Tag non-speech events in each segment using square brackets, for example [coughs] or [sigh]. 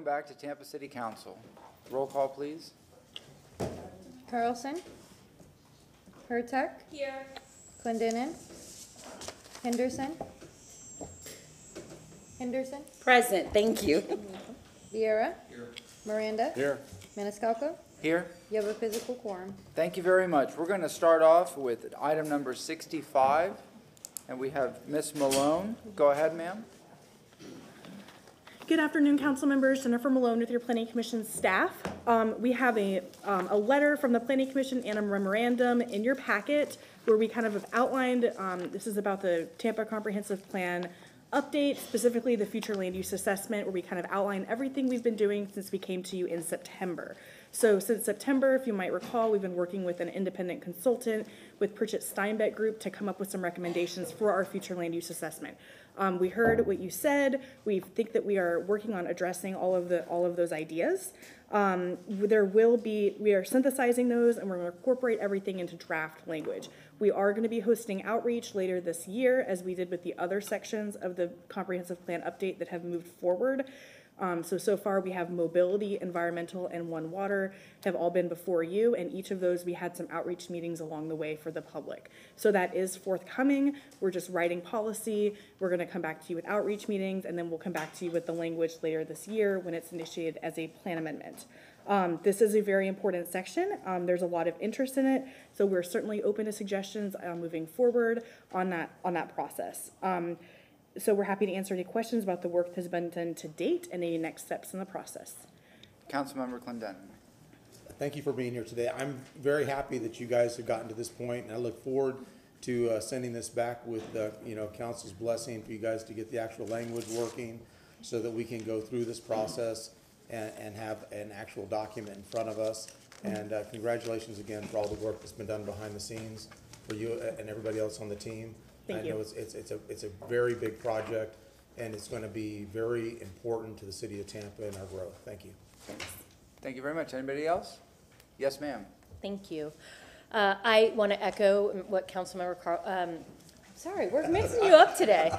Welcome back to Tampa City Council. Roll call, please. Carlson. Hurtak. Here. Clendenin. Henderson. Henderson. Present, thank you. Viera. Miranda. Here. Maniscalco. Here. You have a physical quorum. Thank you very much. We're going to start off with item number 65, and we have Ms. Malone. Go ahead, ma'am. Good afternoon, council members. Jennifer Malone with your planning commission staff. Um, we have a, um, a letter from the planning commission and a memorandum in your packet where we kind of have outlined, um, this is about the Tampa Comprehensive Plan update, specifically the future land use assessment, where we kind of outline everything we've been doing since we came to you in September. So since September, if you might recall, we've been working with an independent consultant with Pritchett Steinbeck Group to come up with some recommendations for our future land use assessment. Um, we heard what you said. We think that we are working on addressing all of the, all of those ideas. Um, there will be, we are synthesizing those and we're gonna incorporate everything into draft language. We are gonna be hosting outreach later this year, as we did with the other sections of the comprehensive plan update that have moved forward. Um, so, so far, we have mobility, environmental, and one water have all been before you, and each of those, we had some outreach meetings along the way for the public. So that is forthcoming. We're just writing policy. We're gonna come back to you with outreach meetings, and then we'll come back to you with the language later this year when it's initiated as a plan amendment. Um, this is a very important section. Um, there's a lot of interest in it, so we're certainly open to suggestions, uh, moving forward on that, on that process. Um, so we're happy to answer any questions about the work that has been done to date and any next steps in the process. Councilmember Clendenin. Thank you for being here today. I'm very happy that you guys have gotten to this point, and I look forward to uh, sending this back with, uh, you know, council's blessing for you guys to get the actual language working so that we can go through this process and, and have an actual document in front of us. And uh, congratulations again for all the work that's been done behind the scenes for you and everybody else on the team. Thank I know it's, it's, it's a, it's a very big project, and it's gonna be very important to the city of Tampa and our growth. Thank you. Thank you very much. Anybody else? Yes, ma'am. Thank you. Uh, I want to echo what Councilmember Carl, um, I'm sorry, we're mixing you up today.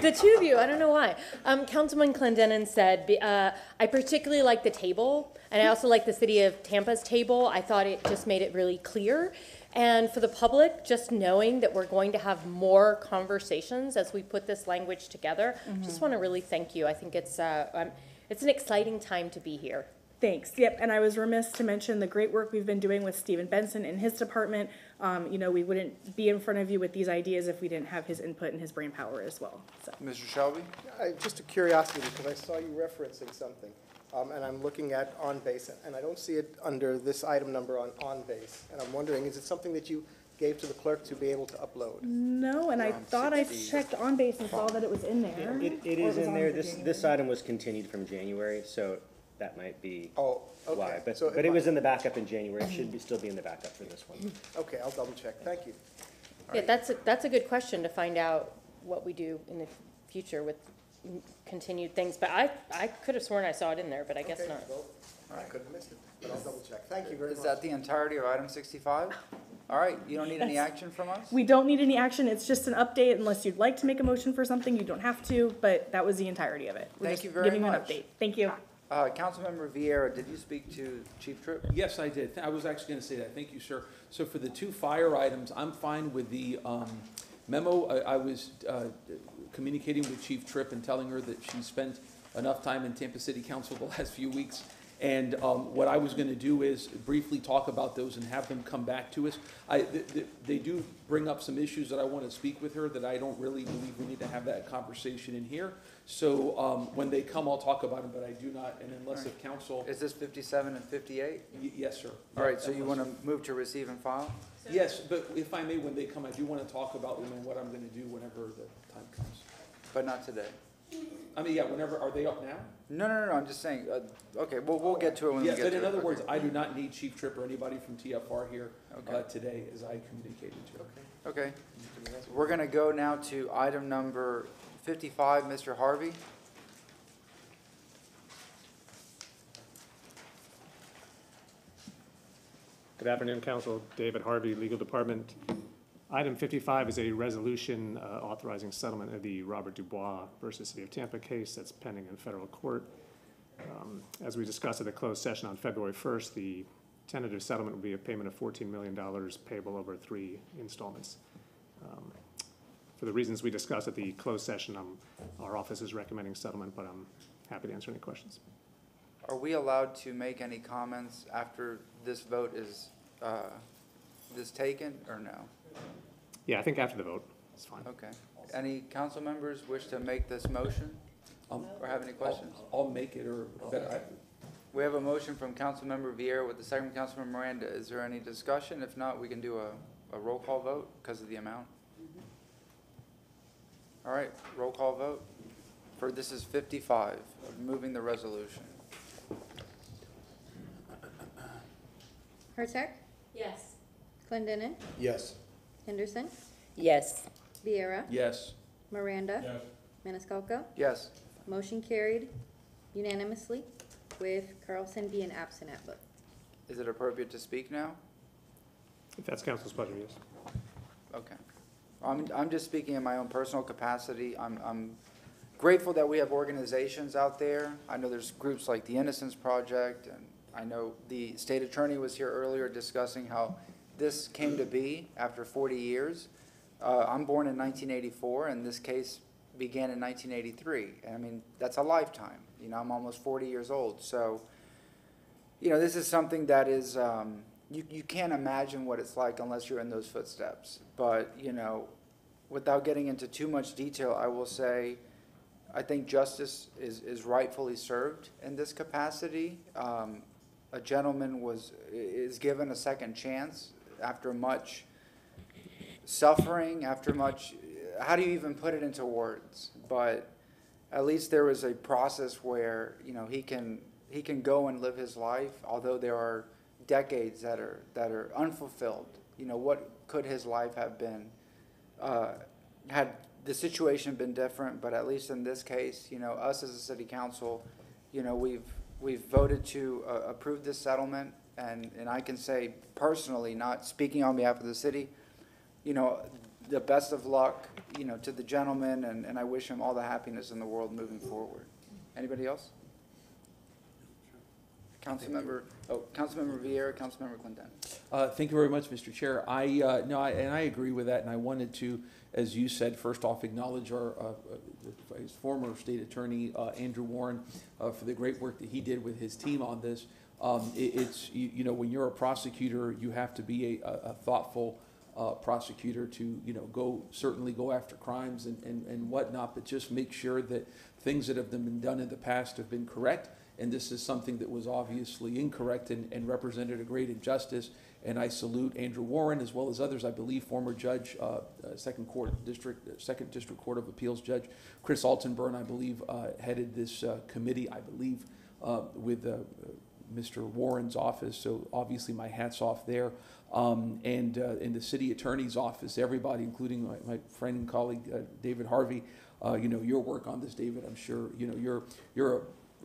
The two of you, I don't know why. Um, Councilman Clendenin said, be- uh, I particularly like the table, and I also like the city of Tampa's table. I thought it just made it really clear. And for the public, just knowing that we're going to have more conversations as we put this language together, just want to really thank you. I think it's, uh, um, it's an exciting time to be here. Thanks. Yep, and I was remiss to mention the great work we've been doing with Stephen Benson in his department. Um, you know, we wouldn't be in front of you with these ideas if we didn't have his input and his brain power as well, so. Mr. Shelby? I- Just a curiosity, because I saw you referencing something, um, and I'm looking at OnBase, and I don't see it under this item number on OnBase. And I'm wondering, is it something that you gave to the clerk to be able to upload? No, and I Around thought I 60. checked OnBase and saw that it was in there. It, it Or is was in on there, for this, January. this item was continued from January, so that might be Oh, why. But, So but it was in the backup in January, it should be, still be in the backup for this one. Okay, I'll double check. Thank you. Yeah, that's, a- that's a good question to find out what we do in the future with continued things, but I, I could have sworn I saw it in there, but I guess Okay, not. well, I couldn't have missed it, but I'll double check. Thank you very Is much. that the entirety of item 65? All right, you don't need any action from us? We don't need any action, it's just an update unless you'd like to make a motion for something, you don't have to, but that was the entirety of it. We're Thank just you very Giving you an much. update. Thank you. Uh, Councilmember Viera, did you speak to Chief Tripp? Yes, I did. I was actually going to say that. Thank you, sir. So for the two fire items, I'm fine with the um, memo. I I was uh, communicating with Chief Tripp and telling her that she spent enough time in Tampa City Council the [laughs] last few weeks. And um, what I was going to do is briefly talk about those and have them come back to us. I, th- th- they do bring up some issues that I want to speak with her that I don't really believe we need to have that conversation in here. So um, when they come, I'll talk about them, but I do not, and unless if council, Is this 57 and 58? Y- yes, sir. All right, so you want to move to receive and file? Yes, but if I may, when they come, I do want to talk about, them and what I'm going to do whenever the time comes. But not today? I mean, yeah, whenever, are they up now? No, no, no, no, I'm just saying, uh, okay, we'll, we'll get to it when we Yeah, get to it. but in other Okay. words, I do not need Chief Tripp or anybody from TFR here uh, today, as I communicated to her. Okay, we're going to go now to item number 55, Mr. Harvey. Good afternoon, Council. David Harvey, Legal Department. Item 55 is a resolution uh, authorizing settlement of the Robert DuBoise versus City of Tampa case that's pending in federal court. Um, As we discussed at the closed session on February 1st, the tentative settlement will be a payment of $14 million payable over three installments. Um, For the reasons we discussed at the closed session, um, our office is recommending settlement, but I'm happy to answer any questions. Are we allowed to make any comments after this vote is, uh, is taken, or no? Yeah, I think after the vote, it's fine. Okay. Any council members wish to make this motion Um, or have any questions? I'll I'll make it, or better, I- We have a motion from Councilmember Viera with the second from Councilmember Miranda. Is there any discussion? If not, we can do a, a roll call vote because of the amount. All right, roll call vote for, this is fifty-five, moving the resolution. Hurtak, Yes. Clendenin, Yes. Henderson, Yes. Viera, yes. Miranda. Yes. Maniscalco. Yes, Motion carried unanimously with Carlson being absent at vote. is it appropriate to speak now? If that's council's pleasure, yes. Okay. I'm, I'm just speaking in my own personal capacity. I'm, I'm grateful that we have organizations out there. I know there's groups like the Innocence Project, and I know the state attorney was here earlier discussing how this came to be after 40 years. Uh, I'm born in 1984, and this case began in 1983. I mean, that's a lifetime. You know, I'm almost 40 years old. So, you know, this is something that is, um, you, you can't imagine what it's like unless you're in those footsteps. But, you know, without getting into too much detail, I will say, I think justice is, is rightfully served in this capacity. Um, a gentleman was, is given a second chance after much suffering, after much, how do you even put it into words? But at least there was a process where, you know, he can, he can go and live his life, although there are decades that are, that are unfulfilled. You know, what could his life have been? Uh, had the situation been different, but at least in this case, you know, us as a city council, you know, we've, we've voted to uh, approve this settlement. And, and I can say personally, not speaking on behalf of the city, you know, the best of luck, you know, to the gentleman, and, and I wish him all the happiness in the world moving forward. Anybody else? Councilmember, oh, Councilmember Viera, Councilmember Clendenin. Uh, Thank you very much, Mr. Chair. I, uh, no, I- and I agree with that, and I wanted to, as you said, first off, acknowledge our, uh, uh, his former state attorney, uh, Andrew Warren, uh, for the great work that he did with his team on this. Um, it- It's, you you know, when you're a prosecutor, you have to be a a thoughtful uh, prosecutor to, you know, go, certainly go after crimes and and and whatnot, but just make sure that things that have been done in the past have been correct, and this is something that was obviously incorrect and, and represented a great injustice. And I salute Andrew Warren as well as others, I believe former judge, uh, uh, second court district, uh, second district court of appeals judge, Chris Altenbernd, I believe, uh, headed this uh, committee, I believe, uh, with Mr. Warren's office. So obviously my hat's off there. Um, and in the city attorney's office, everybody, including my, my friend and colleague David Harvey, uh, you know, your work on this, David, I'm sure, you know, you're, you're a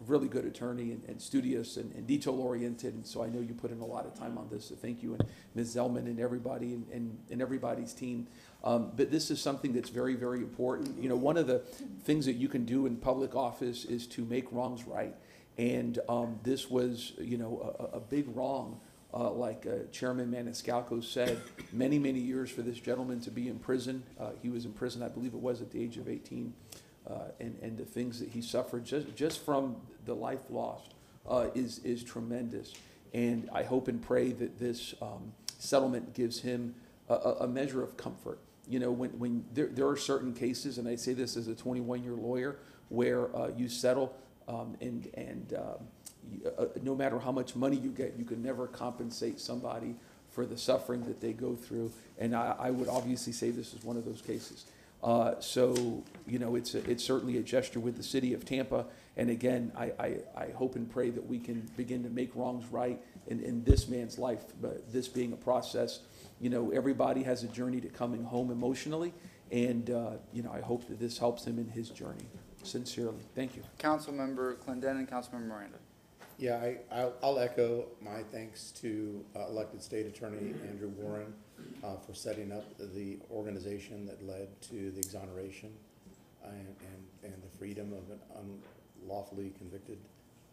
really good attorney and, and studious and, and detail oriented. And so I know you put in a lot of time on this. So thank you. And Ms. Zelman and everybody and, and, and everybody's team. Um, but this is something that's very, very important. You know, one of the things that you can do in public office is to make wrongs right. And um, this was, you know, a, a- big wrong, uh, like uh, Chairman Maniscalco said, many, many years for this gentleman to be in prison. Uh, He was in prison, I believe it was at the age of 18. Uh, And, and the things that he suffered just, just from the life lost uh, is, is tremendous. And I hope and pray that this um, settlement gives him a, a, measure of comfort. You know, when, when, there, there are certain cases, and I say this as a 21-year lawyer, where uh, you settle um, and, and um, you- uh, no matter how much money you get, you can never compensate somebody for the suffering that they go through. And I, I would obviously say this is one of those cases. Uh, So, you know, it's, a- it's certainly a gesture with the city of Tampa. And again, I, I, I hope and pray that we can begin to make wrongs right in, in this man's life, but this being a process. You know, everybody has a journey to coming home emotionally, and, uh, you know, I hope that this helps him in his journey. Sincerely, thank you. Councilmember Clendenin and Councilmember Miranda. Yeah, I, I'll, I'll echo my thanks to uh, elected state attorney Andrew Warren uh, for setting up the organization that led to the exoneration and, and, and the freedom of an unlawfully convicted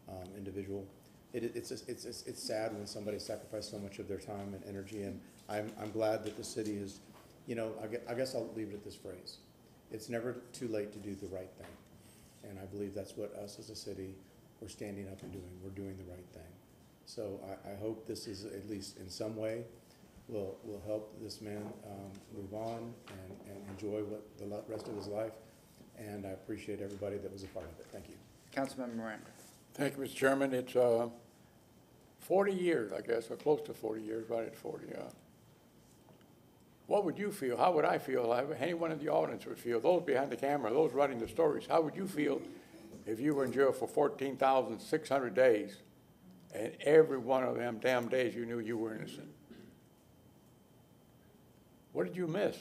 um, individual. It, it's, it's, it's, it's sad when somebody sacrificed so much of their time and energy, and I'm, I'm glad that the city is, you know, I guess, I guess I'll leave it at this phrase. It's never too late to do the right thing. And I believe that's what us as a city, we're standing up and doing, we're doing the right thing. So I, I hope this is, at least in some way, will, will help this man, um, move on and, and enjoy what, the rest of his life. And I appreciate everybody that was a part of it. Thank you. Councilmember Miranda. Thank you, Mr. Chairman. It's uh, 40 years, I guess, or close to 40 years, right at 40. uh, What would you feel? How would I feel? How- Anyone in the audience would feel, those behind the camera, those writing the stories, how would you feel if you were in jail for 14,600 days and every one of them damn days you knew you were innocent? What did you miss?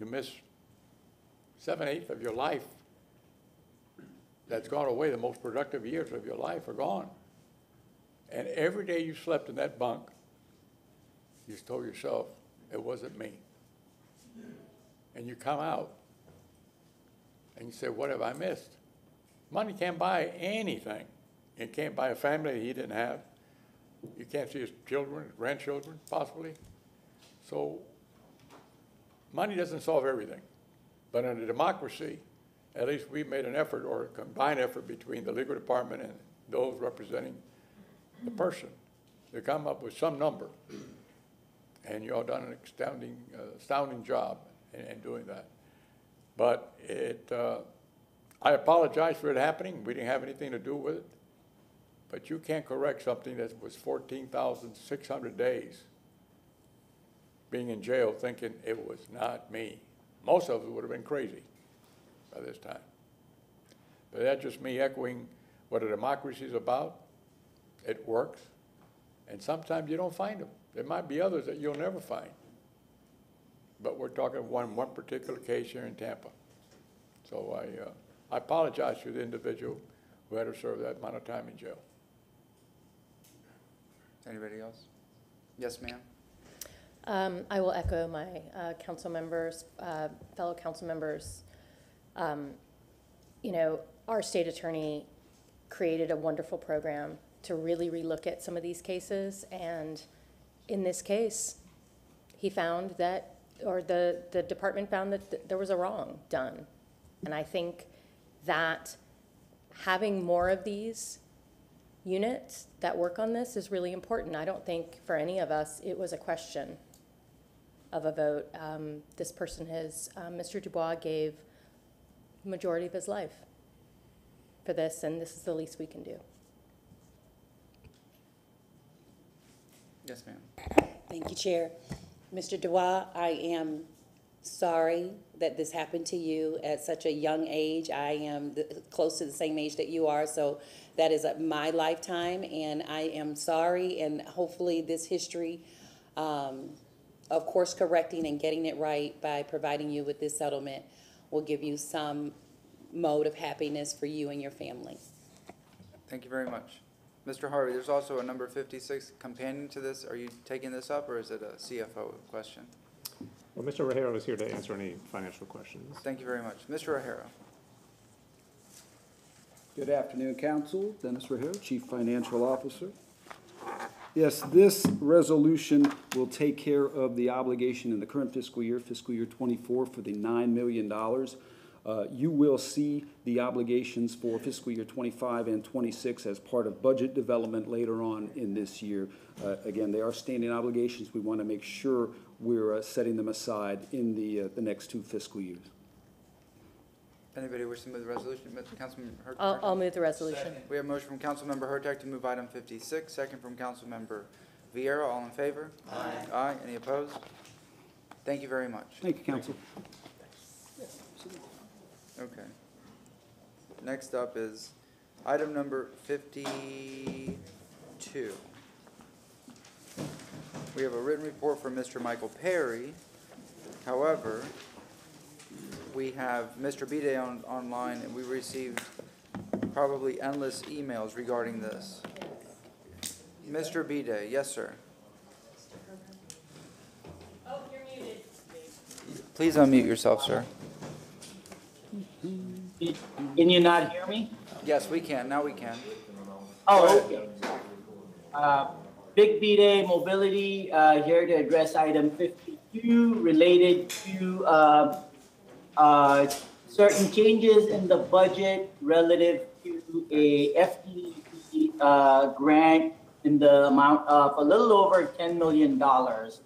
You missed seven-eighths of your life that's gone away, the most productive years of your life are gone. And every day you slept in that bunk, you told yourself, it wasn't me. And you come out and you say, what have I missed? Money can't buy anything. It can't buy a family he didn't have. You can't see his children, his grandchildren, possibly. So, money doesn't solve everything. But in a democracy, at least we made an effort or a combined effort between the legal department and those representing the person to come up with some number. And you all done an astounding, uh, astounding job in, in doing that. But it, uh, I apologize for it happening. We didn't have anything to do with it. But you can't correct something that was fourteen thousand six hundred days being in jail thinking it was not me. Most of us would have been crazy by this time. But that's just me echoing what a democracy is about. It works. And sometimes you don't find them. There might be others that you'll never find. But we're talking one, one particular case here in Tampa. So I, uh, I apologize to the individual who had to serve that amount of time in jail. Anybody else? Yes, ma'am? Um, I will echo my, uh, council members, uh, fellow council members. Um, you know, our state attorney created a wonderful program to really relook at some of these cases, and in this case, he found that, or the, the department found that th- there was a wrong done. And I think that having more of these units that work on this is really important. I don't think for any of us, it was a question of a vote. Um, this person has, um, Mr. DuBoise gave majority of his life for this, and this is the least we can do. Yes, ma'am. Thank you, Chair. Mr. DuBoise, I am sorry that this happened to you at such a young age. I am the- close to the same age that you are, so that is uh, my lifetime, and I am sorry, and hopefully this history um, of course correcting and getting it right by providing you with this settlement will give you some mode of happiness for you and your family. Thank you very much. Mr. Harvey, there's also a number fifty-six companion to this. Are you taking this up, or is it a CFO question? Well, Mr. Rogero is here to answer any financial questions. Thank you very much. Mr. O'Hara? Good afternoon, Council. Dennis Rogero, Chief Financial Officer. Yes, this resolution will take care of the obligation in the current fiscal year, fiscal year twenty-four, for the nine million dollars. Uh, you will see the obligations for fiscal year twenty-five and twenty-six as part of budget development later on in this year. Uh, again, they are standing obligations. We want to make sure we're uh, setting them aside in the, uh, the next two fiscal years. Anybody wish to move the resolution? Mr. Councilman Hur- I'll, I'll move the resolution. We have a motion from Councilmember Hurtak to move item fifty-six, second from Councilmember Viera. All in favor? Aye. Aye. Any opposed? Thank you very much. Thank you, Council. Okay. Next up is item number fifty-two. We have a written report from Mr. Michael Perry. However, we have Mr. Bhide on, online, and we received probably endless emails regarding this. Mr. Bhide, yes, sir. Oh, you're muted. Please unmute yourself, sir. Can you not hear me? Yes, we can, now we can. Oh, okay. Uh, Vik Bhide Mobility, uh, here to address item fifty-two related to, uh, uh, certain changes in the budget relative to a FTE, uh, grant in the amount of a little over ten million dollars.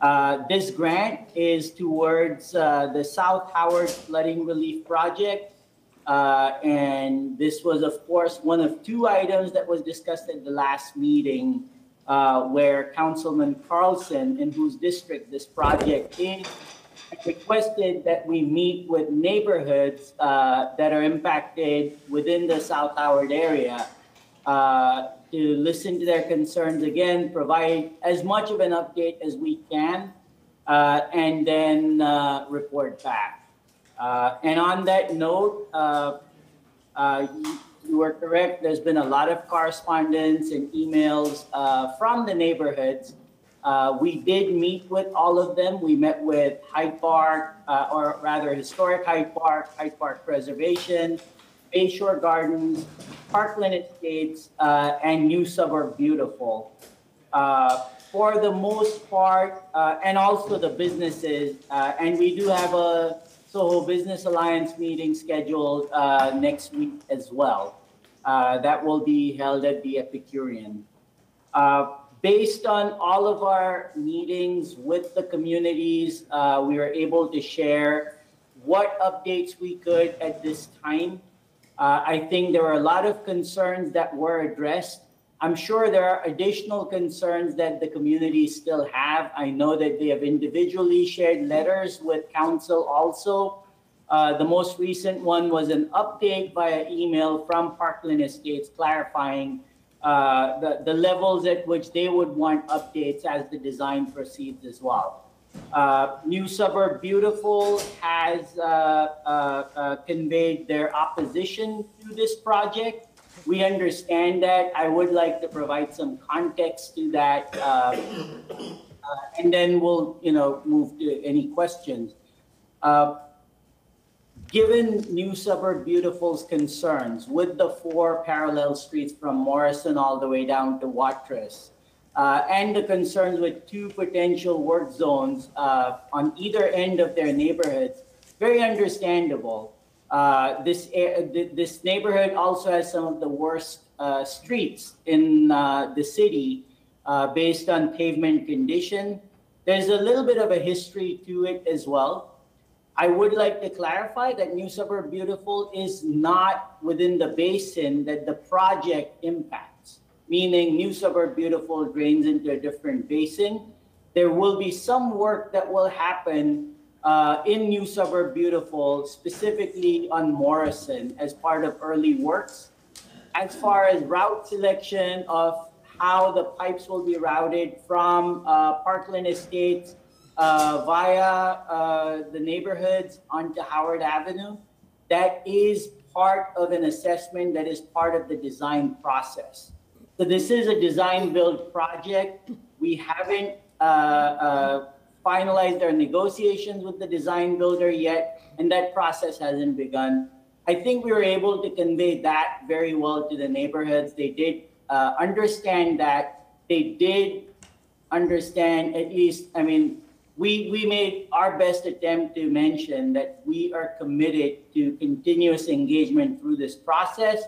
Uh, this grant is towards, uh, the South Howard Flooding Relief Project. Uh, and this was, of course, one of two items that was discussed at the last meeting, uh, where Councilman Carlson, in whose district this project is, requested that we meet with neighborhoods uh, that are impacted within the South Howard area uh, to listen to their concerns again, provide as much of an update as we can, uh, and then uh, report back. Uh, and on that note, uh, you, you were correct. There's been a lot of correspondence and emails from the neighborhoods. Uh, we did meet with all of them. We met with Hyde Park, uh, or rather Historic Hyde Park, Hyde Park Preservation, Bayshore Gardens, Parkland Estates, uh, and New Suburb Beautiful. Uh, for the most part, uh, and also the businesses, and we do have a Soho Business Alliance meeting scheduled next week as well. That will be held at the Epicurean. Uh, based on all of our meetings with the communities, uh, we were able to share what updates we could at this time. Uh, I think there were a lot of concerns that were addressed. I'm sure there are additional concerns that the community still have. I know that they have individually shared letters with council also. Uh, the most recent one was an update via email from Parkland Estates clarifying uh, the, the levels at which they would want updates as the design proceeds as well. Uh, New Suburb Beautiful has uh, uh, conveyed their opposition to this project. We understand that. I would like to provide some context to that. And then we'll, you know, move to any questions. Uh, Given New Suburb Beautiful's concerns with the four parallel streets from Morrison all the way down to Watrous, uh, and the concerns with two potential work zones uh, on either end of their neighborhoods, very understandable. Uh, this, this neighborhood also has some of the worst uh, streets in uh, the city uh, based on pavement condition. There's a little bit of a history to it as well. I would like to clarify that New Suburb Beautiful is not within the basin that the project impacts, meaning New Suburb Beautiful drains into a different basin. There will be some work that will happen uh, in New Suburb Beautiful, specifically on Morrison as part of early works. As far as route selection of how the pipes will be routed from uh, Parkland Estates uh, via uh, the neighborhoods onto Howard Avenue. That is part of an assessment that is part of the design process. So this is a design build project. We haven't uh, uh, finalized our negotiations with the design builder yet, and that process hasn't begun. I think we were able to convey that very well to the neighborhoods. They did uh, understand that. They did understand at least, I mean, we, we made our best attempt to mention that we are committed to continuous engagement through this process.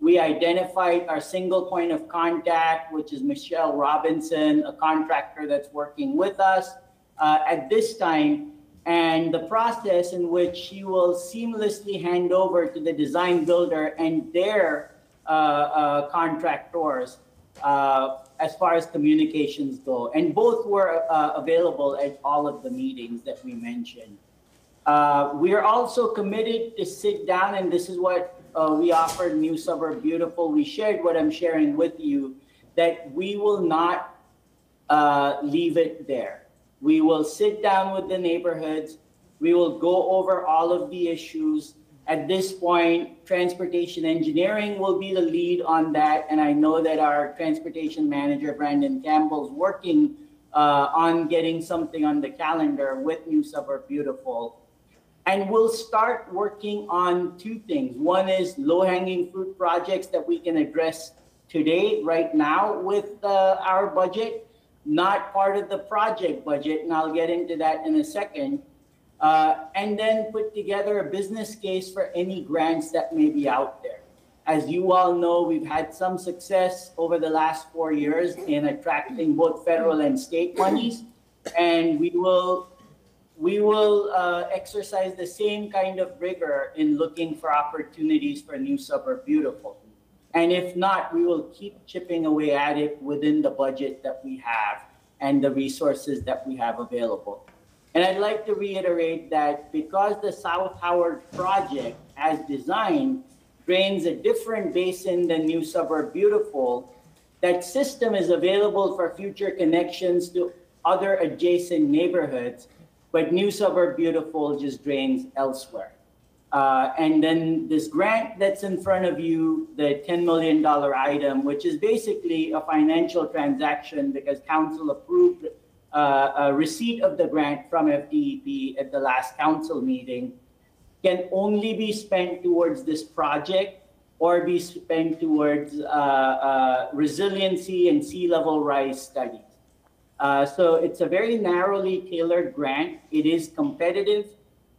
We identified our single point of contact, which is Michelle Robinson, a contractor that's working with us uh, at this time, and the process in which she will seamlessly hand over to the design builder and their uh, uh, contractors uh, as far as communications go. And both were uh, available at all of the meetings that we mentioned. Uh, we are also committed to sit down, and this is what uh, we offered New Suburb Beautiful. We shared what I'm sharing with you, that we will not uh, leave it there. We will sit down with the neighborhoods. We will go over all of the issues. At this point, transportation engineering will be the lead on that. And I know that our transportation manager, Brandon Campbell, is working uh, on getting something on the calendar with New Suburb Beautiful. And we'll start working on two things. One is low hanging fruit projects that we can address today, right now, with uh, our budget, not part of the project budget, and I'll get into that in a second. Uh, and then put together a business case for any grants that may be out there. As you all know, we've had some success over the last four years in attracting both federal and state monies. And we will, we will uh, exercise the same kind of rigor in looking for opportunities for a New Suburb Beautiful. And if not, we will keep chipping away at it within the budget that we have and the resources that we have available. And I'd like to reiterate that because the South Howard project, as designed, drains a different basin than New Suburb Beautiful, that system is available for future connections to other adjacent neighborhoods, but New Suburb Beautiful just drains elsewhere. Uh, and then this grant that's in front of you, the $10 million item, which is basically a financial transaction because council approved uh, a receipt of the grant from FDEP at the last council meeting, can only be spent towards this project or be spent towards uh, uh, resiliency and sea level rise studies. Uh, so it's a very narrowly tailored grant. It is competitive.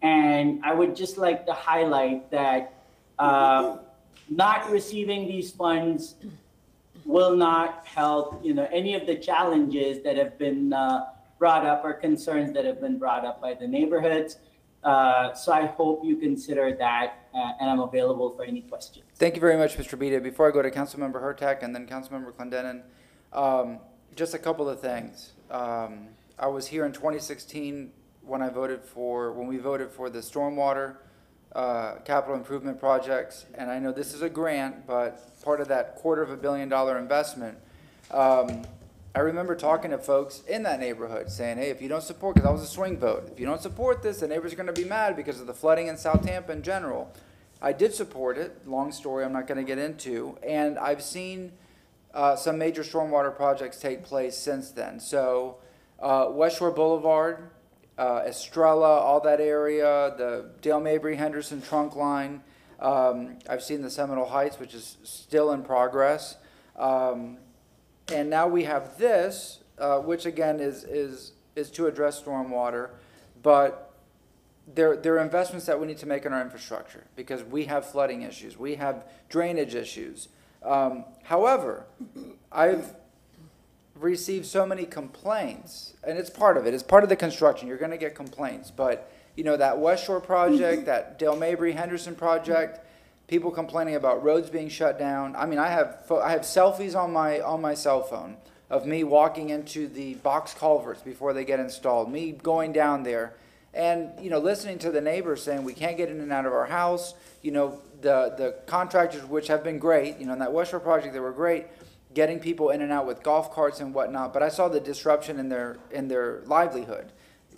And I would just like to highlight that uh, not receiving these funds will not help, you know, any of the challenges that have been uh, brought up or concerns that have been brought up by the neighborhoods. Uh, so I hope you consider that, uh, and I'm available for any questions. Thank you very much, Mr. Bhide. Before I go to Councilmember Hurtak and then Councilmember Clendenin, um, just a couple of things. Um, I was here in 2016 when I voted for, when we voted for the stormwater uh, capital improvement projects, and I know this is a grant, but part of that quarter of a billion dollar investment, um, I remember talking to folks in that neighborhood saying, hey, if you don't support, because I was a swing vote, if you don't support this, the neighbors are going to be mad because of the flooding in South Tampa in general. I did support it, long story I'm not going to get into, and I've seen uh, some major stormwater projects take place since then. So, uh, West Shore Boulevard, uh, Estrella, all that area, the Dale Mabry Henderson trunk line. Um, I've seen the Seminole Heights, which is still in progress. Um, and now we have this, uh, which again is, is, is to address stormwater, but there, there are investments that we need to make in our infrastructure because we have flooding issues, we have drainage issues. Um, however, I've received so many complaints, and it's part of it. It's part of the construction. You're going to get complaints, but you know that West Shore project, [laughs] that Dale Mabry Henderson project, people complaining about roads being shut down. I mean, I have I have selfies on my on my cell phone of me walking into the box culverts before they get installed, me going down there, and you know listening to the neighbors saying we can't get in and out of our house. You know the the contractors, which have been great, you know in that West Shore project they were great, getting people in and out with golf carts and whatnot. But I saw the disruption in their in their livelihood.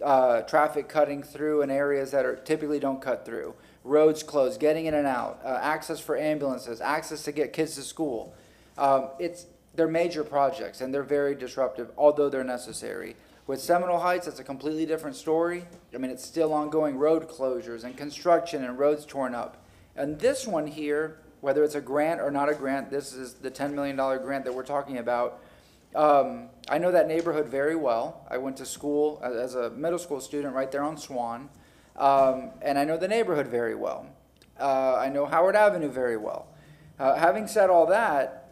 Uh, traffic cutting through in areas that are typically don't cut through roads closed, getting in and out, uh, access for ambulances, access to get kids to school. Um, it's, they're major projects and they're very disruptive, although they're necessary. With Seminole Heights, it's a completely different story. I mean, it's still ongoing road closures and construction and roads torn up. And this one here, whether it's a grant or not a grant, this is the $10 million grant that we're talking about. Um, I know that neighborhood very well. I went to school as, as a middle school student right there on Swann. Um, and I know the neighborhood very well. Uh, I know Howard Avenue very well. Uh, having said all that,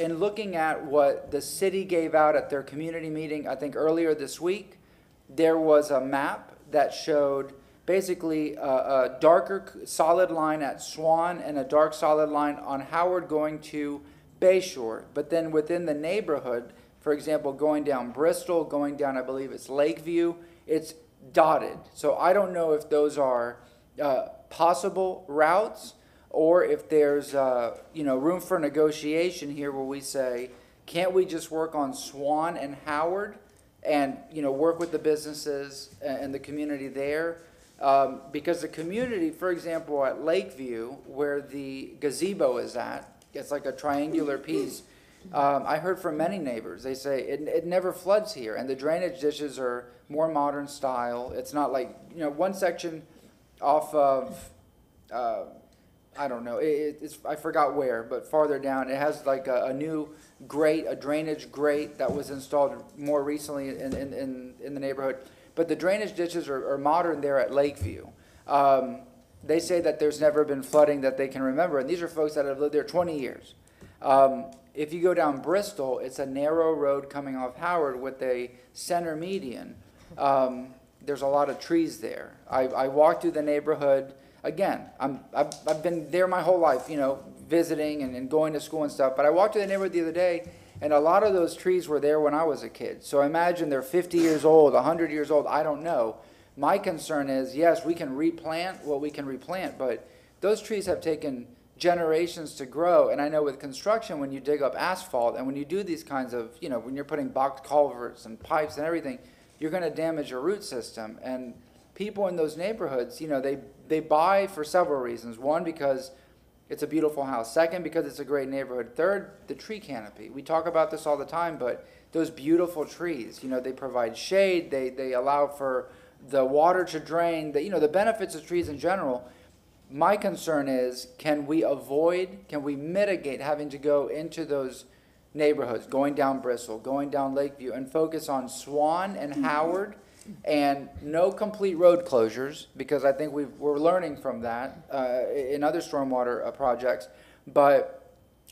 in looking at what the city gave out at their community meeting, I think earlier this week, there was a map that showed basically a, a darker solid line at Swann and a dark solid line on Howard going to Bayshore. But then within the neighborhood, for example, going down Bristol, going down, I believe it's Lakeview, it's dotted. So I don't know if those are uh, possible routes or if there's uh, you know room for negotiation here where we say, can't we just work on Swann and Howard and you know work with the businesses and the community there? Um, because the community, for example, at Lakeview, where the gazebo is at, it's like a triangular piece. Um, I heard from many neighbors. They say it, it never floods here, and the drainage dishes are more modern style. It's not like you know one section off of uh, I don't know, it, it- it's, I forgot where, but farther down, it has like a, a new grate, a drainage grate that was installed more recently in, in, in, in the neighborhood. But the drainage ditches are, are modern there at Lakeview. Um, they say that there's never been flooding that they can remember, and these are folks that have lived there twenty years. Um, if you go down Bristol, it's a narrow road coming off Howard with a center median. Um, there's a lot of trees there. I, I walked through the neighborhood, again, I'm, I've, I've been there my whole life, you know, visiting and, and going to school and stuff, but I walked through the neighborhood the other day, and a lot of those trees were there when I was a kid. So imagine they're fifty years old, hundred years old, I don't know. My concern is, yes, we can replant what we can replant, but those trees have taken generations to grow. And I know with construction, when you dig up asphalt and when you do these kinds of, you know, when you're putting box culverts and pipes and everything, you're going to damage your root system. And people in those neighborhoods, you know, they, they buy for several reasons. One, because it's a beautiful house. Second, because it's a great neighborhood. Third, the tree canopy. We talk about this all the time, but those beautiful trees, you know, they provide shade, they, they allow for the water to drain, the, you know, the benefits of trees in general. My concern is, can we avoid, can we mitigate having to go into those neighborhoods, going down Bristol, going down Lakeview, and focus on Swann and mm-hmm. Howard, and no complete road closures, because I think we've, we're learning from that, uh, in other stormwater uh, projects. But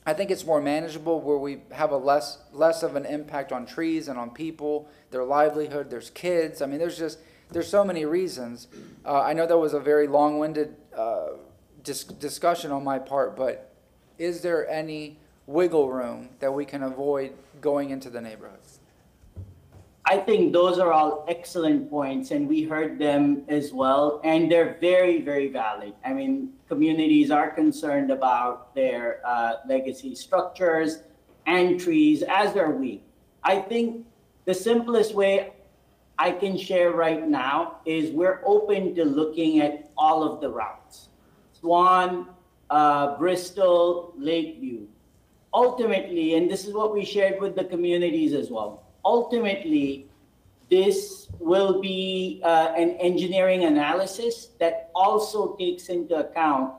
I think it's more manageable where we have a less, less of an impact on trees and on people, their livelihood, there's kids, I mean, there's just, there's so many reasons. Uh, I know that was a very long-winded, uh, dis- discussion on my part, but is there any wiggle room that we can avoid going into the neighborhoods? I think those are all excellent points, and we heard them as well, and they're very, very valid. I mean, communities are concerned about their uh, legacy structures and trees, as are we. I think the simplest way I can share right now is we're open to looking at all of the routes. Swann, uh, Bristol, Lakeview. Ultimately, and this is what we shared with the communities as well, ultimately, this will be uh, an engineering analysis that also takes into account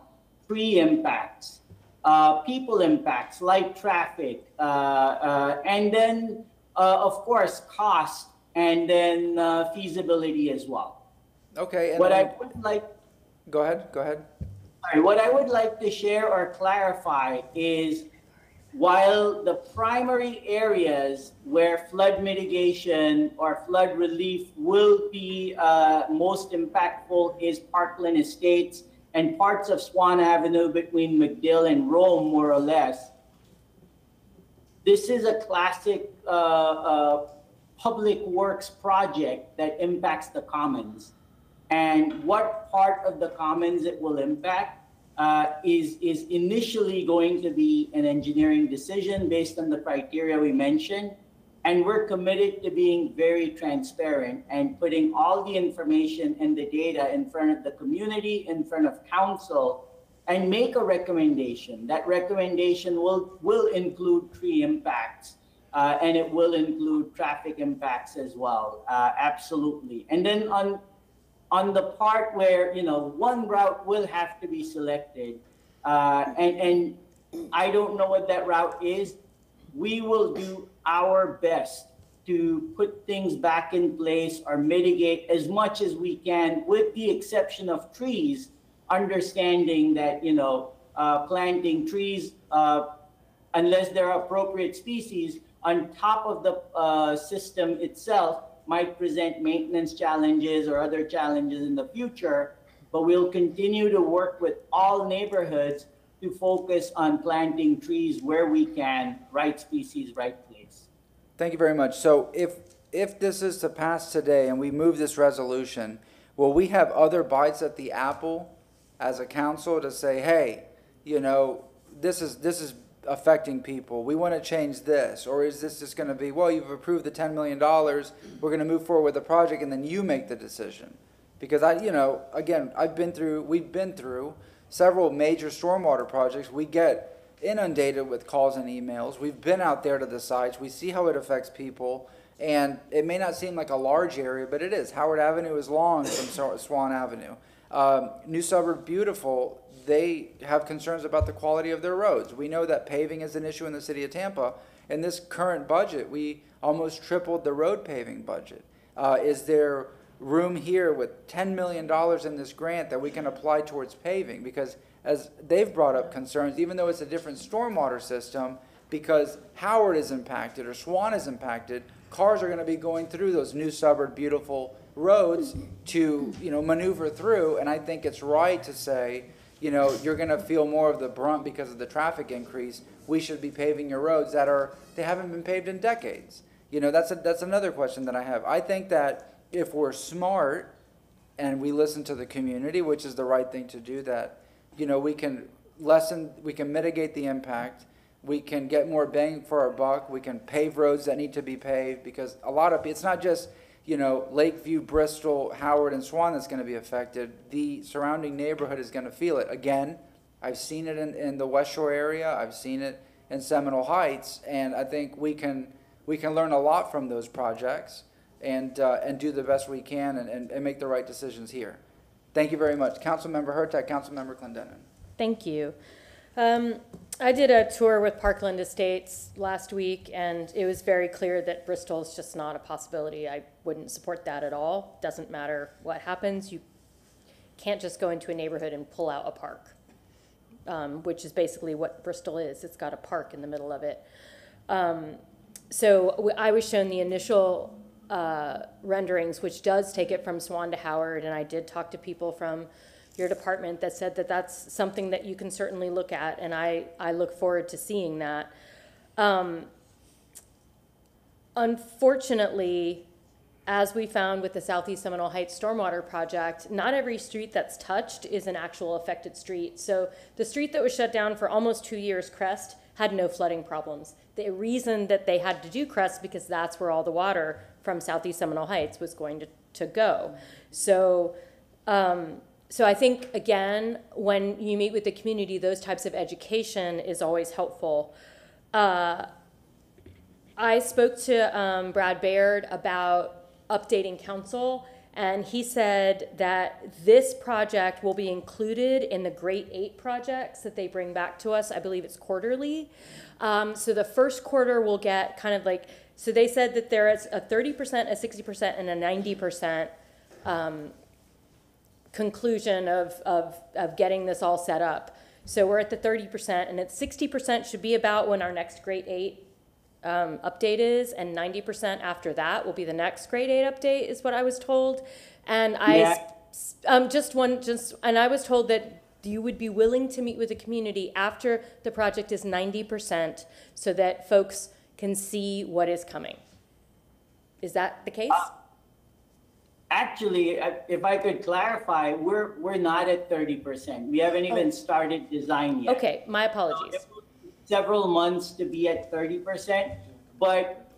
tree impacts, uh, people impacts light traffic, uh, uh, and then, uh, of course, cost and then uh, feasibility as well. Okay, and What I would like go ahead, go ahead. Sorry, what I would like to share or clarify is while the primary areas where flood mitigation or flood relief will be uh, most impactful is Parkland Estates and parts of Swann Avenue between MacDill and Rome, more or less. This is a classic uh, uh, public works project that impacts the commons. And what part of the commons it will impact uh, is, is initially going to be an engineering decision based on the criteria we mentioned. And we're committed to being very transparent and putting all the information and the data in front of the community, in front of council, and make a recommendation. That recommendation will, will include tree impacts. Uh, and it will include traffic impacts as well, uh, absolutely. And then on, on the part where, you know, one route will have to be selected, uh, and, and I don't know what that route is, we will do our best to put things back in place or mitigate as much as we can, with the exception of trees, understanding that, you know, uh, planting trees, uh, unless they're appropriate species, on top of the uh, system itself might present maintenance challenges or other challenges in the future. But we'll continue to work with all neighborhoods to focus on planting trees where we can, right species, right place. Thank you very much. So if, if this is to pass today and we move this resolution, will we have other bites at the apple as a council to say, hey, you know, this is, this is affecting people, we want to change this? Or is this just going to be, well, you've approved the ten million dollars, we're going to move forward with the project and then you make the decision? Because I, you know, again, I've been through, we've been through several major stormwater projects. We get inundated with calls and emails. We've been out there to the sites. We see how it affects people. And it may not seem like a large area, but it is. Howard Avenue is long from Swann Avenue. Um, New Suburb, beautiful. They have concerns about the quality of their roads. We know that paving is an issue in the city of Tampa. In this current budget, we almost tripled the road paving budget. Uh, is there room here with ten million dollars in this grant that we can apply towards paving? Because as they've brought up concerns, even though it's a different stormwater system, because Howard is impacted or Swann is impacted, cars are gonna be going through those new suburb beautiful roads to, you know, maneuver through, and I think it's right to say, you know, you're gonna feel more of the brunt because of the traffic increase. We should be paving your roads that are, they haven't been paved in decades. You know, that's a, that's another question that I have. I think that if we're smart and we listen to the community, which is the right thing to do, that, you know, we can lessen, we can mitigate the impact. We can get more bang for our buck. We can pave roads that need to be paved because a lot of, it's not just, you know, Lakeview, Bristol, Howard, and Swann that's gonna be affected. The surrounding neighborhood is gonna feel it. Again, I've seen it in, in the West Shore area. I've seen it in Seminole Heights, and I think we can, we can learn a lot from those projects and, uh, and do the best we can and, and, and make the right decisions here. Thank you very much. Councilmember Hurtak, Councilmember Clendenin. Thank you. Um, I did a tour with Parkland Estates last week, and it was very clear that Bristol is just not a possibility. I wouldn't support that at all. Doesn't matter what happens, you can't just go into a neighborhood and pull out a park, um, which is basically what Bristol is. It's got a park in the middle of it. Um, so I was shown the initial uh, renderings, which does take it from Swann to Howard, and I did talk to people from your department that said that that's something that you can certainly look at, and I, I look forward to seeing that. Um, unfortunately, as we found with the Southeast Seminole Heights Stormwater Project, not every street that's touched is an actual affected street. So the street that was shut down for almost two years, Crest, had no flooding problems. The reason that they had to do Crest because that's where all the water from Southeast Seminole Heights was going to, to go. So, um, so I think again, when you meet with the community, those types of education is always helpful. Uh, I spoke to um, Brad Baird about updating council, and he said that this project will be included in the Great Eight projects that they bring back to us. I believe it's quarterly. Um, so the first quarter will get kind of like, so they said that there is a 30%, a 60%, and a 90% um, conclusion of, of, of getting this all set up. So we're at the 30%, and it's 60% should be about when our next Great Eight um, update is, and 90% after that will be the next Great Eight update, is what I was told. And I, Yeah. um, just one, just, and I was told that you would be willing to meet with the community after the project is 90% so that folks can see what is coming. Is that the case? Actually, if I could clarify, we're, we're not at thirty percent. We haven't even started design yet. Okay, my apologies. Several months to be at thirty percent, but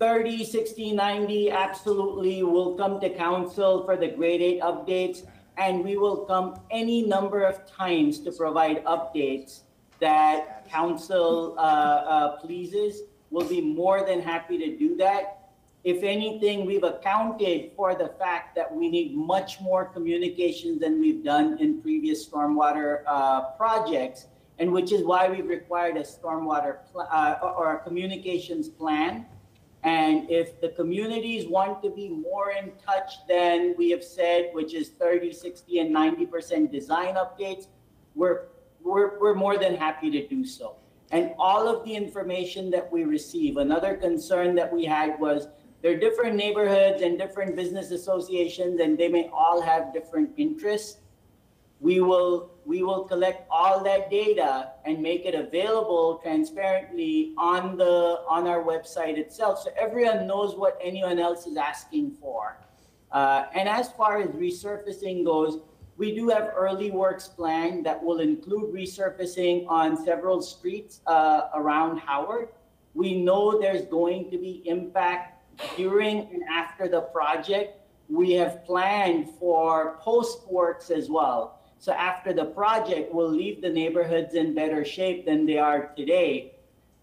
30, 60, 90, absolutely will come to council for the Great Eight updates. And we will come any number of times to provide updates that council, uh, uh, pleases. We'll be more than happy to do that. If anything, we've accounted for the fact that we need much more communications than we've done in previous stormwater, uh, projects. And which is why we've required a stormwater, uh, or or a communications plan. And if the communities want to be more in touch than we have said, which is 30, 60, and 90% design updates, we're, we're, we're more than happy to do so. And all of the information that we receive, another concern that we had was there are different neighborhoods and different business associations, and they may all have different interests. We will we will collect all that data and make it available transparently on the on our website itself. So everyone knows what anyone else is asking for. Uh, and as far as resurfacing goes we do have early works planned that will include resurfacing on several streets uh, around howard. We know there's going to be impact during and after the project we have planned for post works as well so after the project, we'll leave the neighborhoods in better shape than they are today.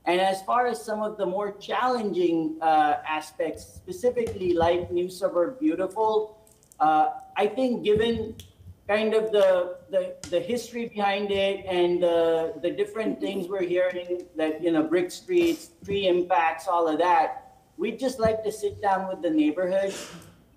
And as far as some of the more challenging uh, aspects, specifically like New Suburb Beautiful, uh, I think given kind of the, the, the history behind it and the, the different things we're hearing that, you know, brick streets, tree impacts, all of that. We'd just like to sit down with the neighborhood,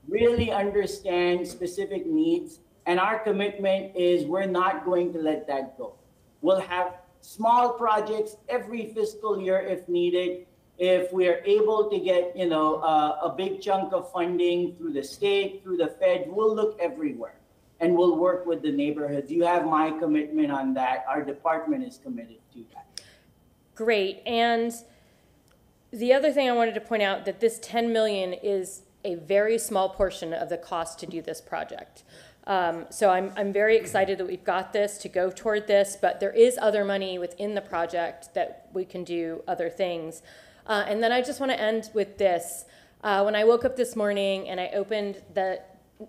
really understand specific needs. And our commitment is we're not going to let that go. We'll have small projects every fiscal year if needed. If we are able to get, you know, uh, a big chunk of funding through the state, through the Fed, we'll look everywhere and we'll work with the neighborhoods. You have my commitment on that. Our department is committed to that. Great, and the other thing I wanted to point out, that this ten million is a very small portion of the cost to do this project. Um, so I'm, I'm very excited that we've got this to go toward this, but there is other money within the project that we can do other things. Uh, and then I just want to end with this. Uh, when I woke up this morning and I opened the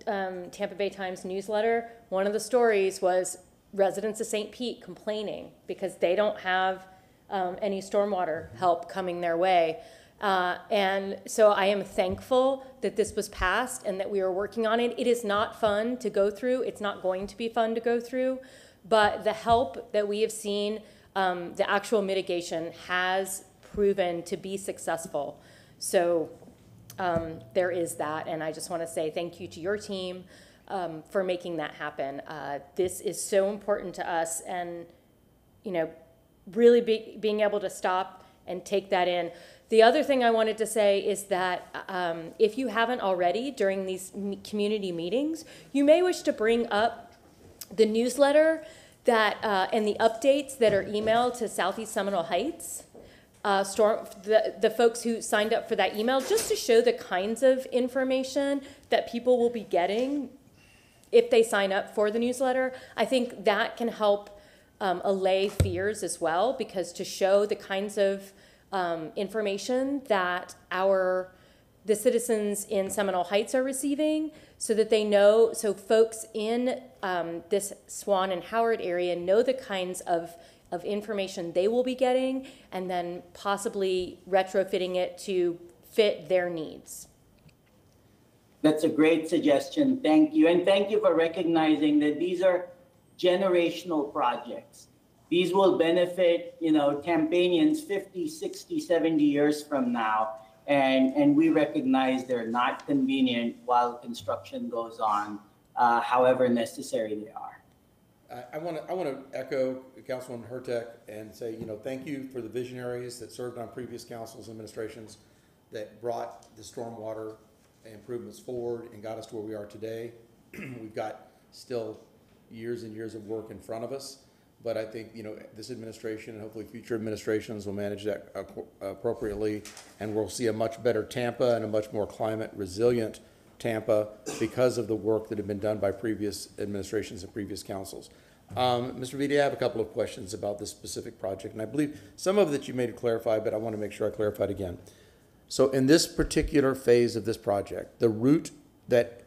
um, Tampa Bay Times newsletter, one of the stories was residents of St. Pete complaining because they don't have um, any stormwater help coming their way. Uh, and so I am thankful that this was passed and that we are working on it. It is not fun to go through. It's not going to be fun to go through, but the help that we have seen, um, the actual mitigation has proven to be successful. So um, there is that, and I just want to say thank you to your team um, for making that happen. Uh, this is so important to us, and you know, really be, being able to stop and take that in. The other thing I wanted to say is that um, if you haven't already during these community meetings, you may wish to bring up the newsletter that uh, and the updates that are emailed to Southeast Seminole Heights. Uh, storm the, the folks who signed up for that email just to show the kinds of information that people will be getting if they sign up for the newsletter. I think that can help um, allay fears as well because to show the kinds of um, information that our the citizens in Seminole Heights are receiving so that they know so folks in um, this Swann and Howard area know the kinds of of information they will be getting and then possibly retrofitting it to fit their needs. That's a great suggestion. Thank you. And thank you for recognizing that these are generational projects. These will benefit, you know, Tampanians 50, 60, 70 years from now. And, and we recognize they're not convenient while construction goes on, uh, however necessary they are. I, want to, I want to echo Councilwoman Hurtak and say, you know, thank you for the visionaries that served on previous councils, and administrations that brought the stormwater improvements forward and got us to where we are today. [clears throat] We've got still years and years of work in front of us, but I think, you know, this administration and hopefully future administrations will manage that appro- appropriately, and we'll see a much better Tampa and a much more climate resilient Tampa because of the work that had been done by previous administrations and previous councils. Um, Mr. Bhide, I have a couple of questions about this specific project, and I believe some of that you made clarify, but I want to make sure I clarified again. So in this particular phase of this project, the route that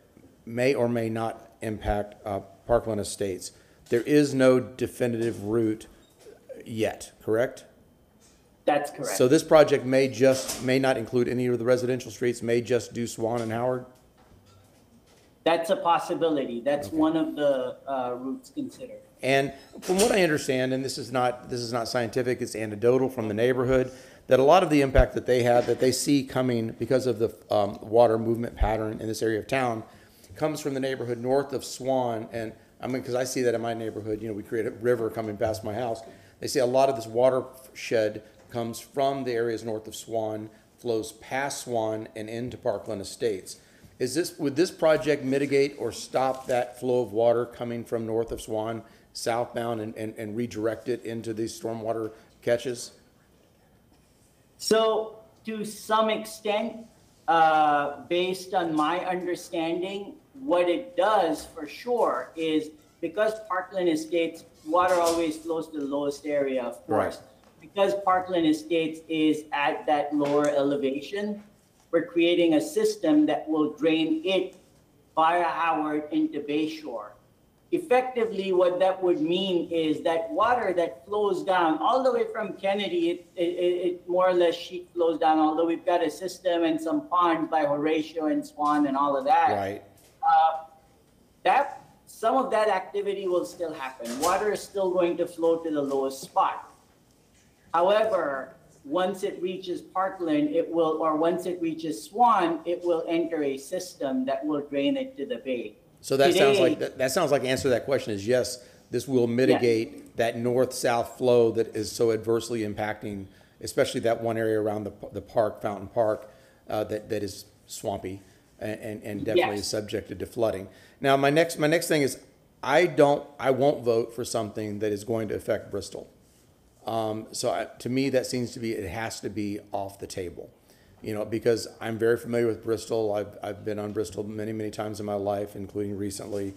may or may not impact uh, Parkland Estates, there is no definitive route yet, correct? That's correct. So this project may just, may not include any of the residential streets, may just do Swann and Howard? That's a possibility. That's one of the uh, routes considered. And from what I understand, and this is not, this is not scientific, it's anecdotal from the neighborhood, that a lot of the impact that they have, that they see coming because of the um, water movement pattern in this area of town, comes from the neighborhood north of Swann. And I mean, because I see that in my neighborhood, you know, we create a river coming past my house. They say a lot of this watershed comes from the areas north of Swann, flows past Swann and into Parkland Estates. Is this, would this project mitigate or stop that flow of water coming from north of Swann southbound and, and, and redirect it into these stormwater catches? So, to some extent, uh, based on my understanding, what it does for sure is because Parkland Estates, water always flows to the lowest area, of course. Right. Because Parkland Estates is at that lower elevation, we're creating a system that will drain it via Howard into Bayshore. Effectively, what that would mean is that water that flows down all the way from Kennedy, it, it, it more or less sheet flows down, although we've got a system and some ponds by Horatio and Swann and all of that. Right. Uh, that some of that activity will still happen. Water is still going to flow to the lowest spot. However, once it reaches Parkland, it will, or once it reaches Swann, it will enter a system that will drain it to the bay. So that sounds like, that, that sounds like the answer to that question is yes, this will mitigate that north-south flow that is so adversely impacting, especially that one area around the, the park, Fountain Park, uh, that, that is swampy and, and, and definitely is Yes. subjected to flooding. Now, my next, my next thing is, I don't, I won't vote for something that is going to affect Bristol. Um, so I, to me, that seems to be, it has to be off the table. You know, because I'm very familiar with Bristol. I've, I've been on Bristol many, many times in my life, including recently.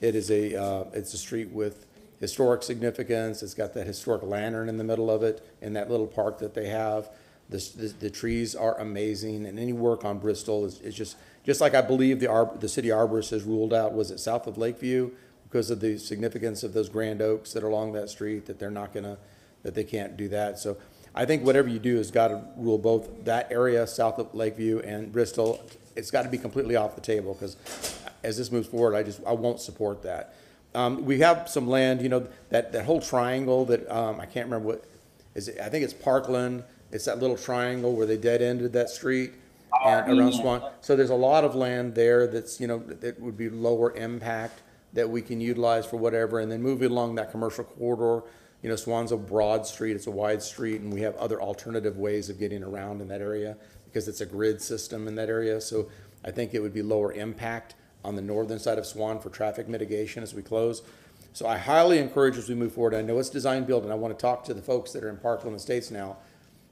It is a, uh, it's a street with historic significance. It's got that historic lantern in the middle of it in that little park that they have. The, the, the trees are amazing and any work on Bristol is, is just, just like I believe the arb, the city arborist has ruled out, was it south of Lakeview? Because of the significance of those grand oaks that are along that street, that they're not gonna, that they can't do that. So I think whatever you do has got to rule both that area south of Lakeview and Bristol. It's got to be completely off the table because as this moves forward, I just, I won't support that. Um, we have some land, you know, that, that whole triangle that, um, I can't remember what, is it, I think it's Parkland. It's that little triangle where they dead ended that street Uh, and around Swann. So there's a lot of land there that's, you know, that would be lower impact that we can utilize for whatever, and then moving along that commercial corridor. You know, Swann's a broad street, it's a wide street, and we have other alternative ways of getting around in that area because it's a grid system in that area. So I think it would be lower impact on the northern side of Swann for traffic mitigation as we close. So I highly encourage as we move forward. I know it's design build, and I want to talk to the folks that are in Parkland Estates now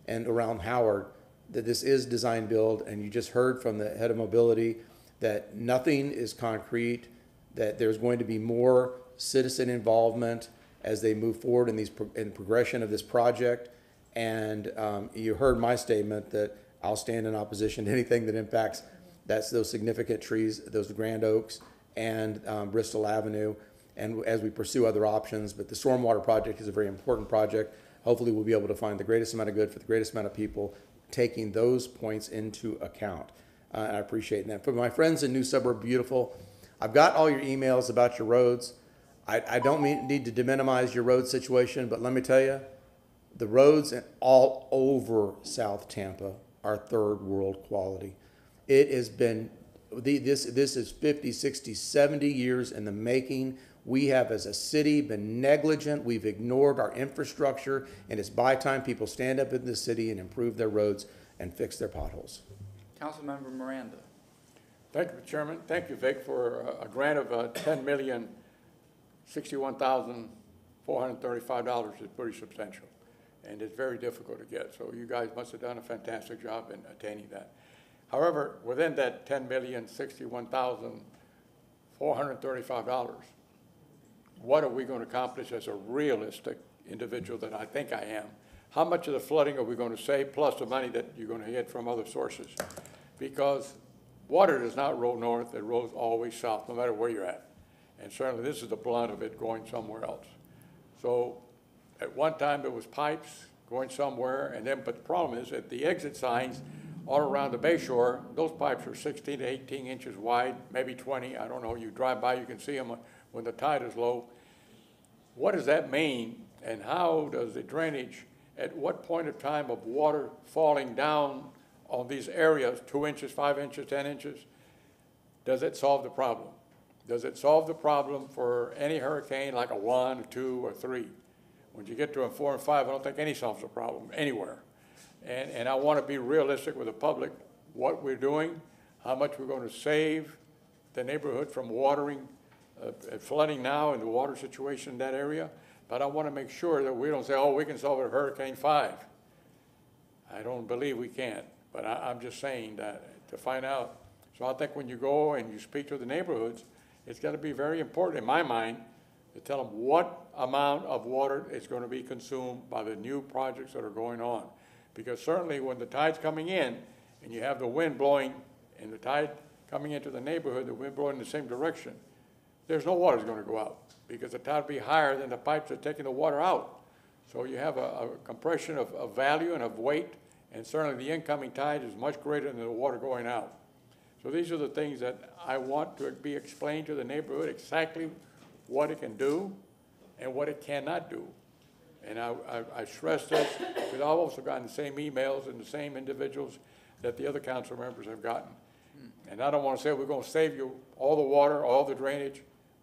and around Howard that this is design build, and you just heard from the head of mobility that nothing is concrete, that there's going to be more citizen involvement as they move forward in these, in progression of this project. And um, you heard my statement that I'll stand in opposition to anything that impacts, that's those significant trees, those grand oaks and um, Bristol Avenue, and as we pursue other options. But the stormwater project is a very important project. Hopefully, we'll be able to find the greatest amount of good for the greatest amount of people, taking those points into account. Uh, I appreciate that. For my friends in New Suburb Beautiful, I've got all your emails about your roads. I, I don't mean, need to minimize your road situation, but let me tell you, the roads all over South Tampa are third world quality. It has been, the, this, this is 50, 60, 70 years in the making. We have, as a city, been negligent. We've ignored our infrastructure, and it's by time people stand up in the city and improve their roads and fix their potholes. Councilmember Miranda. Thank you, Chairman. Thank you, Vik, for a- a grant of uh, ten million, sixty-one thousand, four hundred and thirty-five dollars is pretty substantial. And it's very difficult to get, so you guys must have done a fantastic job in attaining that. However, within that ten million, sixty-one thousand, four hundred and thirty-five dollars, what are we going to accomplish as a realistic individual that I think I am? How much of the flooding are we going to save, plus the money that you're going to get from other sources? Because water does not roll north, it rolls always south, no matter where you're at. And certainly, this is the blunt of it going somewhere else. So, at one time, it was pipes going somewhere, and then, but the problem is, at the exit signs all around the bay shore, those pipes are sixteen to eighteen inches wide, maybe twenty, I don't know, you drive by, you can see them when the tide is low. What does that mean, and how does the drainage, at what point of time of water falling down on these areas, two inches, five inches, ten inches, does it solve the problem? Does it solve the problem for any hurricane like a one, a two, or three? When you get to a four and five, I don't think any solves the problem anywhere. And, and I want to be realistic with the public, what we're doing, how much we're going to save the neighborhood from watering, uh, flooding now and the water situation in that area. But I want to make sure that we don't say, oh, we can solve it Hurricane five. I don't believe we can, but I, I'm just saying that to find out. So I think when you go and you speak to the neighborhoods, it's got to be very important in my mind to tell them what amount of water is going to be consumed by the new projects that are going on. Because certainly when the tide's coming in and you have the wind blowing and the tide coming into the neighborhood, the wind blowing in the same direction, there's no water's going to go out because the tide will be higher than the pipes are taking the water out. So you have a, a compression of, of value and of weight, and certainly the incoming tide is much greater than the water going out. So these are the things that I want to be explained to the neighborhood, exactly what it can do and what it cannot do. And I, I, I stress this, because I've also gotten the same emails and the same individuals that the other council members have gotten. And I don't wanna say we're gonna save you all the water, all the drainage.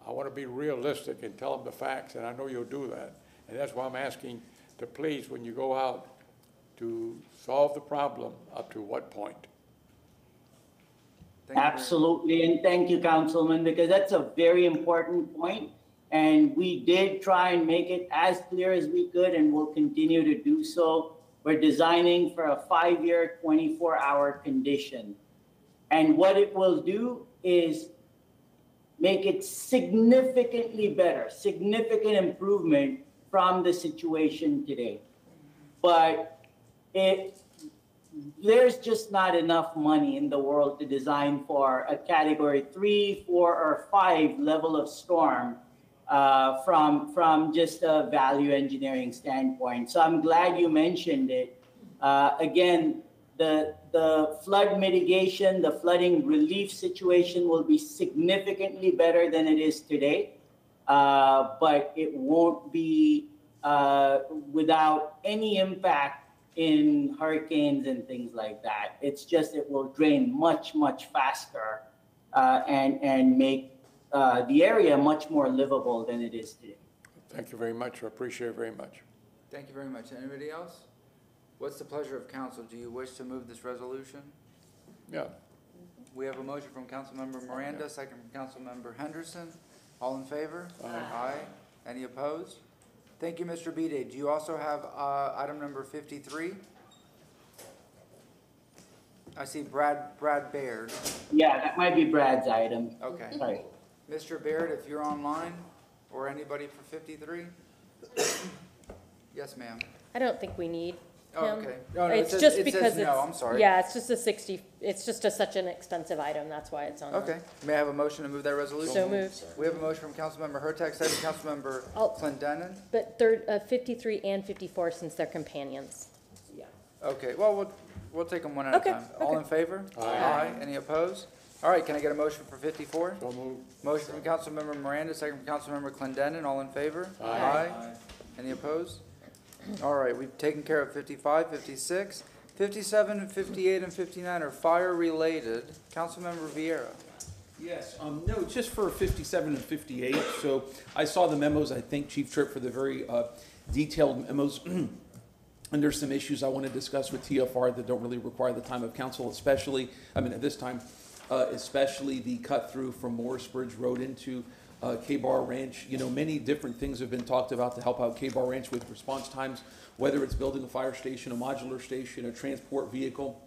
I wanna be realistic and tell them the facts, and I know you'll do that. And that's why I'm asking to please, when you go out, to solve the problem, up to what point? Thank Absolutely, and thank you, Councilman, because that's a very important point. And we did try and make it as clear as we could, and we'll continue to do so. We're designing for a five-year, 24-hour condition. And what it will do is make it significantly better, significant improvement from the situation today. But it, there's just not enough money in the world to design for a category three, four, or five level of storm uh, from, from just a value engineering standpoint. So I'm glad you mentioned it. Uh, again, the, the flood mitigation, the flooding relief situation will be significantly better than it is today. Uh, but it won't be uh, without any impact in hurricanes and things like that. It's just it will drain much, much faster uh, and, and make uh, the area much more livable than it is today. Thank you very much, I appreciate it very much. Thank you very much. Anybody else? What's the pleasure of council? Do you wish to move this resolution? Yeah, We have a motion from Councilmember Miranda, second from Councilmember Henderson. All in favor? Aye. Any opposed? Thank you, Mr. Bhide. Do you also have, uh, item number fifty-three? I see Brad, Brad Baird. Yeah, that might be Brad's item. Okay. Sorry. Mr. Baird, if you're online, or anybody for fifty-three? [coughs] Yes, ma'am. I don't think we need Oh, him. okay. No, no, it It's says- just it says because no, it's- I'm sorry. Yeah, it's just a sixty, it's just a, such an extensive item, that's why it's on. there. Okay. May I have a motion to move that resolution? So moved. We have a motion from Councilmember Hurtak, second from Councilmember I'll- Clendenin. But third, uh, fifty-three and fifty-four, since they're companions. Yeah. Okay, well, we'll, we'll take them one at a Okay, time. All in favor? Aye. Any opposed? All right, can I get a motion for fifty-four? so moved. Motion from Councilmember Miranda, second from Councilmember Clendenin. All in favor? Aye. Any opposed? All right, we've taken care of 55, 56, 57, and 58, and fifty-nine are fire-related. Councilmember Viera. Yes, um, no, just for fifty-seven and fifty-eight, so I saw the memos, I thank Chief Tripp for the very, uh, detailed memos. [clears throat] And there's some issues I want to discuss with TFR that don't really require the time of council, especially, I mean, at this time, uh, especially the cut-through from Morris Bridge Road into, uh, K-Bar Ranch. You know, many different things have been talked about to help out K-Bar Ranch with response times, whether it's building a fire station, a modular station, a transport vehicle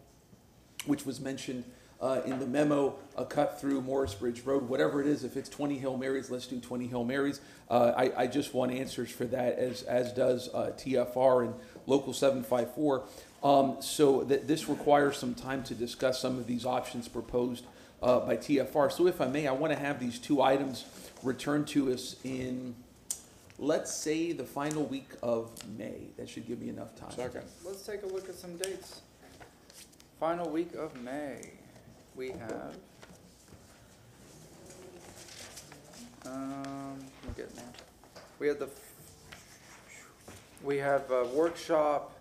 which was mentioned uh, in the memo, a cut through Morris Bridge Road, whatever it is, if it's 20 Hill Marys, let's do 20 Hill Marys. Uh, I, I just want answers for that, as, as does uh, TFR and Local 754. Um, So that this requires some time to discuss some of these options proposed uh, by TFR. So if I may, I want to have these two items returned to us in, let's say, the final week of May. That should give me enough time. Second. Let's take a look at some dates. Final week of May, we have. Um, I'm getting there. We have the, we have a workshop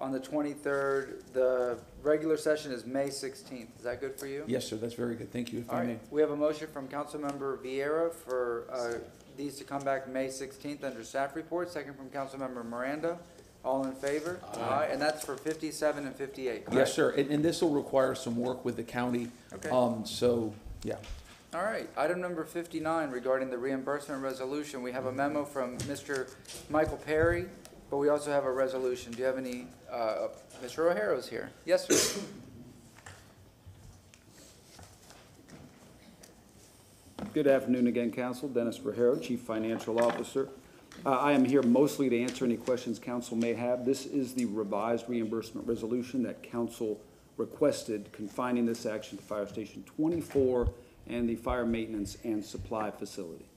on the twenty-third. The regular session is May sixteenth. Is that good for you? Yes, sir, that's very good. Thank you, if All I may. right, we have a motion from Councilmember Viera for, uh, these to come back May sixteenth under staff report, second from Councilmember Miranda. All in favor? Aye. And that's for fifty-seven and fifty-eight, correct? Yes, sir, and, and this will require some work with the county. Okay. Um, so, yeah. All right, item number fifty-nine regarding the reimbursement resolution, we have a memo from Mr. Michael Perry, but we also have a resolution. Do you have any, uh, Mr. Rogero's here? Yes, sir. Good afternoon again, Council. Dennis Rogero, Chief Financial Officer. Uh, I am here mostly to answer any questions council may have. This is the revised reimbursement resolution that council requested confining this action to Fire Station 24 and the Fire Maintenance and Supply Facility.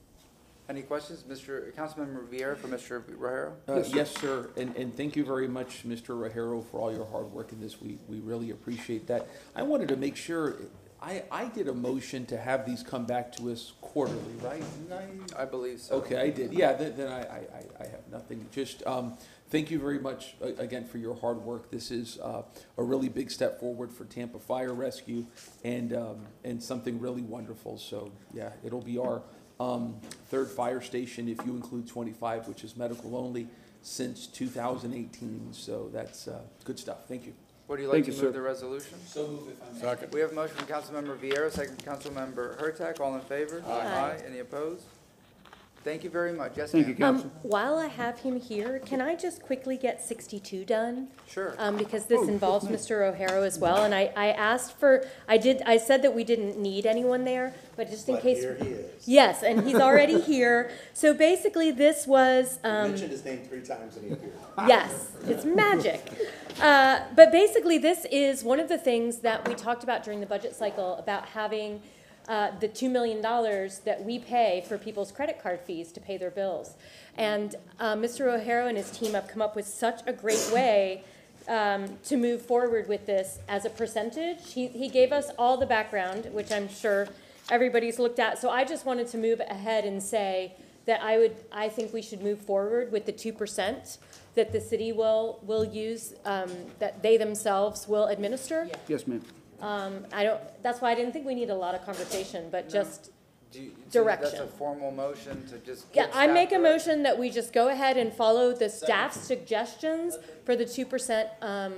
Any questions? Mr. Councilmember Viera for Mr. Rogero? Uh, yes, sir, and, and thank you very much, Mr. Rogero, for all your hard work in this. We, we really appreciate that. I wanted to make sure, I, I did a motion to have these come back to us quarterly, right? Didn't I? I believe so. Okay, I did, yeah, then, then I, I, I- I have nothing, just, um, thank you very much, again, for your hard work. This is, uh, a really big step forward for Tampa Fire Rescue and, um, and something really wonderful, so, yeah, it'll be our, um, third fire station, if you include twenty-five, which is medical only, since two thousand eighteen, so that's, uh, good stuff, thank you. Would you like Thank to you, move sir. the resolution? So move if I may. Second. We have a motion from Councilmember Viera, second from Councilmember Hurtak. All in favor? Aye. Any opposed? Thank you very much. Yes, Thank you, ma'am. Council. Um, while I have him here, can I just quickly get sixty-two done? Sure. Um, because this Oh, involves yes, Mr. Rogero as well, and I, I asked for, I did, I said that we didn't need anyone there, but just in case. Here he is. Yes, and he's already [laughs] here. So basically, this was, um. Mentioned his name three times and he appeared. Yes, it's magic. Uh, but basically, this is one of the things that we talked about during the budget cycle about having uh, the $2 million that we pay for people's credit card fees to pay their bills. And uh, Mr. Rogero and his team have come up with such a great way um, to move forward with this as a percentage. He, he gave us all the background, which I'm sure everybody's looked at. So I just wanted to move ahead and say that I would, I think we should move forward with the two percent that the city will, will use, um, that they themselves will administer. Yes, ma'am. Um, I don't, that's why I didn't think we need a lot of conversation, but just, Do you- so That's direction. a formal motion to just. yeah, give I staff make a direction? motion that we just go ahead and follow the staff's suggestions for the two percent, um,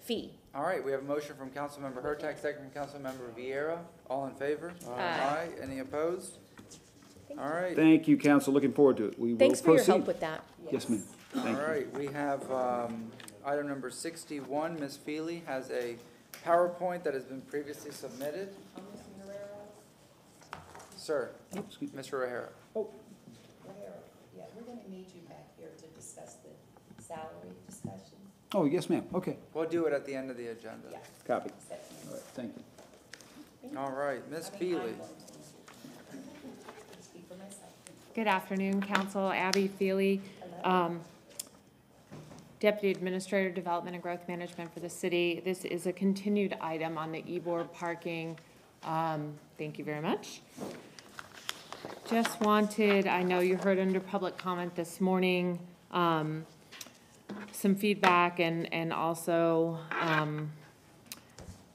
fee. All right, we have a motion from Councilmember Hurtak, second from Councilmember Viera. All in favor? Aye. Any opposed? All right. Thank you, Council. Looking forward to it. We will Thanks for your help proceed. with that. Yes, ma'am. All Thank you. right, we have um, item number 61. Ms. Feeley has a PowerPoint that has been previously submitted. Sir, Excuse me. Mr. Rogero. Yeah, we're gonna need you back here to discuss the salary discussion. Oh, yes, ma'am. Okay. We'll do it at the end of the agenda. Yeah, Copy. All right, thank you. All right, Ms. Feeley. [laughs] Speak for myself. Good afternoon, Council. Abbye Feeley, um, Deputy Administrator, Development and Growth Management for the city. This is a continued item on the Ybor parking. Um, Thank you very much. Just wanted, I know you heard under public comment this morning, um, some feedback and, and also, um,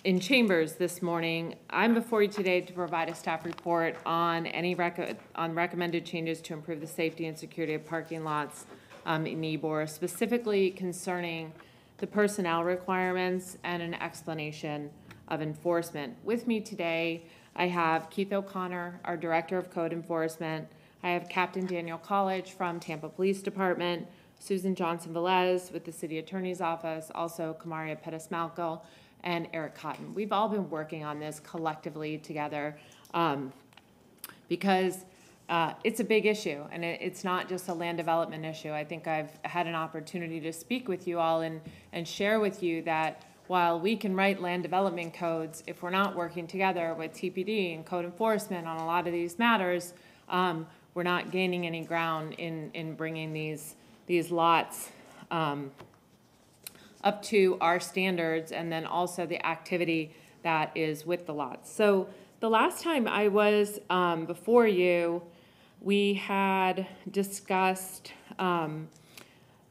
in chambers this morning. I'm before you today to provide a staff report on any rec, on recommended changes to improve the safety and security of parking lots um, in Ybor, specifically concerning the personnel requirements and an explanation of enforcement. With me today, I have Keith O'Connor, our Director of Code Enforcement. I have Captain Daniel College from Tampa Police Department, Susan Johnson Velez with the City Attorney's Office, also Kamaria Pettis Malco, and Eric Cotton. We've all been working on this collectively together um, because uh, it's a big issue and it, it's not just a land development issue. I think I've had an opportunity to speak with you all and, and share with you that while we can write land development codes, if we're not working together with TPD and code enforcement on a lot of these matters, um, we're not gaining any ground in, in bringing these, these lots um, up to our standards and then also the activity that is with the lots. So the last time I was um, before you, we had discussed um,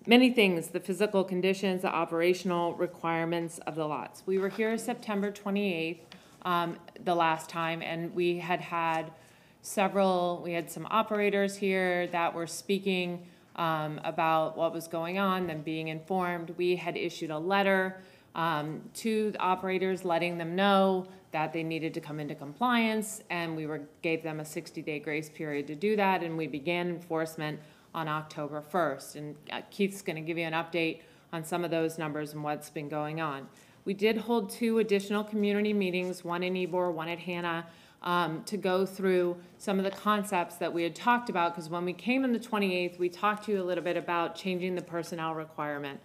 many things, the physical conditions, the operational requirements of the lots. We were here September 28th, um, the last time, and we had had several, we had some operators here that were speaking um, about what was going on, them being informed. We had issued a letter um, to the operators letting them know that they needed to come into compliance, and we were, gave them a 60-day grace period to do that, and we began enforcement on October 1st. And uh, Keith's going to give you an update on some of those numbers and what's been going on. We did hold two additional community meetings, one in Ybor, one at Hanna, um, to go through some of the concepts that we had talked about, because when we came on the 28th, we talked to you a little bit about changing the personnel requirement.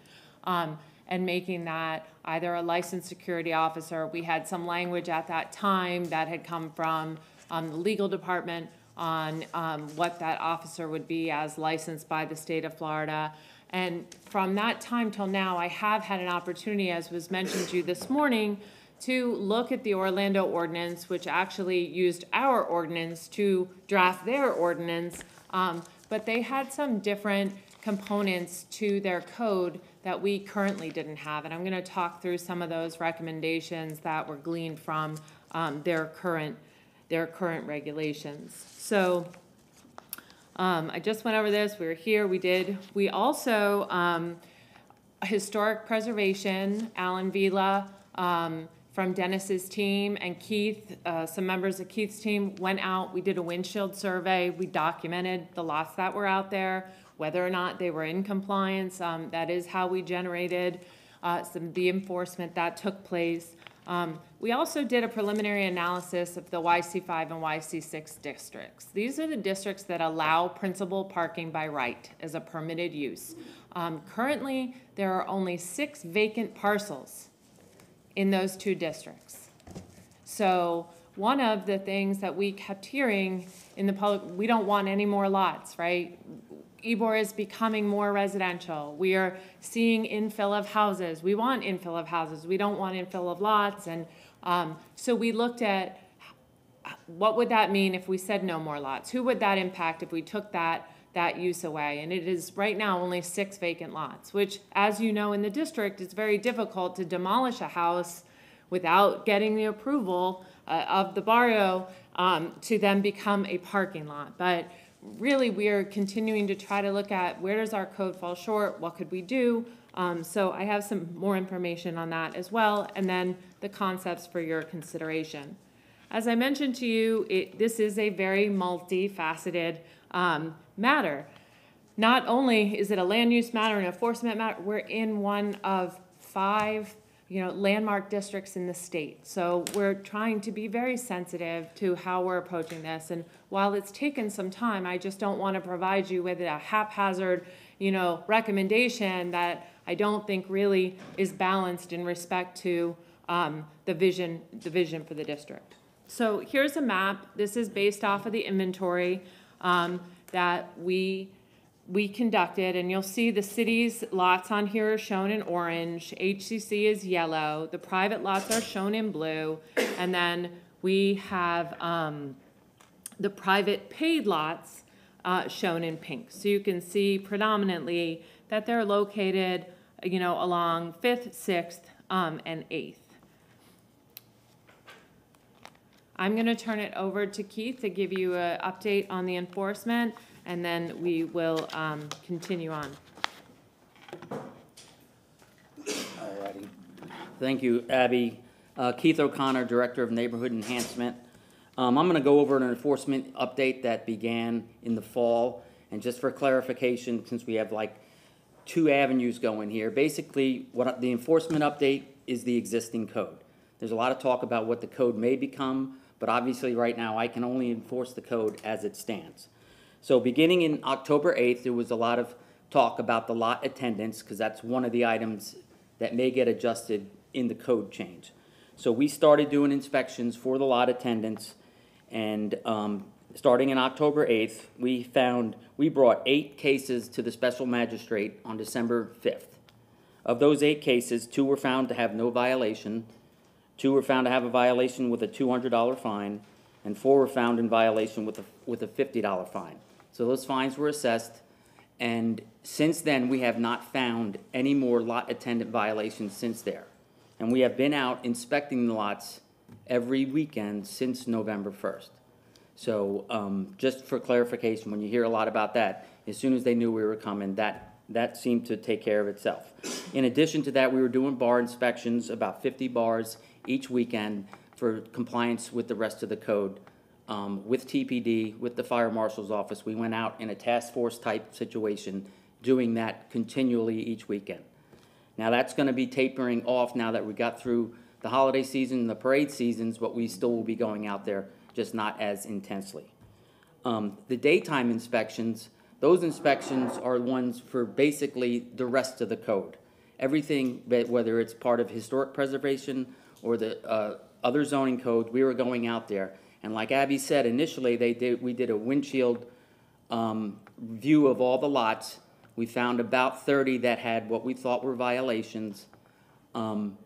Um, and making that either a licensed security officer. We had some language at that time that had come from um, the legal department on um, what that officer would be as licensed by the state of Florida. And from that time till now, I have had an opportunity, as was mentioned to you this morning, to look at the Orlando ordinance, which actually used our ordinance to draft their ordinance. Um, but they had some different components to their code that we currently didn't have. And I'm gonna talk through some of those recommendations that were gleaned from, um, their current, their current regulations. So, um, I just went over this, we were here, we did, we also, um, historic preservation, Alan Vila, um, from Dennis's team and Keith, uh, some members of Keith's team went out, we did a windshield survey, we documented the lots that were out there, whether or not they were in compliance, um, that is how we generated, uh, some, the enforcement that took place. Um, we also did a preliminary analysis of the YC five and YC six districts. These are the districts that allow principal parking by right as a permitted use. Um, currently, there are only six vacant parcels in those two districts. So one of the things that we kept hearing in the public, we don't want any more lots, right? Ybor is becoming more residential. We are seeing infill of houses. We want infill of houses. We don't want infill of lots. And um, so we looked at what would that mean if we said no more lots? Who would that impact if we took that that use away? And it is right now only six vacant lots, which, as you know, in the district, it's very difficult to demolish a house without getting the approval uh, of the barrio um, to then become a parking lot. But really, we are continuing to try to look at where does our code fall short? What could we do? Um, so I have some more information on that as well, and then the concepts for your consideration. As I mentioned to you, it, this is a very multifaceted um, matter. Not only is it a land use matter, an enforcement matter, we're in one of five you know, landmark districts in the state. So we're trying to be very sensitive to how we're approaching this. And while it's taken some time, I just don't want to provide you with a haphazard, you know, recommendation that I don't think really is balanced in respect to um, the vision, the vision for the district. So here's a map. This is based off of the inventory um, that we we conducted, and you'll see the city's lots on here are shown in orange, HCC is yellow, the private lots are shown in blue, and then we have um, the private paid lots uh, shown in pink. So you can see predominantly that they're located, you know, along Fifth, Sixth, um, and Eighth. I'm going to turn it over to Keith to give you an update on the enforcement and then we will um, continue on. Alrighty. Thank you, Abbye. Uh, Keith O'Connor, Director of Neighborhood Enhancement. Um, I'm going to go over an enforcement update that began in the fall. And just for clarification, since we have like two avenues going here, basically what the enforcement update is the existing code. There's a lot of talk about what the code may become, but obviously right now I can only enforce the code as it stands. So beginning in October 8th, there was a lot of talk about the lot attendance because that's one of the items that may get adjusted in the code change. So we started doing inspections for the lot attendance and um, starting in October 8th, we found, we brought eight cases to the special magistrate on December 5th. Of those eight cases, two were found to have no violation, two were found to have a violation with a $200 fine, and four were found in violation with a, with a $50 fine. So those fines were assessed, and since then, we have not found any more lot attendant violations since there. And we have been out inspecting the lots every weekend since November 1st. So um, just for clarification, when you hear a lot about that, as soon as they knew we were coming, that, that seemed to take care of itself. In addition to that, we were doing bar inspections, about 50 bars each weekend for compliance with the rest of the code um, with TPD, with the fire marshal's office. We went out in a task force type situation, doing that continually each weekend. Now that's going to be tapering off now that we got through the holiday season, the parade seasons, but we still will be going out there, just not as intensely. Um, the daytime inspections, those inspections are ones for basically the rest of the code. Everything, whether it's part of historic preservation or the uh, other zoning code, we were going out there and like Abbye said, initially they did, we did a windshield um, view of all the lots. We found about 30 that had what we thought were violations. Um,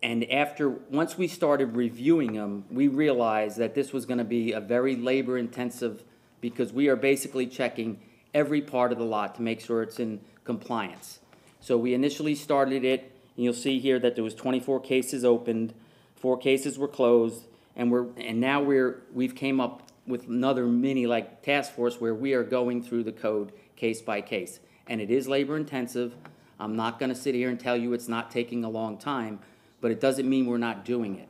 And after, once we started reviewing them, we realized that this was gonna be a very labor-intensive, because we are basically checking every part of the lot to make sure it's in compliance. So we initially started it, and you'll see here that there was twenty-four cases opened, four cases were closed, and we're, and now we're, we've came up with another mini like task force where we are going through the code case by case. And it is labor intensive. I'm not gonna sit here and tell you it's not taking a long time, but it doesn't mean we're not doing it.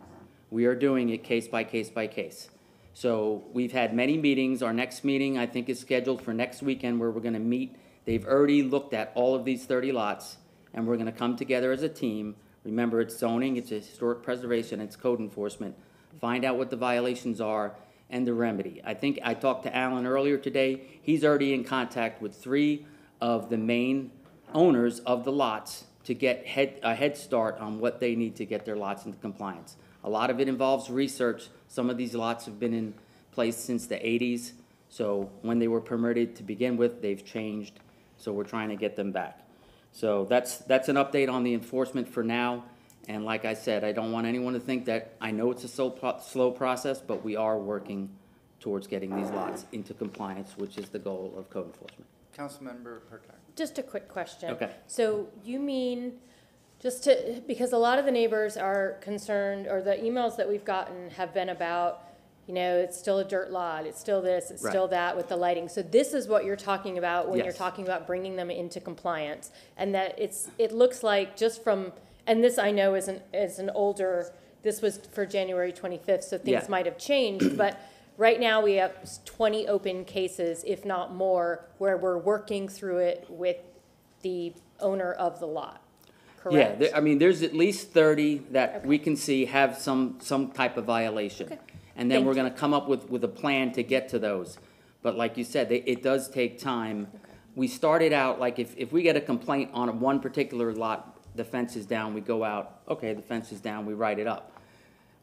We are doing it case by case by case. So we've had many meetings. Our next meeting, I think, is scheduled for next weekend where we're gonna meet. They've already looked at all of these thirty lots, and we're gonna come together as a team. Remember, it's zoning, it's historic preservation, it's code enforcement. Find out what the violations are and the remedy. I think I talked to Alan earlier today. He's already in contact with three of the main owners of the lots to get head, a head start on what they need to get their lots into compliance. A lot of it involves research. Some of these lots have been in place since the eighties. So when they were permitted to begin with, they've changed. So we're trying to get them back. So that's, that's an update on the enforcement for now. And like I said, I don't want anyone to think that, I know it's a slow, pro- slow process, but we are working towards getting these lots into compliance, which is the goal of code enforcement. Councilmember Pertine. Just a quick question. Okay. So you mean, just to, because a lot of the neighbors are concerned, or the emails that we've gotten have been about, you know, it's still a dirt lot, it's still this, it's Right. still that with the lighting. So this is what you're talking about when you're Yes. talking about bringing them into compliance? And that it's, it looks like just from, and this I know is an, is an older, this was for January twenty-fifth, so Yeah. things might have changed, but right now we have twenty open cases, if not more, where we're working through it with the owner of the lot, Yeah, correct? there- I mean, there's at least thirty that we can see have some, some type of violation. And then Thank we're gonna come up with, with a plan to get to those. But like you said, they- it does take time. We started out, like, if, if we get a complaint on one particular lot, the fence is down, we go out, okay, the fence is down, we write it up.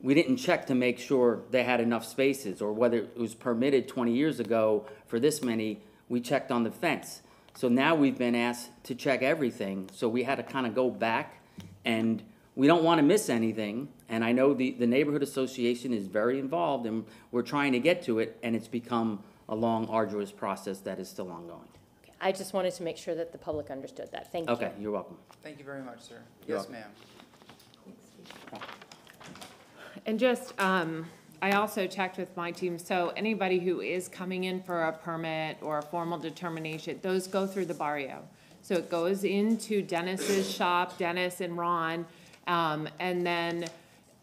We didn't check to make sure they had enough spaces, or whether it was permitted twenty years ago for this many, we checked on the fence. So now we've been asked to check everything, so we had to kind of go back, and we don't want to miss anything. And I know the, the neighborhood association is very involved, and we're trying to get to it, and it's become a long arduous process that is still ongoing. Okay, I just wanted to make sure that the public understood that. Thank you. Okay, you're welcome. Thank you very much, sir. You're Yes, welcome. ma'am. And just, um, I also checked with my team, so anybody who is coming in for a permit or a formal determination, those go through the barrio. So it goes into Dennis's shop, Dennis and Ron, um, and then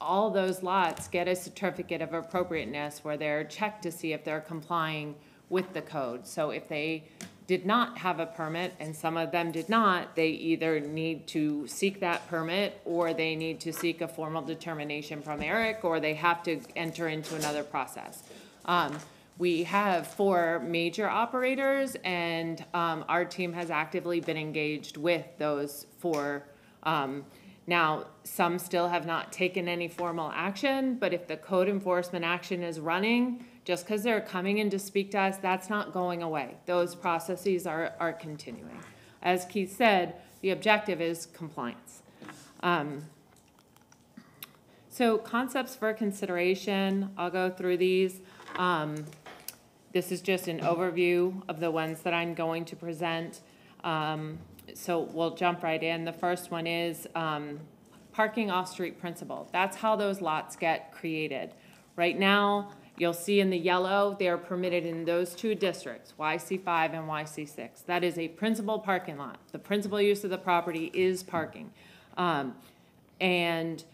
all those lots get a certificate of appropriateness where they're checked to see if they're complying with the code. So if they did not have a permit, and some of them did not, they either need to seek that permit, or they need to seek a formal determination from Eric, or they have to enter into another process. Um, we have four major operators, and, um, our team has actively been engaged with those four. Um, now, some still have not taken any formal action, but if the code enforcement action is running, just because they're coming in to speak to us, that's not going away. Those processes are, are continuing. As Keith said, the objective is compliance. Um, So concepts for consideration, I'll go through these. Um, This is just an overview of the ones that I'm going to present. Um, So we'll jump right in. The first one is um, parking off-street principle. That's how those lots get created. Right now, you'll see in the yellow, they are permitted in those two districts, YC five and YC six. That is a principal parking lot. The principal use of the property is parking. Um, And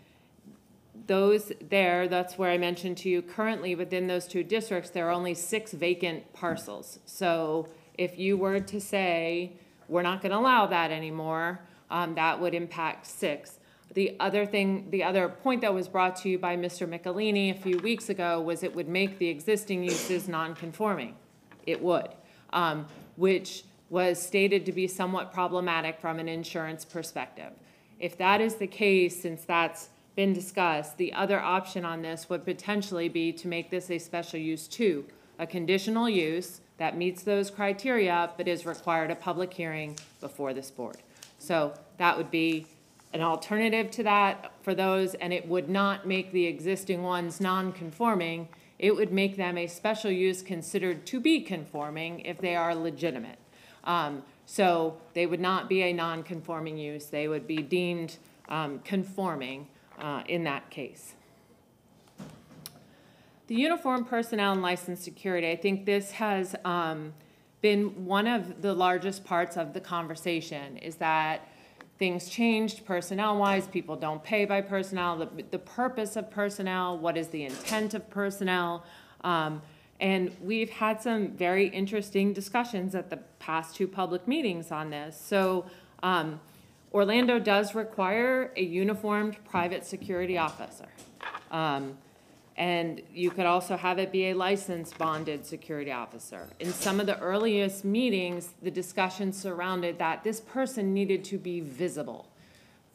those there, that's where I mentioned to you, currently within those two districts, there are only six vacant parcels. So if you were to say, we're not gonna allow that anymore, um, that would impact six. The other thing, the other point that was brought to you by Mr. Michelini a few weeks ago was it would make the existing uses non-conforming. It would, um, which was stated to be somewhat problematic from an insurance perspective. If that is the case, since that's been discussed, the other option on this would potentially be to make this a special use too, a conditional use that meets those criteria, but is required a public hearing before this board. So that would be an alternative to that for those, and it would not make the existing ones non-conforming. It would make them a special use considered to be conforming if they are legitimate. Um, so they would not be a non-conforming use, they would be deemed, um, conforming, uh, in that case. The uniform personnel and licensed security, I think this has, um, been one of the largest parts of the conversation, is that things changed personnel-wise, people don't pay by personnel, the, the purpose of personnel, what is the intent of personnel? Um, and we've had some very interesting discussions at the past two public meetings on this. So, um, Orlando does require a uniformed private security officer. Um, and you could also have it be a licensed bonded security officer. In some of the earliest meetings, the discussion surrounded that this person needed to be visible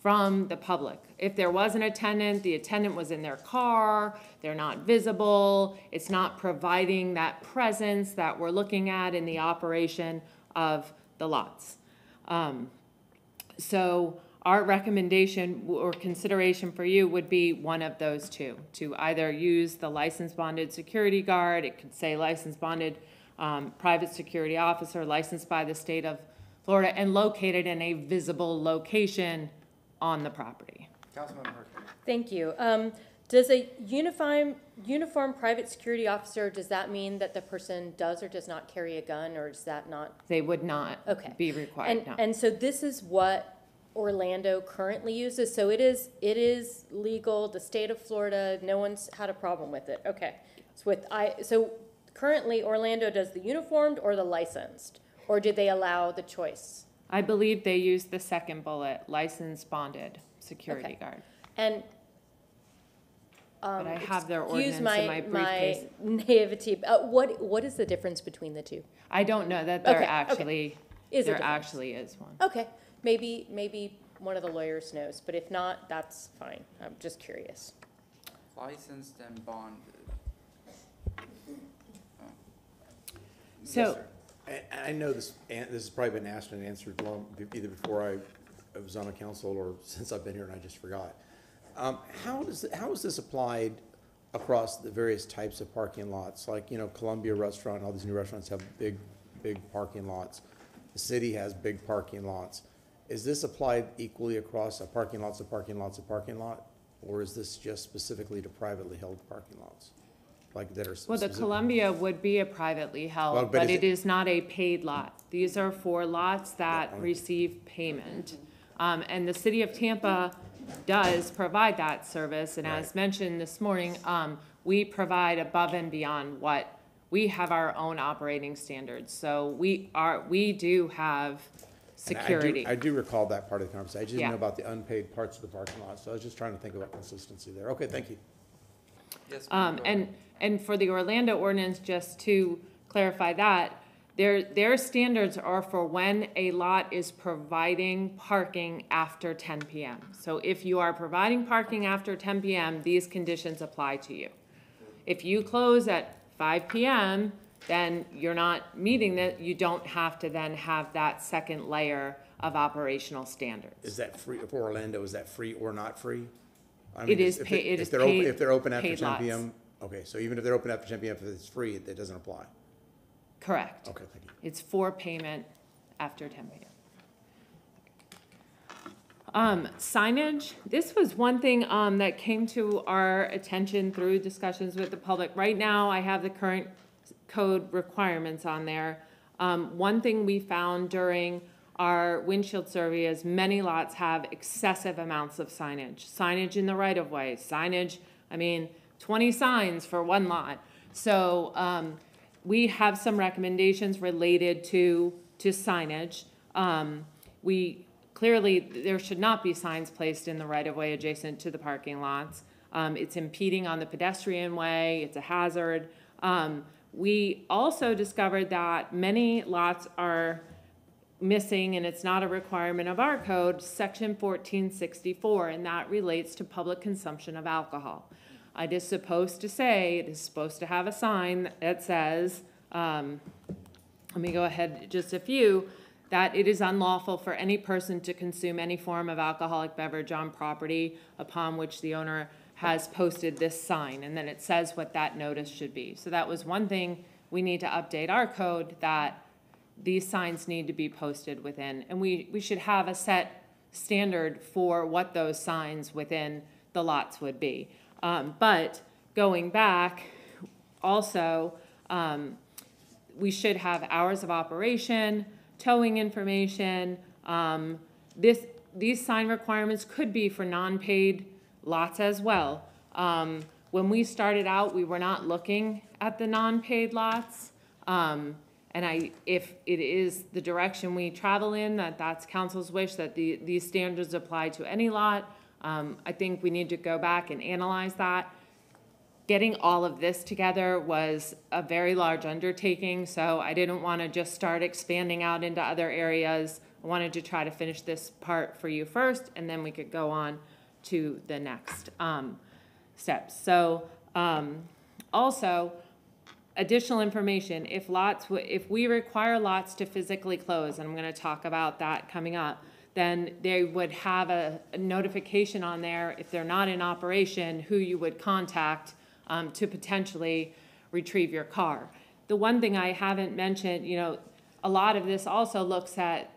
from the public. If there was an attendant, the attendant was in their car, they're not visible, it's not providing that presence that we're looking at in the operation of the lots. Um, so our recommendation or consideration for you would be one of those two, to either use the licensed bonded security guard, it could say licensed bonded um, private security officer licensed by the state of Florida and located in a visible location on the property. Councilmember Hurtak. Thank you. Um, does a uniform, uniform private security officer, does that mean that the person does or does not carry a gun, or is that not? They would not Okay. be required, And, no. and so this is what Orlando currently uses, so it is, it is legal, the state of Florida, no one's had a problem with it, okay. It's with, I, so currently Orlando does the uniformed or the licensed, or do they allow the choice? I believe they used the second bullet, licensed bonded security Okay. guard. And, But um, I have their ordinance in my, my my briefcase. naivety, uh, what, what is the difference between the two? I don't know that there Okay, okay. actually, Is there difference. actually is one. Okay, maybe, maybe one of the lawyers knows, but if not, that's fine, I'm just curious. Licensed and bonded. Oh. Yes, So- sir. I, I know this, this has probably been asked and answered long, either before I, I was on the council or [laughs] since I've been here and I just forgot. Um, how does, how is this applied across the various types of parking lots? Like, you know, Columbia Restaurant, all these new restaurants have big, big parking lots. The city has big parking lots. Is this applied equally across a parking lots of parking lots of parking lot? Or is this just specifically to privately held parking lots? Like that are. Well, the specific- Columbia would be a privately Well, held, but but is it it- is not a paid lot. These are for lots that receive payment. Um, and the city of Tampa does provide that service, and as Right. mentioned this morning, um, we provide above and beyond what, we have our own operating standards, so we are, we do have And I do- security. I do recall that part of the conversation. I just didn't Yeah. know about the unpaid parts of the parking lot, so I was just trying to think about consistency there. Okay, thank you. Yes, Um, go and, and for the Orlando ordinance, just to clarify that, their, their standards are for when a lot is providing parking after ten PM. So if you are providing parking after ten PM, these conditions apply to you. If you close at five PM, then you're not meeting that, you don't have to then have that second layer of operational standards. Is that free, for Orlando, is that free or not free? I It mean, is if pay- they- it if is they're open- paid- If they're open after paid ten lots. PM, okay, so even if they're open after ten PM, if it's free, it doesn't apply? Correct. Okay, thank you. It's for payment after ten PM. Um, signage, this was one thing, um, that came to our attention through discussions with the public. Right now, I have the current code requirements on there. Um, one thing we found during our windshield survey is many lots have excessive amounts of signage. Signage in the right of way, signage, I mean, twenty signs for one lot. So, um, we have some recommendations related to, to signage. Um, we, clearly, there should not be signs placed in the right-of-way adjacent to the parking lots. Um, it's impeding on the pedestrian way, it's a hazard. We also discovered that many lots are missing, and it's not a requirement of our code, section fourteen sixty-four, and that relates to public consumption of alcohol. It is supposed to say, it is supposed to have a sign that says, um, let me go ahead, just a few, that it is unlawful for any person to consume any form of alcoholic beverage on property upon which the owner has posted this sign, and then it says what that notice should be. So that was one thing we need to update our code, that these signs need to be posted within, and we, we should have a set standard for what those signs within the lots would be. Um, but going back, also, um, we should have hours of operation, towing information. Um, this, these sign requirements could be for non-paid lots as well. Um, when we started out, we were not looking at the non-paid lots. Um, and I, if it is the direction we travel in, that that's council's wish, that the, these standards apply to any lot, um, I think we need to go back and analyze that. Getting all of this together was a very large undertaking, so I didn't want to just start expanding out into other areas. I wanted to try to finish this part for you first, and then we could go on to the next um, steps. So um, also, additional information, if lots, if we require lots to physically close, and I'm going to talk about that coming up, then they would have a a notification on there, if they're not in operation, who you would contact um, to potentially retrieve your car. The one thing I haven't mentioned, you know, a lot of this also looks at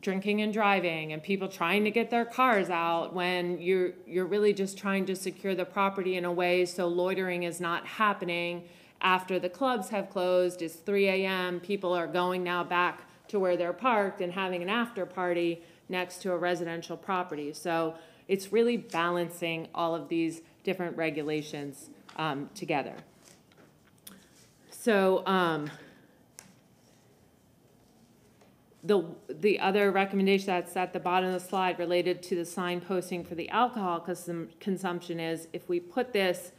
drinking and driving and people trying to get their cars out when you're you're really just trying to secure the property in a way so loitering is not happening after the clubs have closed it's 3 a.m people are going now back to where they're parked and having an after party next to a residential property. So it's really balancing all of these different regulations um, together. So um, the, the other recommendation that's at the bottom of the slide related to the sign posting for the alcohol consum- consumption is if we put this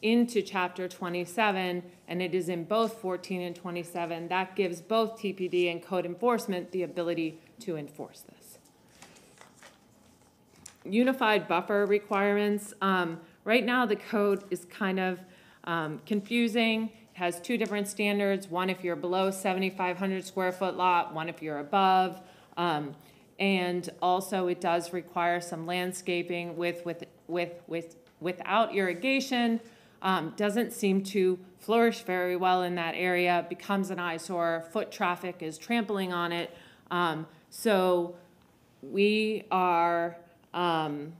into chapter twenty-seven, and it is in both fourteen and twenty-seven, that gives both TPD and code enforcement the ability to enforce this. Unified buffer requirements, um, right now the code is kind of, um, confusing has two different standards, one if you're below seventy-five hundred square foot lot, one if you're above. Um, and also it does require some landscaping with, with, with, with, without irrigation. Um, doesn't seem to flourish very well in that area, becomes an eyesore, foot traffic is trampling on it. Um, so we are, um,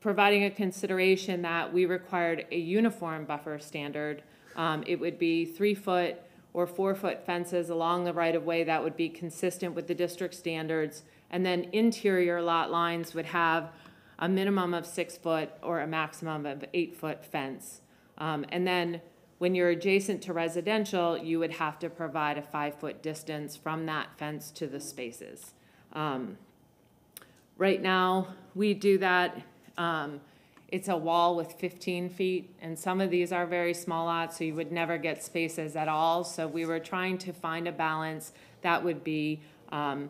providing a consideration that we required a uniform buffer standard. Um, it would be three-foot or four-foot fences along the right-of-way that would be consistent with the district standards. And then interior lot lines would have a minimum of six-foot or a maximum of eight-foot fence. Um, and then when you're adjacent to residential, you would have to provide a five-foot distance from that fence to the spaces. Um, Right now, we do that, um, it's a wall with fifteen feet, and some of these are very small lots, so you would never get spaces at all. So we were trying to find a balance that would be, um,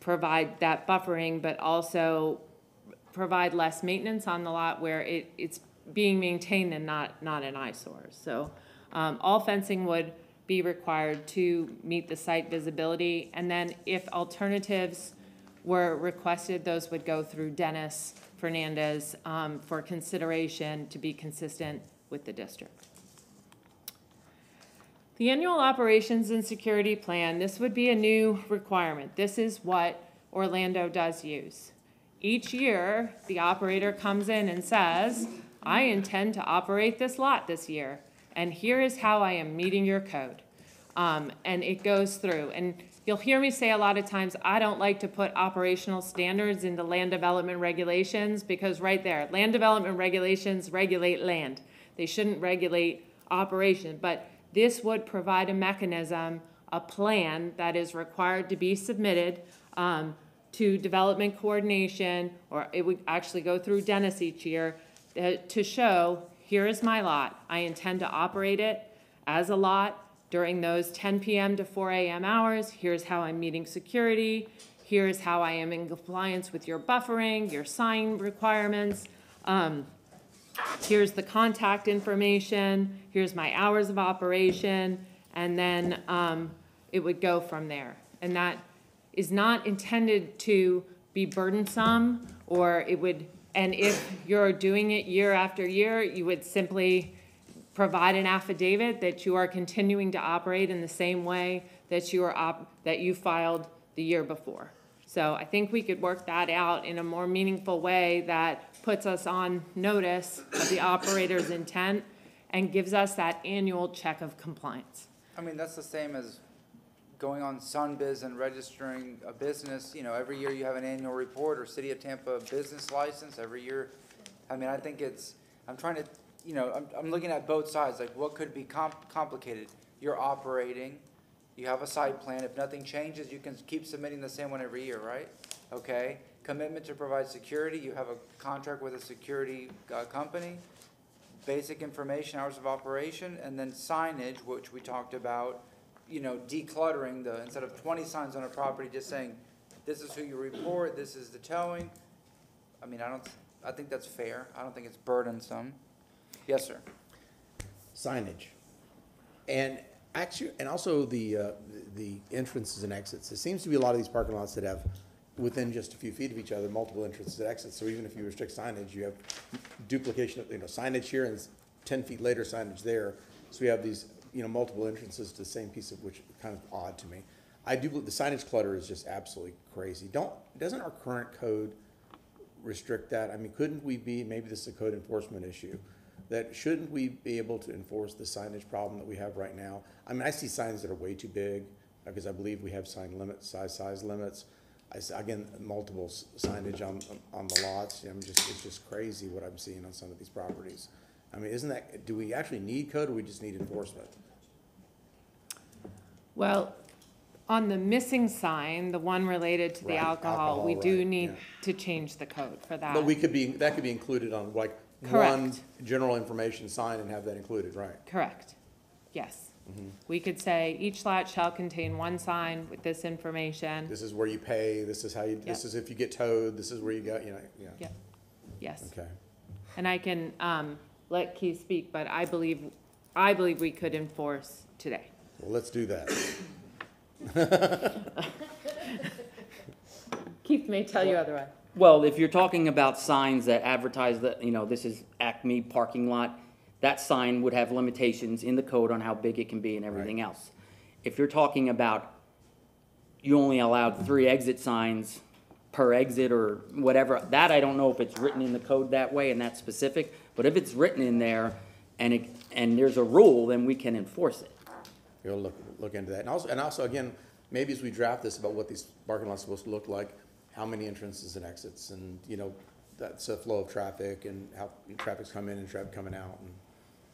provide that buffering, but also provide less maintenance on the lot where it, it's being maintained and not, not an eyesore. So, um, all fencing would be required to meet the site visibility, and then if alternatives were requested, those would go through Dennis Fernandez um, for consideration to be consistent with the district. The annual operations and security plan, this would be a new requirement. This is what Orlando does use. Each year, the operator comes in and says, I intend to operate this lot this year, and here is how I am meeting your code. Um, and it goes through. And you'll hear me say a lot of times, I don't like to put operational standards into land development regulations because right there, land development regulations regulate land. They shouldn't regulate operation, but this would provide a mechanism, a plan that is required to be submitted um, to development coordination, or it would actually go through Dennis each year uh, to show, here is my lot. I intend to operate it as a lot during those 10 PM to 4 AM hours. Here's how I'm meeting security. Here's how I am in compliance with your buffering, your sign requirements. Um, here's the contact information. Here's my hours of operation. And then um, it would go from there. And that is not intended to be burdensome, or it would, and if you're doing it year after year, you would simply provide an affidavit that you are continuing to operate in the same way that you are that you filed the year before. So I think we could work that out in a more meaningful way that puts us on notice of the operator's intent and gives us that annual check of compliance. I mean, that's the same as going on Sunbiz and registering a business, you know, every year you have an annual report, or City of Tampa business license, every year. I mean, I think it's, I'm trying to, you know, I'm, I'm looking at both sides, like, what could be com- complicated? You're operating, you have a site plan, if nothing changes, you can keep submitting the same one every year, right? Okay, commitment to provide security, you have a contract with a security, uh, company, basic information, hours of operation, and then signage, which we talked about, you know, decluttering the, instead of twenty signs on a property, just saying, this is who you report, this is the towing. I mean, I don't, I think that's fair, I don't think it's burdensome. Yes, sir. signage. And actually, and also the, uh, the entrances and exits. It seems to be a lot of these parking lots that have, within just a few feet of each other, multiple entrances and exits. So even if you restrict signage, you have duplication of, you know, signage here and ten feet later signage there. So we have these, you know, multiple entrances to the same piece of, which kind of odd to me. I do, believe the signage clutter is just absolutely crazy. Don't, doesn't our current code restrict that? I mean, couldn't we be, maybe this is a code enforcement issue, that shouldn't we be able to enforce the signage problem that we have right now? I mean, I see signs that are way too big, because I believe we have sign limits, size, size limits. I, again, multiple signage on, on the lots, I'm just, it's just crazy what I'm seeing on some of these properties. I mean, isn't that, do we actually need code, or we just need enforcement? Well, on the missing sign, the one related to the Right, alcohol, we alcohol, do need yeah. to change the code for that. But we could be, that could be included on like one Correct. general information sign and have that included, right? Correct, yes. Mm-hmm. We could say each lot shall contain one sign with this information. This is where you pay, this is how you, this is if you get towed, this is where you go, you know, yeah. Yes. Okay. And I can, um, let Keith speak, but I believe, I believe we could enforce today. Well, let's do that. [laughs] Keith may tell you otherwise. Well, if you're talking about signs that advertise that, you know, this is Acme parking lot, that sign would have limitations in the code on how big it can be and everything else. If you're talking about, you only allowed three exit signs per exit or whatever, that I don't know if it's written in the code that way and that's specific, but if it's written in there and it, and there's a rule, then we can enforce it. We'll look, look into that. And also, and also, again, maybe as we draft this about what these parking lots are supposed to look like, how many entrances and exits, and, you know, that's a flow of traffic, and how traffic's come in and traffic coming out, and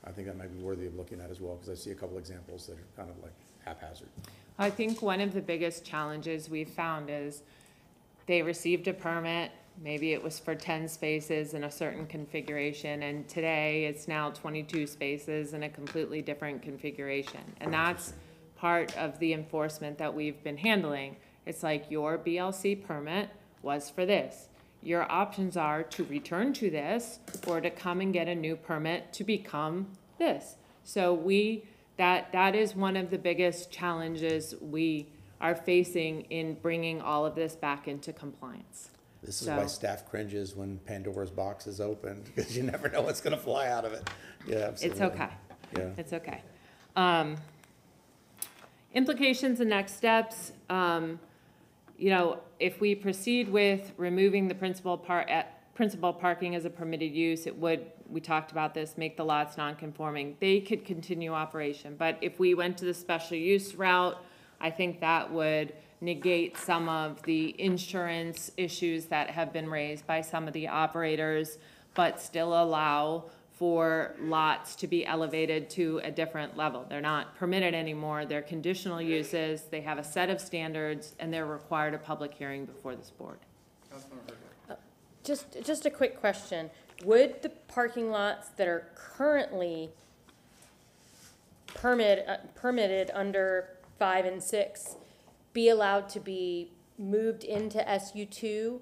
I think that might be worthy of looking at as well, because I see a couple examples that are kind of like haphazard. I think one of the biggest challenges we've found is they received a permit, maybe it was for ten spaces in a certain configuration, and today it's now twenty-two spaces in a completely different configuration. And that's part of the enforcement that we've been handling. It's like your BLC permit was for this. Your options are to return to this or to come and get a new permit to become this. So we, that, that is one of the biggest challenges we are facing in bringing all of this back into compliance. This is why staff cringes when Pandora's box is opened, because [laughs] you never know what's gonna fly out of it. Yeah, absolutely. It's okay. Yeah. It's okay. Um, implications and next steps, um, you know, if we proceed with removing the principal part at, principal parking as a permitted use, it would, we talked about this, make the lots non-conforming. They could continue operation, but if we went to the special use route, I think that would negate some of the insurance issues that have been raised by some of the operators, but still allow for lots to be elevated to a different level. They're not permitted anymore, they're conditional uses, they have a set of standards, and they're required a public hearing before this board. Just, just a quick question. Would the parking lots that are currently permit, uh, permitted under five and six be allowed to be moved into SU two?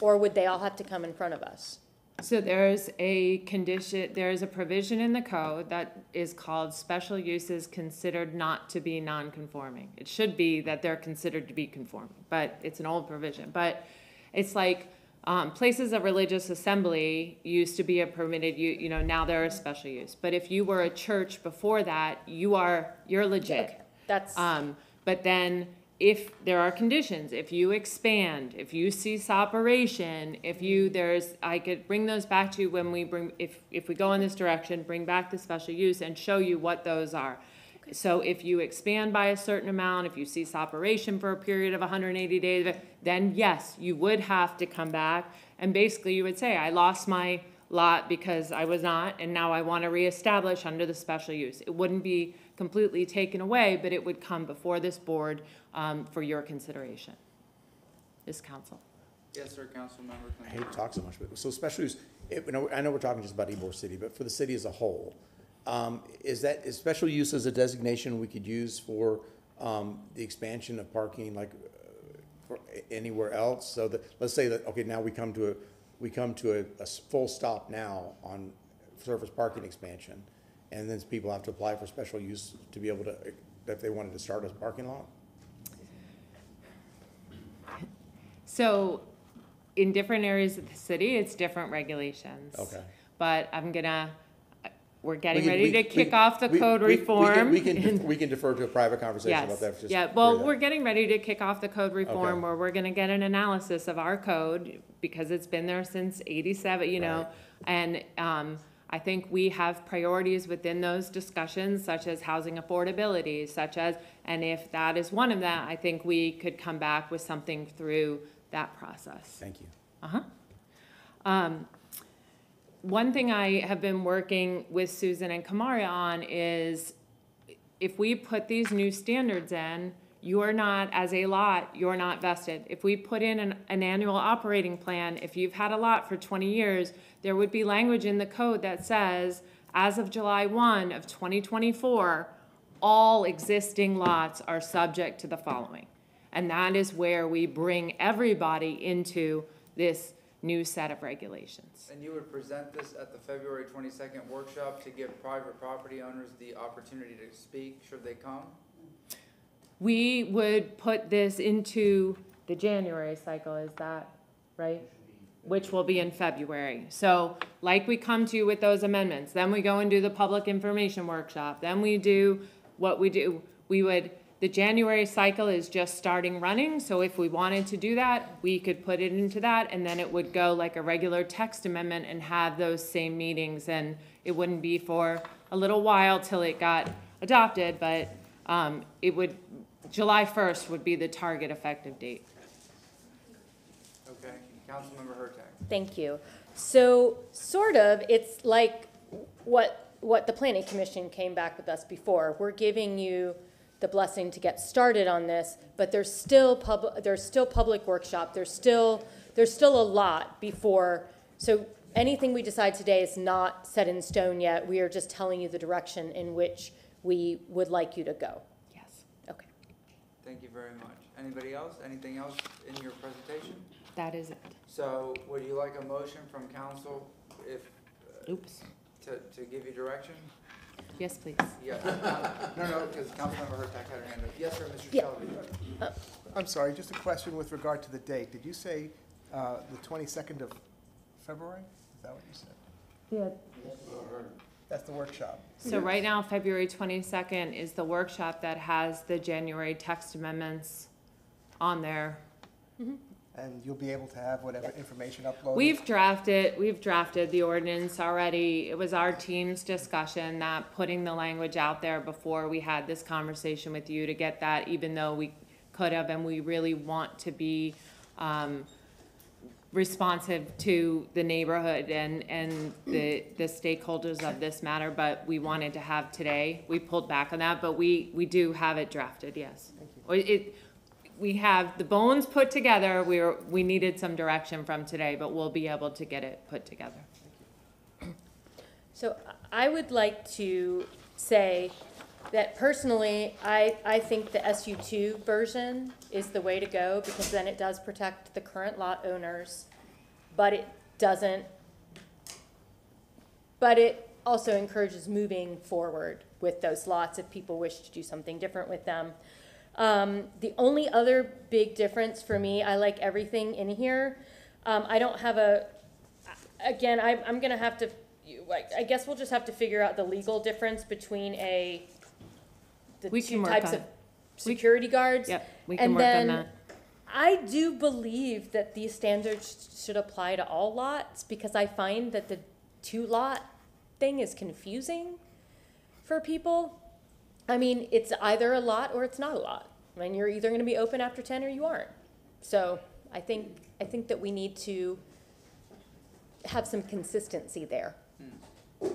Or would they all have to come in front of us? So there's a condition, there's a provision in the code that is called special uses considered not to be non-conforming. It should be that they're considered to be conforming, but it's an old provision. But it's like, um, places of religious assembly used to be a permitted, you, you know, now they're a special use. But if you were a church before that, you are, you're legit. Okay, That's, Um, but then if there are conditions, if you expand, if you cease operation, if you, there's, I could bring those back to you when we bring, if, if we go in this direction, bring back the special use and show you what those are. So if you expand by a certain amount, if you cease operation for a period of hundred and eighty days, then yes, you would have to come back. And basically you would say, I lost my lot because I was not, and now I want to reestablish under the special use. It wouldn't be completely taken away, but it would come before this board um, for your consideration. This council. Yes, sir, Councilmember I hate to talk so much, but, so special use, it, you know, I know we're talking just about Ybor City, but for the city as a whole, um, is that, is special use as a designation we could use for, um, the expansion of parking, like, uh, for anywhere else? So that, let's say that, okay, now we come to a, we come to a, a s- full stop now on surface parking expansion, and then people have to apply for special use to be able to, if they wanted to start a parking lot? So in different areas of the city, it's different regulations. Okay. But I'm gonna, we're We getting can- ready we- to we- kick off the we- code we- we can- reform. We can, [laughs] we can defer to a private conversation about that. Just yeah, well, we're getting ready to kick off the code reform Okay. where we're gonna get an analysis of our code because it's been there since eighty-seven, you know? And, um, I think we have priorities within those discussions such as housing affordability, such as, and if that is one of that, I think we could come back with something through that process. Thank you. Uh-huh. Um, one thing I have been working with Susan and Kamaria on is if we put these new standards in, you're not, as a lot, you're not vested. If we put in an, an annual operating plan, if you've had a lot for twenty years, there would be language in the code that says, as of July one of twenty twenty-four, all existing lots are subject to the following. And that is where we bring everybody into this new set of regulations. And you would present this at the February twenty-second workshop to give private property owners the opportunity to speak, should they come? We would put this into the January cycle, is that right? Which will be in February. So like we come to you with those amendments, then we go and do the public information workshop, then we do what we do. We would, the January cycle is just starting running, so if we wanted to do that, we could put it into that, and then it would go like a regular text amendment and have those same meetings, and it wouldn't be for a little while till it got adopted, but, um, it would, July first would be the target effective date. Okay, Councilmember Hurtak. Thank you. So, sort of, it's like what, what the planning commission came back with us before. We're giving you the blessing to get started on this, but there's still pub, there's still public workshop, there's still, there's still a lot before. So anything we decide today is not set in stone yet. We are just telling you the direction in which we would like you to go. Yes. Okay. Thank you very much. Anybody else? Anything else in your presentation? That is it. So would you like a motion from council if, uh, Oops. to, to give you direction? Yes, please. Yeah, [laughs] no, no, because Councilmember Hurtak had her hand up. Yes, sir, Mr. Yeah. Shelby. I'm sorry, just a question with regard to the date. Did you say uh, the 22nd of February? Is that what you said? Yeah. That's the workshop. So right now, February twenty-second is the workshop that has the January text amendments on there. And you'll be able to have whatever information uploaded? We've drafted, we've drafted the ordinance already. It was our team's discussion that putting the language out there before we had this conversation with you to get that, even though we could have, and we really want to be, um, responsive to the neighborhood and, and the, the stakeholders of this matter, but we wanted to have today. We pulled back on that, but we, we do have it drafted, yes. Or It, we have the bones put together, we were, we needed some direction from today, but we'll be able to get it put together. So I would like to say that personally, I, I think the SU two version is the way to go because then it does protect the current lot owners, but it doesn't but it also encourages moving forward with those lots if people wish to do something different with them. Um, the only other big difference for me, I like everything in here. Um, I don't have a, again, I, I'm gonna have to, I guess we'll just have to figure out the legal difference between a, the We can two work types on of it. Security guards. Yep, we can And work on then that. I do believe that these standards should apply to all lots because I find that the two lot thing is confusing for people. I mean, it's either a lot or it's not a lot. I mean, you're either gonna be open after ten or you aren't. So I think, I think that we need to have some consistency there. Hmm.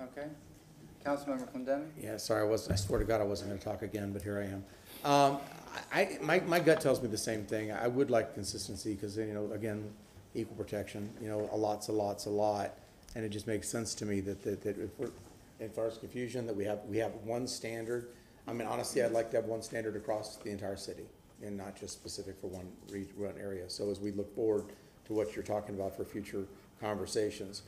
Okay. Councilmember Clendenin? Yeah, sorry, I was, I swear to God I wasn't gonna talk again, but here I am. Um, I, my, my gut tells me the same thing. I would like consistency, because, you know, again, equal protection, you know, a lot's a lot's a lot. And it just makes sense to me that, that, that if we're, as far as confusion, that we have, we have one standard. I mean, honestly, I'd like to have one standard across the entire city, and not just specific for one re, one area. So as we look forward to what you're talking about for future conversations.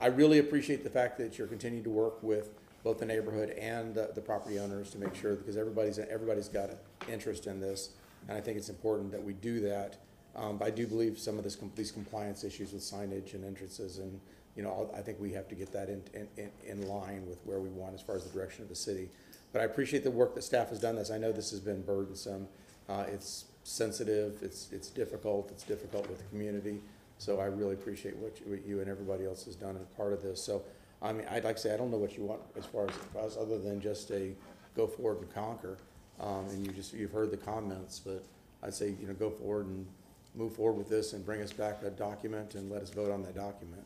I really appreciate the fact that you're continuing to work with both the neighborhood and the, the property owners to make sure, because everybody's, everybody's got an interest in this. And I think it's important that we do that. Um, but I do believe some of this, these compliance issues with signage and entrances and, you know, I'll- think we have to get that in, in, in, in line with where we want as far as the direction of the city. But I appreciate the work that staff has done this. I know this has been burdensome. Uh, it's sensitive, it's, it's difficult, it's difficult with the community. So I really appreciate what you, what you and everybody else has done as part of this. So, I mean, I'd like to say, I don't know what you want as far as, us, other than just a go forward and conquer. Um, and you just, you've heard the comments, but I'd say, you know, go forward and move forward with this and bring us back a document and let us vote on that document.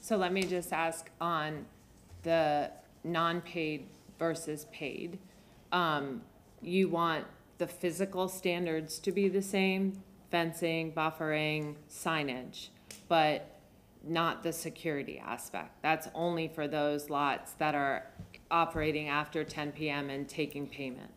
So let me just ask on the non-paid versus paid. Um, you want the physical standards to be the same, fencing, buffering, signage, but not the security aspect. That's only for those lots that are operating after ten PM and taking payment.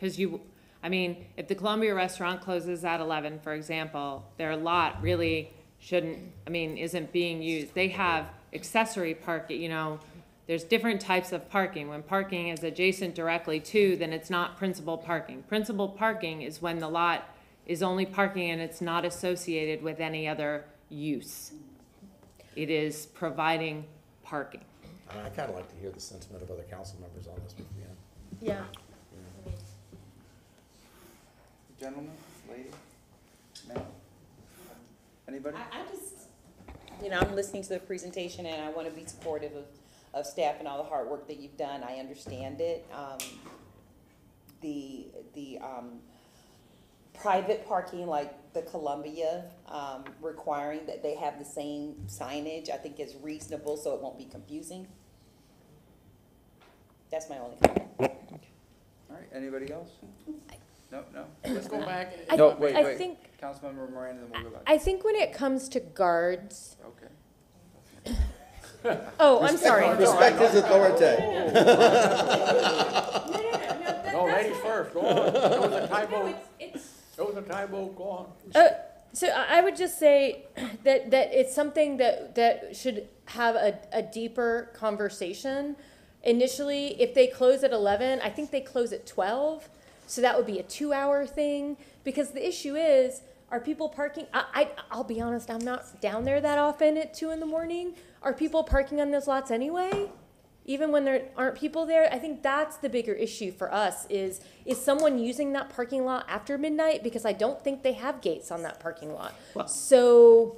Cause you, I mean, if the Columbia restaurant closes at eleven, for example, their lot really shouldn't, I mean, isn't being used. They have accessory parking, you know, there's different types of parking. When parking is adjacent directly to, then it's not principal parking. Principal parking is when the lot is only parking and it's not associated with any other use. It is providing parking. I kinda like to hear the sentiment of other council members on this, but, yeah. Yeah. Gentlemen, lady, ma'am? Anybody? I, I just, you know, I'm listening to the presentation and I want to be supportive of, of staff and all the hard work that you've done. I understand it. Um, the, the, um, private parking like the Columbia, um, requiring that they have the same signage, I think is reasonable, so it won't be confusing. That's my only comment. All right, anybody else? No, no? Let's go back. I- No, wait, I wait. think- Councilmember Miranda, then we'll go back. I think when it comes to guards, Okay. [laughs] oh, I'm sorry. Respect his authority. [laughs] No, ladies first, go on. There was a typo, there was a typo, go on. Uh, so I I would just say [clears throat] that, that it's something that, that should have a, a deeper conversation. Initially, if they close at eleven, I think they close at twelve, so that would be a two-hour thing. Because the issue is, are people parking, I, I, I'll be honest, I'm not down there that often at two in the morning. Are people parking on those lots anyway? Even when there aren't people there i think that's the bigger issue for us is is someone using that parking lot after midnight because i don't think they have gates on that parking lot so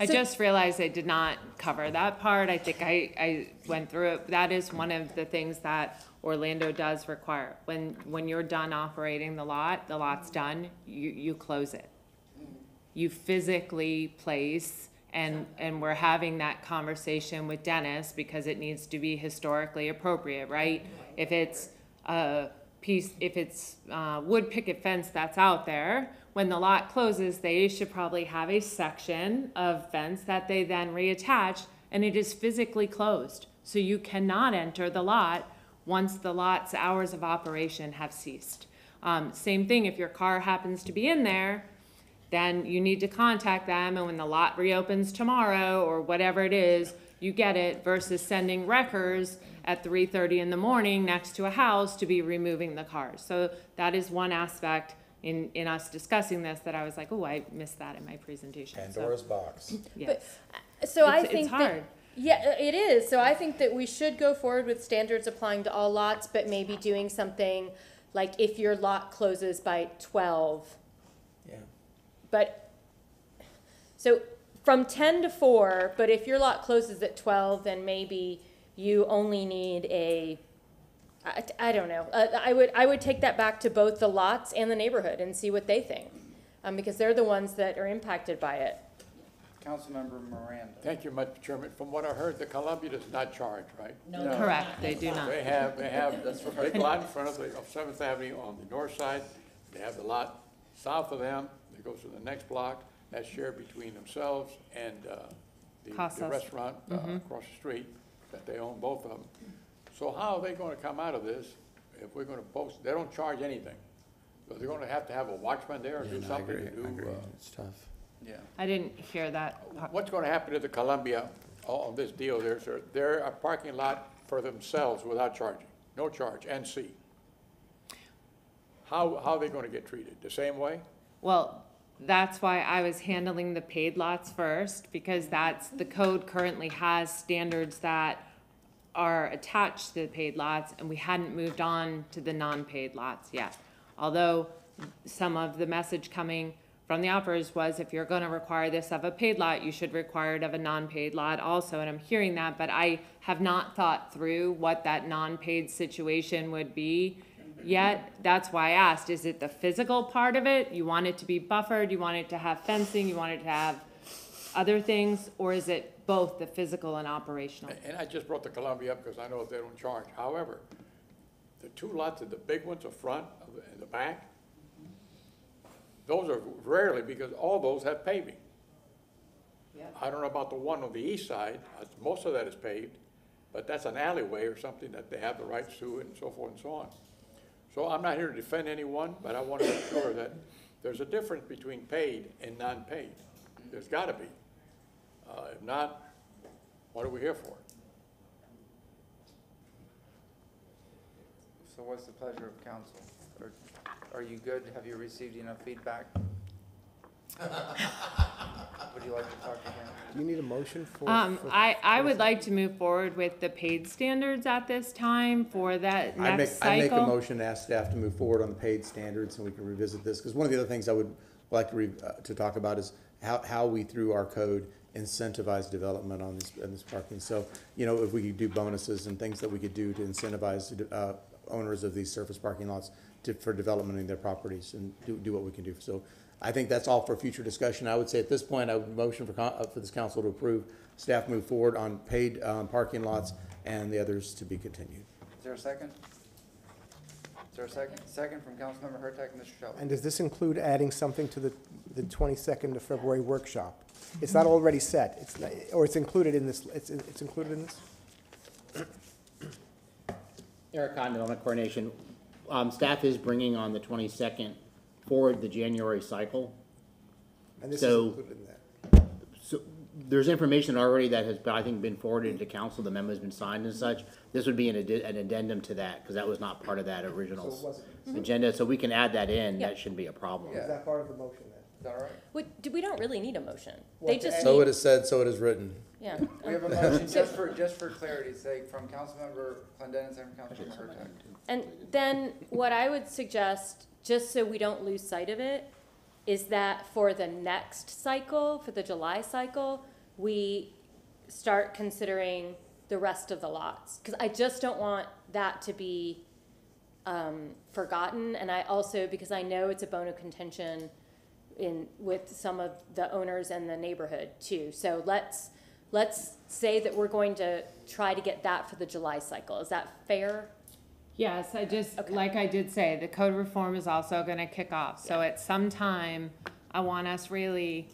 I So- just realized I did not cover that part. I think I, I went through it. That is one of the things that Orlando does require. When, when you're done operating the lot, the lot's done, you, you close it. You physically place, and, and we're having that conversation with Dennis because it needs to be historically appropriate, right? If it's a piece, if it's, uh, wood picket fence that's out there, when the lot closes, they should probably have a section of fence that they then reattach, and it is physically closed. So you cannot enter the lot once the lot's hours of operation have ceased. Um, same thing, if your car happens to be in there, then you need to contact them and when the lot reopens tomorrow or whatever it is, you get it versus sending wreckers at 3:30 in the morning next to a house to be removing the cars. So that is one aspect in, in us discussing this that I was like, oh, I missed that in my presentation. Pandora's so, box. [laughs] Yes. But, uh, so it's, I think it's hard. That, yeah, uh, it is. So I think that we should go forward with standards applying to all lots, but maybe doing something like if your lot closes by 12 but, so from ten to four, but if your lot closes at twelve, then maybe you only need a, I, I don't know. Uh, I would, I would take that back to both the lots and the neighborhood and see what they think. Um, because they're the ones that are impacted by it. Councilmember Miranda. Thank you, much, Chairman. From what I heard, the Columbia does not charge, right? No. Correct, they do not. They have, they have a big lot in front of the, of Seventh Avenue on the north side. They have the lot south of them, that goes to the next block, that's shared between themselves and, uh, the- the Casas. restaurant, uh, across the street, that they own both of them. So how are they gonna come out of this if we're gonna post, they don't charge anything? So they're gonna have to have a watchman there and do something to do, uh, It's tough. Yeah. I didn't hear that. What's gonna happen to the Columbia, on this deal there, sir? They're a parking lot for themselves without charging, no charge, and NC. How, how are they gonna get treated? The same way? Well, that's why I was handling the paid lots first, because that's, the code currently has standards that are attached to the paid lots, and we hadn't moved on to the non-paid lots yet. Although, some of the message coming from the operators was if you're gonna require this of a paid lot, you should require it of a non-paid lot also, and I'm hearing that, but I have not thought through what that non-paid situation would be yet. That's why I asked, is it the physical part of it? You want it to be buffered, you want it to have fencing, you want it to have other things, or is it both the physical and operational? And I just brought the Columbia up because I know they don't charge. However, the two lots, of the big ones, the front of the- and the back, those are rarely, because all those have paving. I don't know about the one on the east side, uh, most of that is paved, but that's an alleyway or something that they have the rights to and so forth and so on. So I'm not here to defend anyone, but I want to make sure that there's a difference between paid and non-paid. There's got to be. Uh, If not, what are we here for? So what's the pleasure of council? Are, are you good? Have you received enough feedback? [laughs] Would you like to talk again? Do you need a motion for? Um, for- I, I would like to move forward with the paid standards at this time for that I make, next I make a cycle. motion to ask staff to move forward on the paid standards, and we can revisit this, because one of the other things I would like to re, uh, to talk about is how, how we, through our code, incentivize development on this, on this parking. So, you know, if we could do bonuses and things that we could do to incentivize, uh, owners of these surface parking lots to, for development in their properties and do, do what we can do. So I think that's all for future discussion. I would say at this point, I would motion for, con- uh, for this council to approve, staff move forward on paid, um, parking lots and the others to be continued. Is there a second? Is there a second? Second from Councilmember Hurtak and Mr. Shelby. And does this include adding something to the, the 22nd of February workshop? It's not already set, it's, not- or it's included in this, it's, it's included in this? Eric Cotton, Development Coordination. Um, staff is bringing on the twenty-second forward the January cycle. And this is So- included in that? So there's information already that has, I think, been forwarded to council, the memo's been signed and such. This would be an addi- an addendum to that, because that was not part of that original So it wasn't- agenda, so we can add that in, Yeah. that shouldn't be a problem. Is that part of the motion then? Is that all right? We, do- we don't really need a motion. Well, They to just add- So it need, is said, so it is written. yeah. We have a motion, just for, just for clarity's sake, from Councilmember Clendenin and Councilmember Hurtak. And then what I would suggest, just so we don't lose sight of it, is that for the next cycle, for the July cycle, we start considering the rest of the lots. Cause I just don't want that to be, um, forgotten. And I also, because I know it's a bone of contention in, with some of the owners and the neighborhood too. So let's, let's say that we're going to try to get that for the July cycle. Is that fair? Yes, I just, like I did say, the code reform is also gonna kick off, so at some time, I want us really,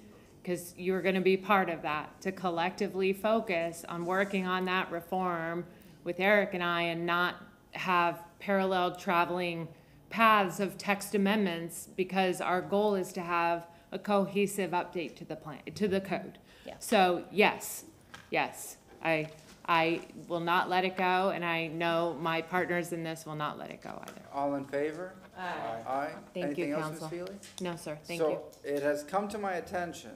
cause you're gonna be part of that, to collectively focus on working on that reform with Eric and I and not have parallel traveling paths of text amendments, because our goal is to have a cohesive update to the plan, to the code. Yeah. So, yes, yes, I, I will not let it go, and I know my partners in this will not let it go either. All in favor? Aye. Aye. Thank you, Anything else, Ms. council. Feeley? No, sir, thank you. So it has come to my attention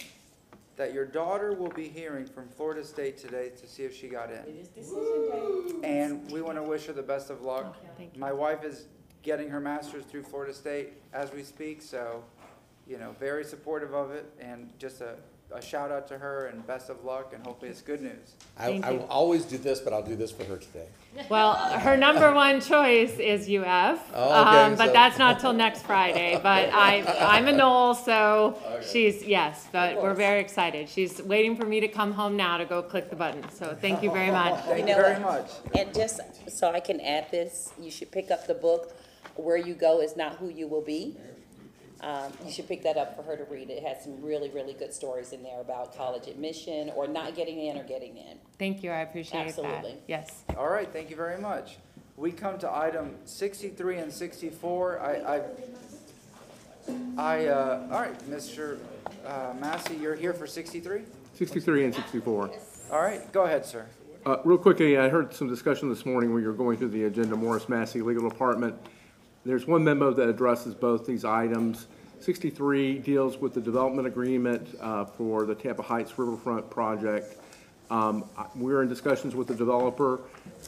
that your daughter will be hearing from Florida State today to see if she got in. It is decision day. And we want to wish her the best of luck. Thank you. My wife is getting her master's through Florida State as we speak, so, you know, very supportive of it. And just a, a shout out to her and best of luck and hopefully it's good news. I, Thank I you. will always do this, but I'll do this for her today. Well, her number one choice is UF, Oh, okay, um, but so- that's not till next Friday. But I, I'm a Nole, so she's, yes, but we're very excited. She's waiting for me to come home now to go click the button, so thank you very much. Thank You you know very what? much. And just so I can add this, you should pick up the book, Where You Go Is Not Who You Will Be. Um, you should pick that up for her to read. It has some really, really good stories in there about college admission or not getting in or getting in. Thank you, I appreciate that. Absolutely. Yes. All right, thank you very much. We come to item sixty-three and sixty-four. I, I, I, uh, all right, Mr. uh, Massey, you're here for sixty-three? 63 and 64. All right, go ahead, sir. Uh, Real quickly, I heard some discussion this morning where you're going through the agenda, Morris Massey Legal Department. There's one memo that addresses both these items. 63 deals with the development agreement uh, for the Tampa Heights Riverfront project. Um, We're in discussions with the developer.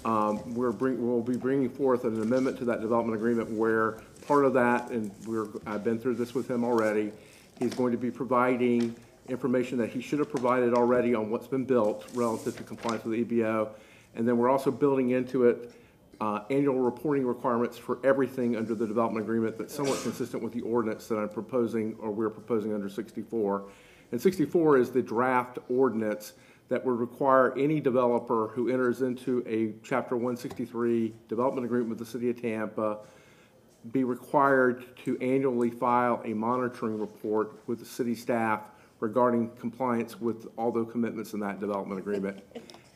Um, We're bring, we'll be bringing forth an amendment to that development agreement where part of that, and we're, I've been through this with him already, he's going to be providing information that he should have provided already on what's been built relative to compliance with the EBO. And then we're also building into it uh, annual reporting requirements for everything under the development agreement that's somewhat consistent with the ordinance that I'm proposing, or we're proposing under 64. And 64 is the draft ordinance that would require any developer who enters into a Chapter 163 development agreement with the city of Tampa be required to annually file a monitoring report with the city staff regarding compliance with all the commitments in that development agreement.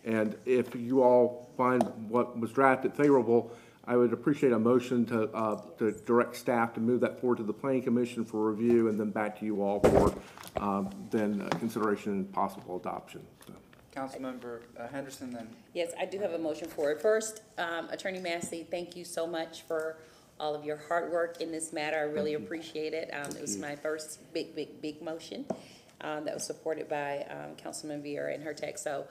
And if you all find what was drafted favorable, I would appreciate a motion to, uh, to direct staff to move that forward to the planning commission for review and then back to you all for, um, then uh, consideration and possible adoption. So. Councilmember uh, Henderson, then Yes, I do have a motion for it. First, um, Attorney Massey, thank you so much for all of your hard work in this matter. I really appreciate it. Um, it was my first big, big, big motion, um, that was supported by, um, Councilman Vieira and Hurtak. So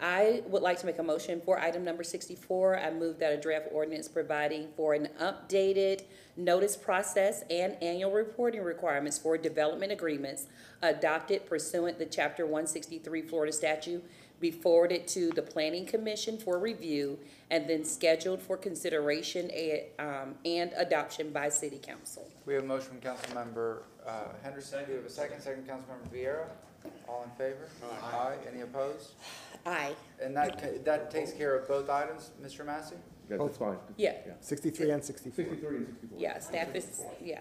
I would like to make a motion for item number sixty-four. I move that a draft ordinance providing for an updated notice process and annual reporting requirements for development agreements adopted pursuant to chapter one sixty-three Florida statute be forwarded to the planning commission for review and then scheduled for consideration and, um, and adoption by city council. we have a motion from Councilmember uh, Henderson. Do we have a second? Second, Councilmember Vieira. All in favor? Aye. Any opposed? Aye. And that, ca- that takes care of both items, Mr. Massey? That's fine. Yeah, Sixty-three and sixty-four. 63 and 64. yeah, staff is, yeah.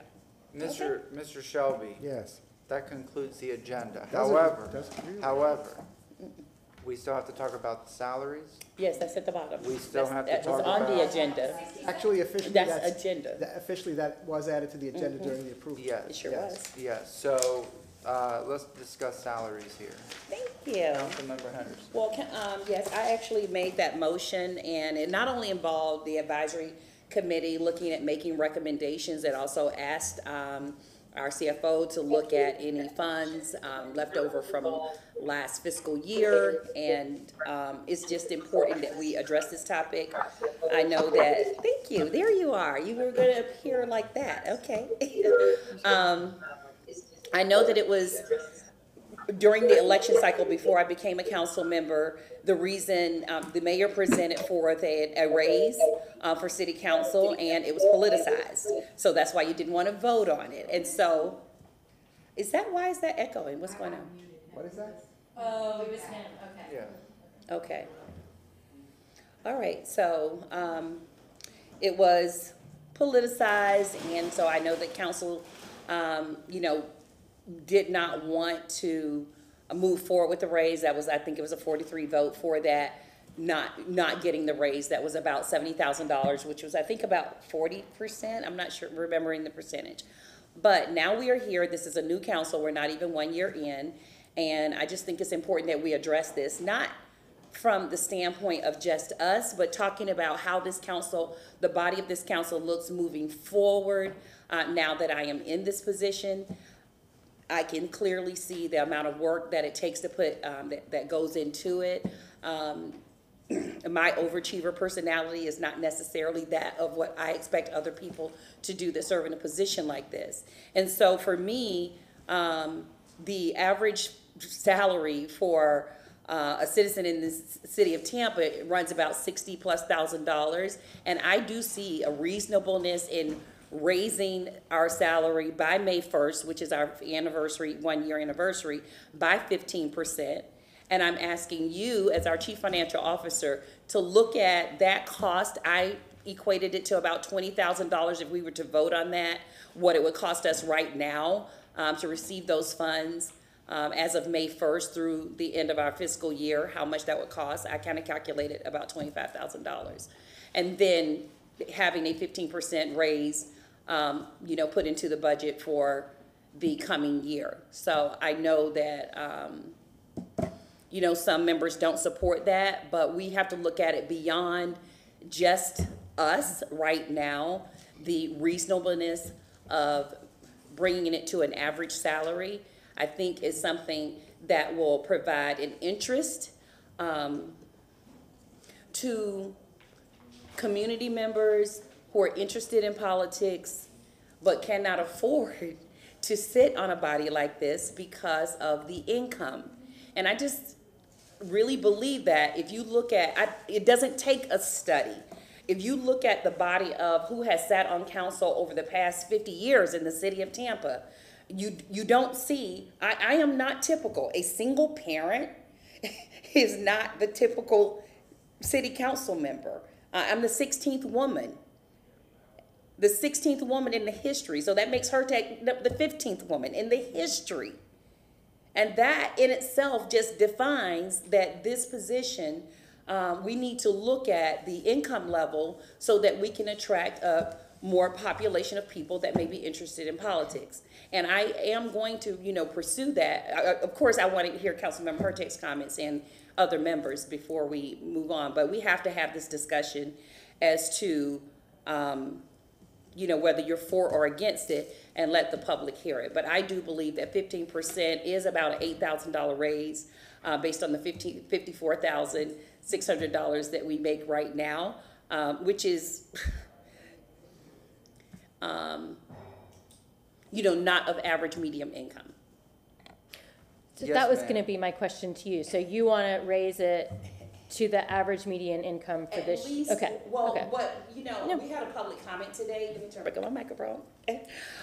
Mr. Mr. Shelby? Yes. That concludes the agenda. Does it? However, Does it really? however, we still have to talk about the salaries. Yes, that's at the bottom. We still That's- have to talk That was on the about- agenda. Actually, officially, That's that's, agenda. that- officially, that was added to the agenda mm-hmm. during the approval. Yes. It sure was. Yes, so, uh, let's discuss salaries here. Thank you. Councilmember Henderson. Well, can- um, yes, I actually made that motion, and it not only involved the advisory committee looking at making recommendations, it also asked, um, our CFO to look at any funds, um, left over from last fiscal year, and, um, it's just important that we address this topic. I know that, thank you, there you are, you were gonna appear like that, okay. [laughs] Um, I know that it was during the election cycle before I became a council member, the reason, um, the mayor presented forth a, a raise, uh, for city council and it was politicized. So that's why you didn't want to vote on it. And so, is that, why is that echoing? What's going on? What is that? Oh, it was him, okay. Yeah. Okay. All right, so, um, it was politicized, and so I know that council, um, you know, did not want to move forward with the raise. That was, I think it was a forty-three vote for that, not, not getting the raise. That was about seventy thousand dollars, which was, I think, about forty percent. I'm not sure, remembering the percentage. But now we are here, this is a new council, we're not even one year in, and I just think it's important that we address this, not from the standpoint of just us, but talking about how this council, the body of this council looks moving forward, uh, now that I am in this position. I can clearly see the amount of work that it takes to put, um, that, that goes into it. Um, [clears throat] my overachiever personality is not necessarily that of what I expect other people to do that serve in a position like this. And so for me, um, the average salary for uh, a citizen in this city of Tampa runs about sixty plus thousand dollars. And I do see a reasonableness in raising our salary by May first, which is our anniversary, one-year anniversary, by fifteen percent. And I'm asking you, as our chief financial officer, to look at that cost. I equated it to about twenty thousand dollars if we were to vote on that, what it would cost us right now um, to receive those funds um, as of May first through the end of our fiscal year, how much that would cost. I kind of calculated about twenty-five thousand dollars. And then having a fifteen percent raise, um, you know, put into the budget for the coming year. So I know that, um, you know, some members don't support that, but we have to look at it beyond just us right now, the reasonableness of bringing it to an average salary, I think is something that will provide an interest um, to community members who are interested in politics but cannot afford [laughs] to sit on a body like this because of the income. And I just really believe that if you look at, I, it doesn't take a study. If you look at the body of who has sat on council over the past 50 years in the city of Tampa, you, you don't see, I, I am not typical. A single parent [laughs] is not the typical city council member. I'm the 16th woman the 16th woman in the history. So that makes Hurtak the 15th woman in the history. And that in itself just defines that this position, um, we need to look at the income level so that we can attract a more population of people that may be interested in politics. And I am going to, you know, pursue that. I, of course, I want to hear Councilmember Hurtak's comments and other members before we move on. But we have to have this discussion as to um, you know, whether you're for or against it and let the public hear it. But I do believe that fifteen percent is about an eight thousand dollar raise, uh, based on the $54,600 that we make right now, um, which is, [laughs] um, you know, not of average medium income. So Yes, that was gonna be my question to you. So you wanna raise it to the average median income for At this? least, Okay, well, okay. what, you know, No. we had a public comment today, let me turn back on my microphone.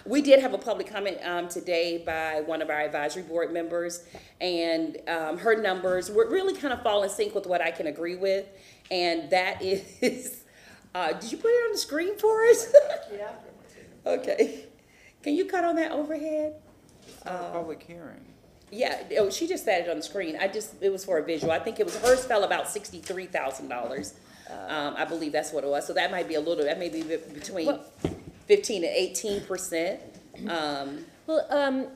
We did have a public comment, um, today by one of our advisory board members, and, um, her numbers were really kind of fall in sync with what I can agree with, and that [laughs] is, uh, did you put it on the screen for us? Yeah. [laughs] Okay, can you cut on that overhead? It's not a public hearing. Yeah, oh, she just said it on the screen. I just, it was for a visual. I think it was, hers fell about sixty-three thousand dollars. Um, I believe that's what it was. So that might be a little, that may be be- between Well- fifteen and eighteen percent. Um, Well, um,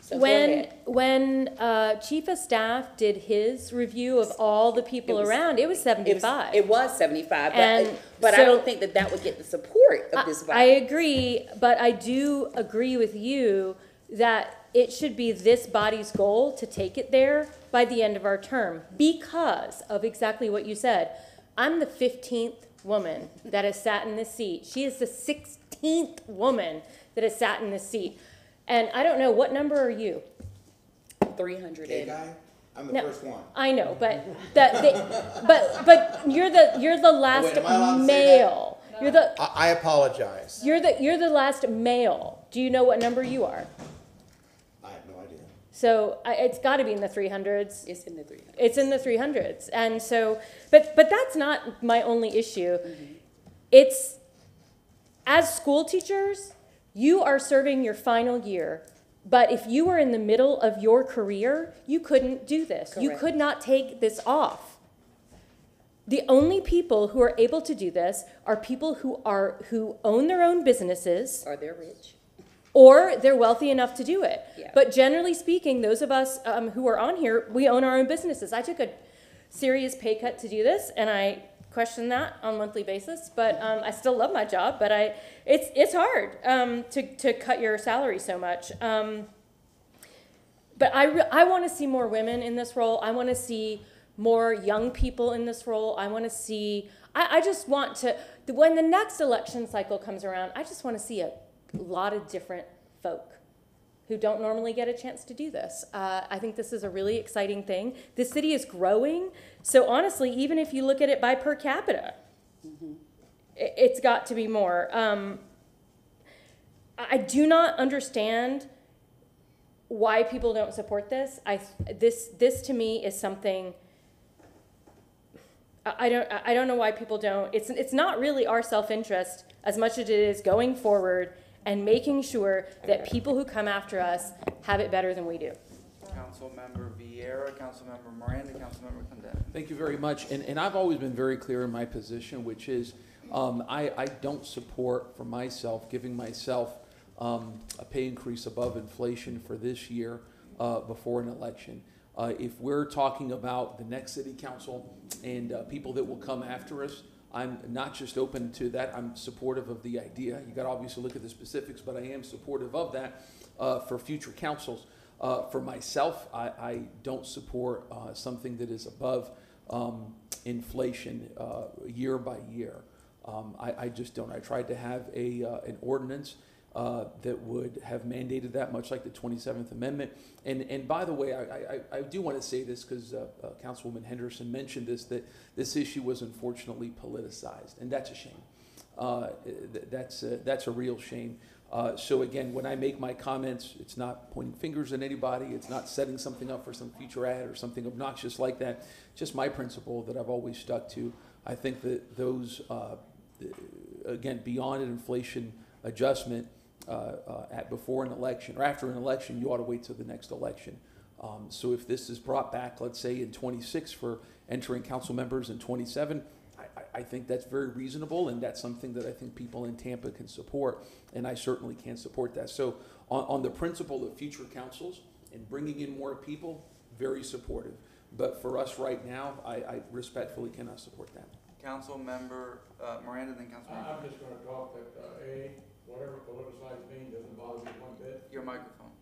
so go when, ahead. when, uh, chief of staff did his review of all the people was- around, it was It was, seventy-five. it was seventy-five, And but, but I so- don't think that that would get the support of this I body. agree, but I do agree with you that it should be this body's goal to take it there by the end of our term because of exactly what you said. I'm the fifteenth woman that has sat in this seat. She is the sixteenth woman that has sat in this seat. And I don't know, what number are you? Three hundred and, I'm the No, I know, but that, they, but, but you're the, you're the last am I allowed to say that? male. You're the, I, I apologize. you're the, you're the last male. Do you know what number you are? I have no idea. So I, it's got to be in the 300s. it's in the three hundred. It's in the 300s. And so, but, but that's not my only issue. Mm-hmm. It's, as school teachers, you are serving your final year. But if you were in the middle of your career, you couldn't do this. You could not take this off. The only people who are able to do this are people who are, who own their own businesses Are they rich? Or they're wealthy enough to do it. Yeah. But generally speaking, those of us um, who are on here, we own our own businesses. I took a serious pay cut to do this, and I question that on a monthly basis. But um, I still love my job. But I, it's it's hard um, to to cut your salary so much. Um, but I, I want to see more women in this role. I want to see more young people in this role. I want to see, I, I just want to, when the next election cycle comes around, I just want to see a lot of different folk who don't normally get a chance to do this. Uh, I think this is a really exciting thing. The city is growing. So honestly, even if you look at it by per capita, i- it's got to be more. Um, I do not understand why people don't support this. I this this to me is something. I I don't I don't know why people don't. It's it's not really our self interest as much as it is going forward and making sure that people who come after us have it better than we do. Councilmember Vieira, Councilmember Miranda, Councilmember Clendenin. Thank you very much. And, and I've always been very clear in my position, which is, um, I, I don't support for myself, giving myself, um, a pay increase above inflation for this year, uh, before an election. Uh, if we're talking about the next city council and, uh, people that will come after us, I'm not just open to that, I'm supportive of the idea. You gotta obviously look at the specifics, but I am supportive of that, uh, for future councils. Uh, for myself, I, I don't support, uh, something that is above, um, inflation, uh, year by year. Um, I, I just don't. I tried to have a, uh, an ordinance, uh, that would have mandated that, much like the twenty-seventh Amendment. And, and by the way, I, I, I do want to say this, because, uh, uh, Councilwoman Henderson mentioned this, that this issue was unfortunately politicized, and that's a shame. Uh, th- that's, uh, that's a real shame. Uh, so again, when I make my comments, it's not pointing fingers at anybody, it's not setting something up for some future ad or something obnoxious like that. Just my principle that I've always stuck to. I think that those, again, beyond an inflation adjustment, at, before an election, or after an election, you ought to wait till the next election. Um, so if this is brought back, let's say in twenty-six for entering council members in twenty-seven, I, I, I think that's very reasonable, and that's something that I think people in Tampa can support, and I certainly can support that. So on, on the principle of future councils and bringing in more people, very supportive. But for us right now, I, I respectfully cannot support that. Councilmember, uh, Miranda, then Councilmember. I'm just gonna talk that, uh, A, whatever politicized means doesn't bother me one bit. Your microphone.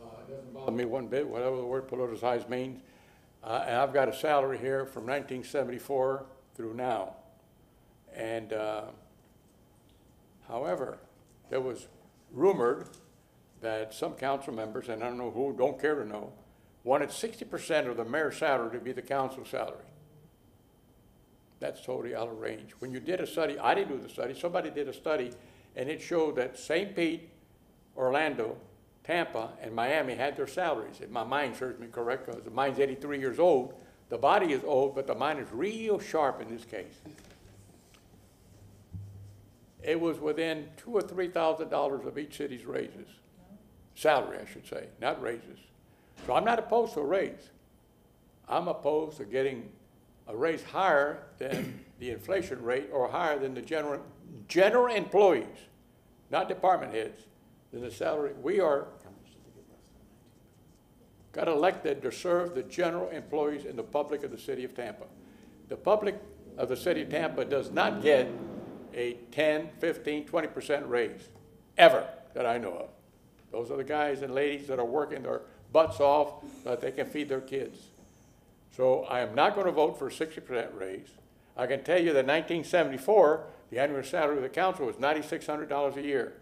Uh, it doesn't bother me one bit, whatever the word politicized means. Uh, and I've got a salary here from nineteen seventy-four through now. And, uh, however, there was rumored that some council members, and I don't know who, don't care to know, wanted sixty percent of the mayor's salary to be the council salary. That's totally out of range. When you did a study, I didn't do the study, somebody did a study, and it showed that St. Pete, Orlando, Tampa, and Miami had their salaries. If my mind serves me correct, because the mine's eighty-three years old, the body is old, but the mind is real sharp in this case. It was within two or three thousand dollars of each city's raises. Salary, I should say, not raises. So I'm not opposed to a raise. I'm opposed to getting a raise higher than the inflation rate or higher than the general, general employees, not department heads, than the salary. We are, got elected to serve the general employees and the public of the city of Tampa. The public of the city of Tampa does not get a 10, 15, 20% raise, ever, that I know of. Those are the guys and ladies that are working their butts off so that they can feed their kids. So I am not going to vote for a sixty percent raise. I can tell you that nineteen seventy-four, the annual salary of the council was ninety-six hundred dollars a year.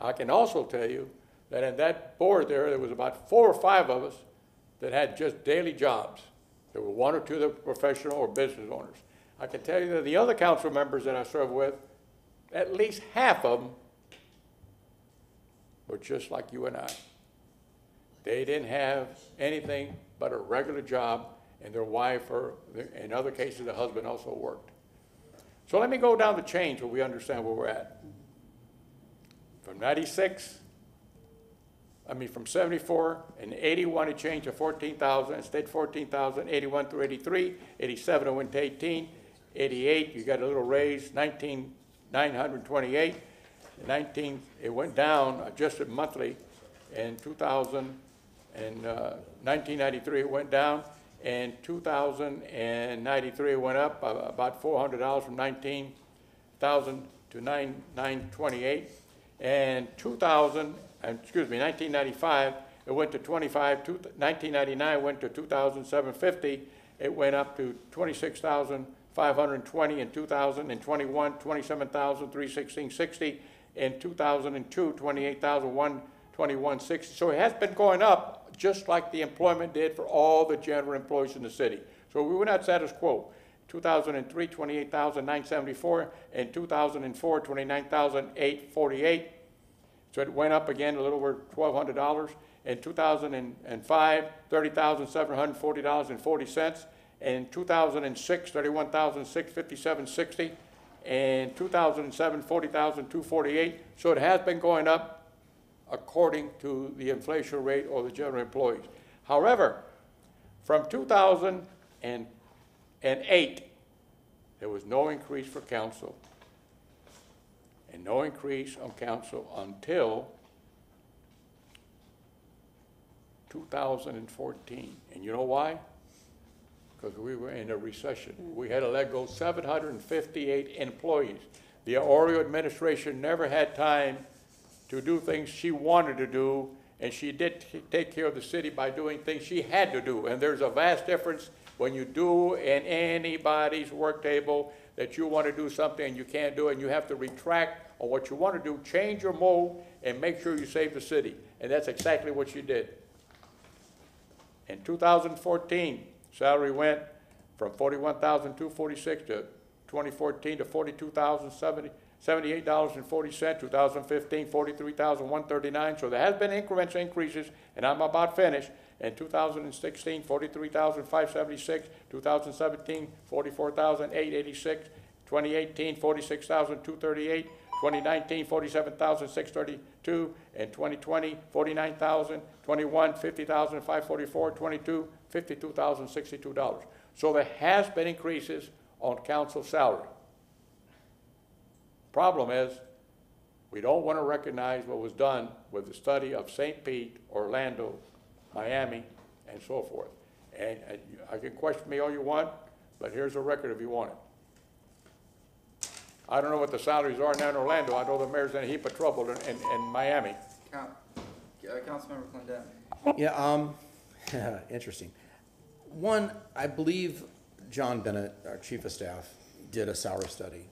I can also tell you that in that board there, there was about four or five of us that had just daily jobs. There were one or two that were professional or business owners. I can tell you that the other council members that I served with, at least half of them were just like you and I. They didn't have anything but a regular job, and their wife or, in other cases, the husband also worked. So let me go down the chain so we understand where we're at. From ninety-six, I mean, from seventy-four and eighty-one, it changed to fourteen thousand, it stayed fourteen thousand, eighty-one through eighty-three, eighty-seven, it went to 18, 88 you got a little raise, 19, 928, nineteen, it went down, adjusted monthly, in two thousand and, uh, nineteen ninety-three, it went down. In two thousand and ninety-three, it went up uh, about four hundred dollars from nineteen thousand to nine, nine twenty-eight. And two thousand, uh, excuse me, nineteen ninety-five, it went to twenty-five, two, nineteen ninety-nine went to two thousand seven fifty. It went up to twenty-six thousand five hundred and twenty in two thousand and twenty-one, twenty-seven thousand three sixteen sixty. In two thousand and two, twenty-eight thousand one twenty-one sixty. So it has been going up, just like the employment did for all the general employees in the city. So we were not status quo. 2003, 28,974, and 2004, 29,848. So it went up again a little over $1,200. In 2005, $30,740.40. In 2006, $31,657.60. In 2007, $40,248. So it has been going up according to the inflation rate or the general employees. However, from 2008, there was no increase for council and no increase on council until 2014. And you know why? Because we were in a recession. Mm. We had to let go 758 employees. The Iorio administration never had time to do things she wanted to do, and she did take care of the city by doing things she had to do. And there's a vast difference when you do in anybody's work table that you want to do something and you can't do it, and you have to retract on what you want to do, change your mode, and make sure you save the city. And that's exactly what she did. In 2014, salary went from 41,246 to 2014 to 42,070 $78.40, 2015, 43,139. So there has been increments increases, and I'm about finished. In 2016, 43,576, 2017, 44,886, 2018, 46,238, 2019, 47,632, and 2020, 49,000, 21, 50,544, 22, $52,062. So there has been increases on council salary. Problem is, we don't want to recognize what was done with the study of St. Pete, Orlando, Miami, and so forth. And, and I can question me all you want, but here's a record if you want it. I don't know what the salaries are now in Orlando. I know the mayor's in a heap of trouble in, in, in Miami. Coun- uh, Councilmember Clendenin. Yeah, um, [laughs] interesting. One, I believe John Bennett, our chief of staff, did a salary study.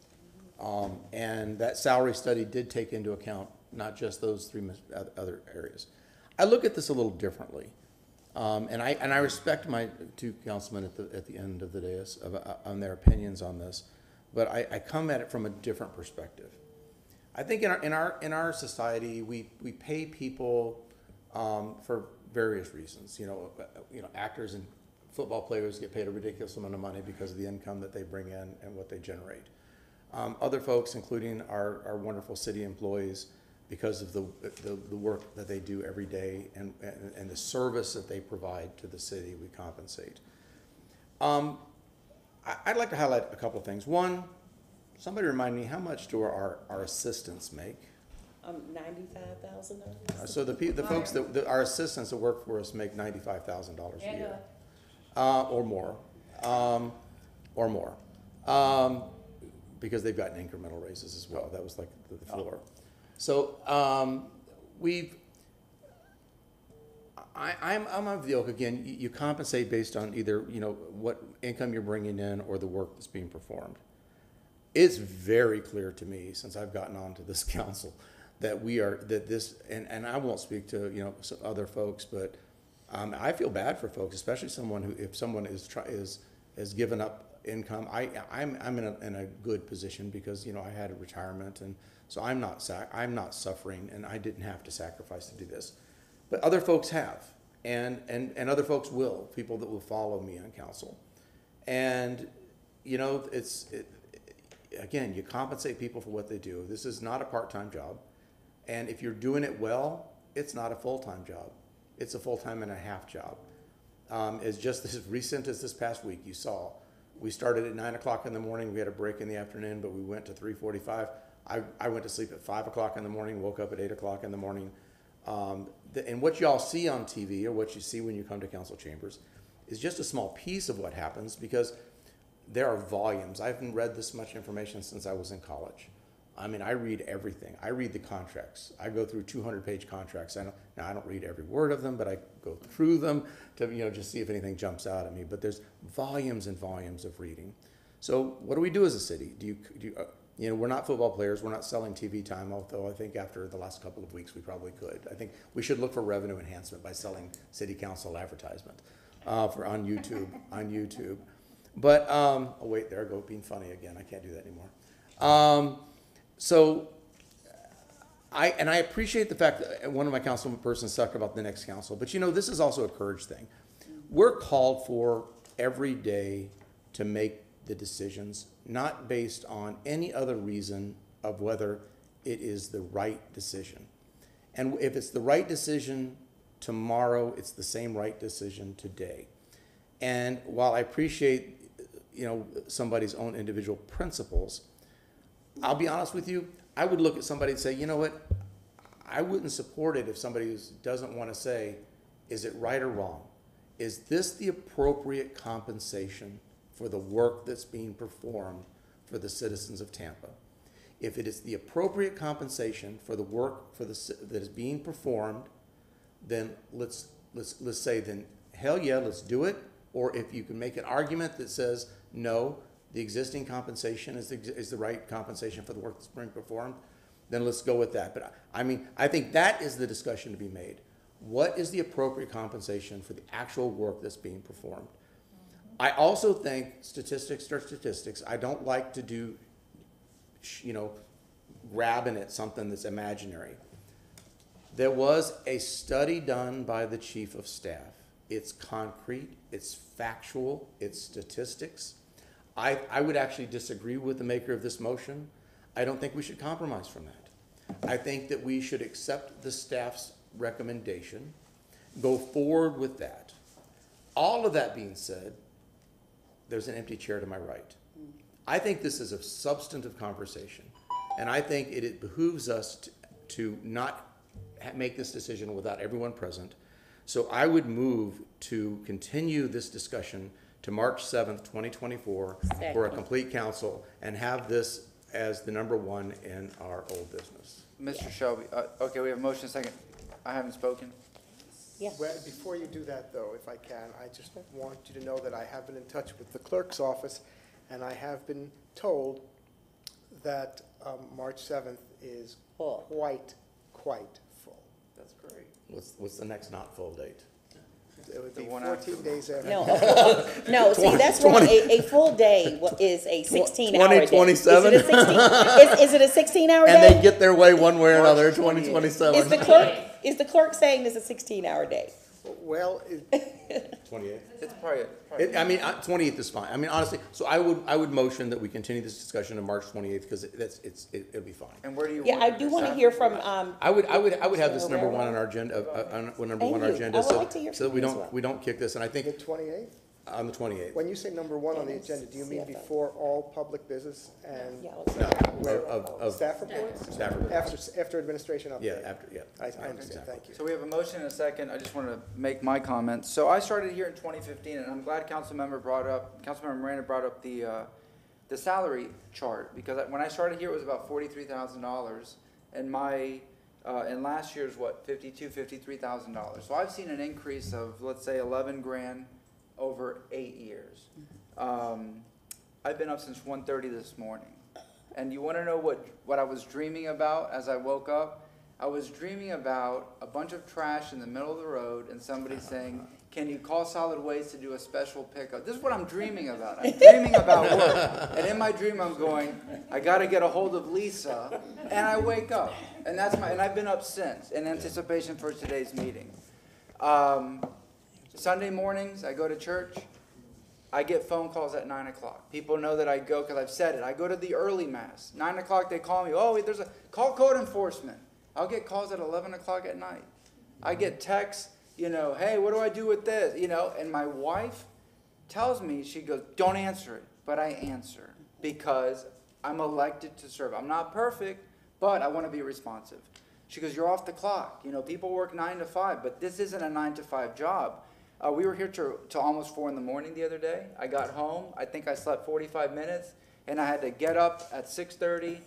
Um, and that salary study did take into account not just those three other areas. I look at this a little differently. Um, and I, and I respect my two councilmen at the, at the end of the dais of, uh, on their opinions on this. But I, I come at it from a different perspective. I think in our, in our, in our society, we, we pay people, um, for various reasons. You know, uh, you know, actors and football players get paid a ridiculous amount of money because of the income that they bring in and what they generate. Um, other folks, including our, our wonderful city employees, because of the, the, the work that they do every day and, and, and the service that they provide to the city, we compensate. Um, I, I'd like to highlight a couple of things. One, somebody remind me, how much do our, our assistants make? Um, ninety-five thousand Uh, dollars? So the the folks that, that, our assistants that work for us make ninety-five thousand dollars a year. Uh, or more, um, or more. Um, because they've gotten incremental raises as well, that was like the the floor. So, um, we've, I, I'm, I'm of the ilk, again, you, you compensate based on either, you know, what income you're bringing in or the work that's being performed. It's very clear to me, since I've gotten onto this [laughs] council, that we are, that this, and, and I won't speak to, you know, other folks, but, um, I feel bad for folks, especially someone who, if someone is try, is, has given up income, I, I'm, I'm in a, in a good position because, you know, I had a retirement and so I'm not sac, I'm not suffering and I didn't have to sacrifice to do this. But other folks have, and, and, and other folks will, people that will follow me on council. And, you know, it's, it, again, you compensate people for what they do. This is not a part-time job. And if you're doing it well, it's not a full-time job. It's a full-time and a half job. Um, as just [laughs] as recent as this past week, you saw, we started at nine o'clock in the morning, we had a break in the afternoon, but we went to three forty-five. I, I went to sleep at five o'clock in the morning, woke up at eight o'clock in the morning. Um, the, and what y'all see on TV or what you see when you come to council chambers is just a small piece of what happens because there are volumes. I haven't read this much information since I was in college. I mean, I read everything. I read the contracts. I go through 200-page contracts. I don't, now, I don't read every word of them, but I go through them to, you know, just see if anything jumps out at me. But there's volumes and volumes of reading. So what do we do as a city? Do you, do you, uh, you know, we're not football players. We're not selling TV time, although I think after the last couple of weeks, we probably could. I think we should look for revenue enhancement by selling city council advertisement uh, for on YouTube, on YouTube. But, um, oh wait, there I go, being funny again. I can't do that anymore. Um, so I, and I appreciate the fact that one of my council persons talked about the next council, but you know, this is also a courage thing. We're called for every day to make the decisions, not based on any other reason of whether it is the right decision. And if it's the right decision tomorrow, it's the same right decision today. And while I appreciate, you know, somebody's own individual principles, I'll be honest with you, I would look at somebody and say, you know what? I wouldn't support it if somebody doesn't want to say, is it right or wrong? Is this the appropriate compensation for the work that's being performed for the citizens of Tampa? If it is the appropriate compensation for the work for the, that is being performed, then let's, let's, let's say then, hell yeah, let's do it. Or if you can make an argument that says, no, the existing compensation is the, is the right compensation for the work that's being performed, then let's go with that. But I I mean, I think that is the discussion to be made. What is the appropriate compensation for the actual work that's being performed? I also think statistics are statistics. I don't like to do, you know, grabbing at something that's imaginary. There was a study done by the chief of staff. It's concrete, it's factual, it's statistics. I, I would actually disagree with the maker of this motion. I don't think we should compromise from that. I think that we should accept the staff's recommendation, go forward with that. All of that being said, there's an empty chair to my right. I think this is a substantive conversation, and I think it, it behooves us to, to not make this decision without everyone present. So I would move to continue this discussion to March seventh, twenty twenty-four, for a Second. complete council, and have this as the number one in our old business. Mr. Shelby, uh, okay, we have a motion second. I haven't spoken. Yeah. Well, before you do that, though, if I can, I just want you to know that I have been in touch with the clerk's office, and I have been told that um, March 7th is Full. quite, quite full. That's great. What's, what's the next not full date? It would be one 14 after. days after. No, a [laughs] full- no, see, that's wrong. A, a full day wa- is a sixteen hour day. 2027? Is it a sixteen, is, is it a sixteen hour And they get their way one way or another, March twenty 28th. twenty-seven. Is the clerk, is the clerk saying it's a sixteen hour day? Well, it- [laughs] Twenty-eighth? It's probably, probably. It, I mean, twenty-eighth is fine. I mean, honestly, so I would, I would motion that we continue this discussion to March twenty-eighth, because that's, it's, it- it'll be fine. And where do you? Yeah, I do wanna hear from, um, I would, I would, I would have this number one on our agenda, uh, on, on number And one on our you. agenda, I would so, like to hear so that from we you as don't, well. we don't kick this, and I the think, 28th? On the twenty-eighth. When you say number one on the agenda, do you mean CFO. before all public business and Yeah, No, where- of, of, of staff reports? staff reports. After, after administration update? Yeah, after, yeah. I I understand, thank you. So we have a motion and a second. I just wanted to make my comments. So I started here in 2015, and I'm glad Councilmember brought up, Councilmember Miranda brought up the, uh, the salary chart, because I- when I started here, it was about $43,000, and my, uh, and last year's, what, 52, 53,000 dollars. So I've seen an increase of, let's say, 11 grand over eight years. Um, I've been up since 1:30 this morning. And you want to know what, what I was dreaming about as I woke up? I was dreaming about a bunch of trash in the middle of the road and somebody saying, can you call solid waste to do a special pickup? This is what I'm dreaming about. I'm dreaming about work. And in my dream, I'm going, I got to get a hold of Lisa. And I wake up. And that's my, and I've been up since in anticipation for today's meeting. Um, Sunday mornings, I go to church. I get phone calls at nine o'clock. People know that I go because I've said it. I go to the early mass. Nine o'clock, they call me. Oh, there's a call code enforcement. I'll get calls at eleven o'clock at night. I get texts. You know, hey, what do I do with this? You know, and my wife tells me she goes, don't answer it, but I answer because I'm elected to serve. I'm not perfect, but I want to be responsive. She goes, you're off the clock. You know, people work nine to five, but this isn't a nine to five job. Uh, we were here to, till almost four in the morning the other day. I got home. I think I slept 45 minutes, and I had to get up at 6:30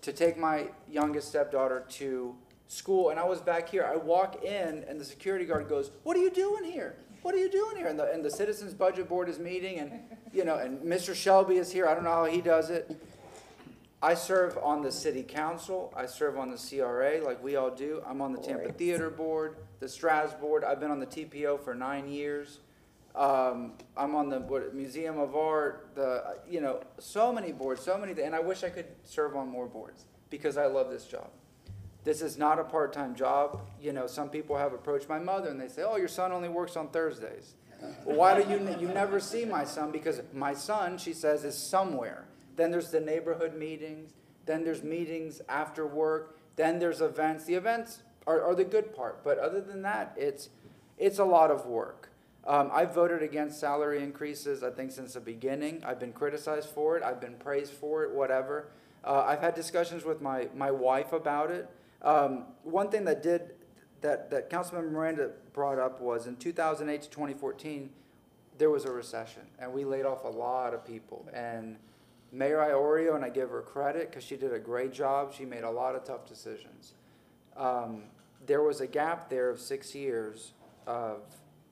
to take my youngest stepdaughter to school. And I was back here. I walk in, and the security guard goes, "What are you doing here? What are you doing here?" And the and the Citizens Budget Board is meeting, and you know, and Mr. Shelby is here. I don't know how he does it. I serve on the city council. I serve on the CRA, like we all do. I'm on the Tampa Theater Board, the Straz Board. I've been on the TPO for nine years. Um, I'm on the what, Museum of Art, the, you know, so many boards, so many, and I wish I could serve on more boards because I love this job. This is not a part-time job. You know, some people have approached my mother and they say, oh, your son only works on Thursdays. Well, why do you, you never see my son? Because my son, she says, is somewhere. Then there's the neighborhood meetings, then there's meetings after work, then there's events. The events are, are the good part, but other than that, it's, it's a lot of work. Um, I've voted against salary increases, I think, since the beginning. I've been criticized for it, I've been praised for it, whatever. Uh, I've had discussions with my, my wife about it. Um, one thing that did, that, that Councilmember Miranda brought up was in 2008 to 2014, there was a recession, and we laid off a lot of people. And Mayor Iorio, and I give her credit because she did a great job. She made a lot of tough decisions. Um, there was a gap there of six years of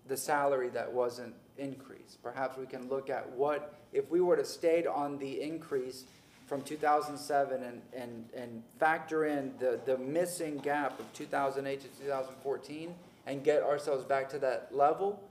the salary that wasn't increased. Perhaps we can look at what, if we were to stayed on the increase from 2007 and, and, and factor in the, the missing gap of 2008 to 2014 and get ourselves back to that level,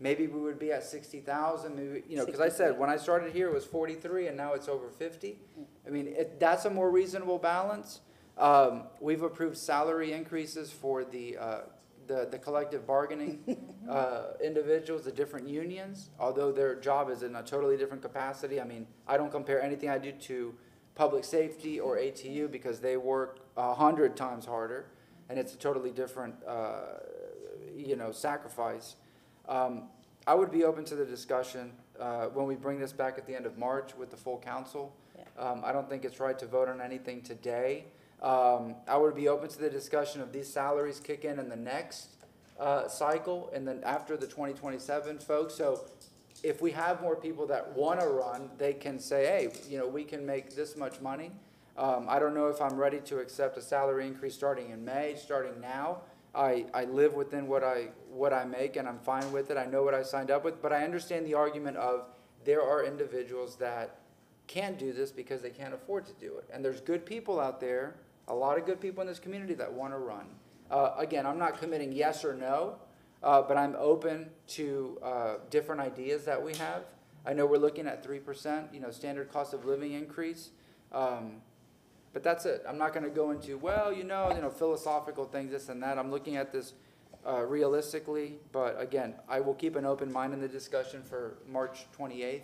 maybe we would be at 60,000, maybe, you know, because I said, when I started here, it was 43, and now it's over 50. I mean, it, that's a more reasonable balance. Um, we've approved salary increases for the, uh, the, the collective bargaining, [laughs] uh, individuals, the different unions, although their job is in a totally different capacity. I mean, I don't compare anything I do to public safety or ATU because they work a hundred times harder, and it's a totally different, uh, you know, sacrifice. Um, I would be open to the discussion uh, when we bring this back at the end of March with the full council. Um, I don't think it's right to vote on anything today. Um, I would be open to the discussion of these salaries kick in in the next uh, cycle and then after the 2027 folks. So if we have more people that want to run, they can say, hey, you know, we can make this much money. Um, I don't know if I'm ready to accept a salary increase starting in May, starting now. I, I live within what I, what I make and I'm fine with it. I know what I signed up with, but I understand the argument of there are individuals that can't do this because they can't afford to do it. And there's good people out there, a lot of good people in this community that want to run. Uh, again, I'm not committing yes or no, uh, but I'm open to uh, different ideas that we have. I know we're looking at 3%, you know, standard cost of living increase. Um, but that's it. I'm not going to go into, well, you know, you know, philosophical things, this and that. I'm looking at this uh, realistically. But again, I will keep an open mind in the discussion for March 28th.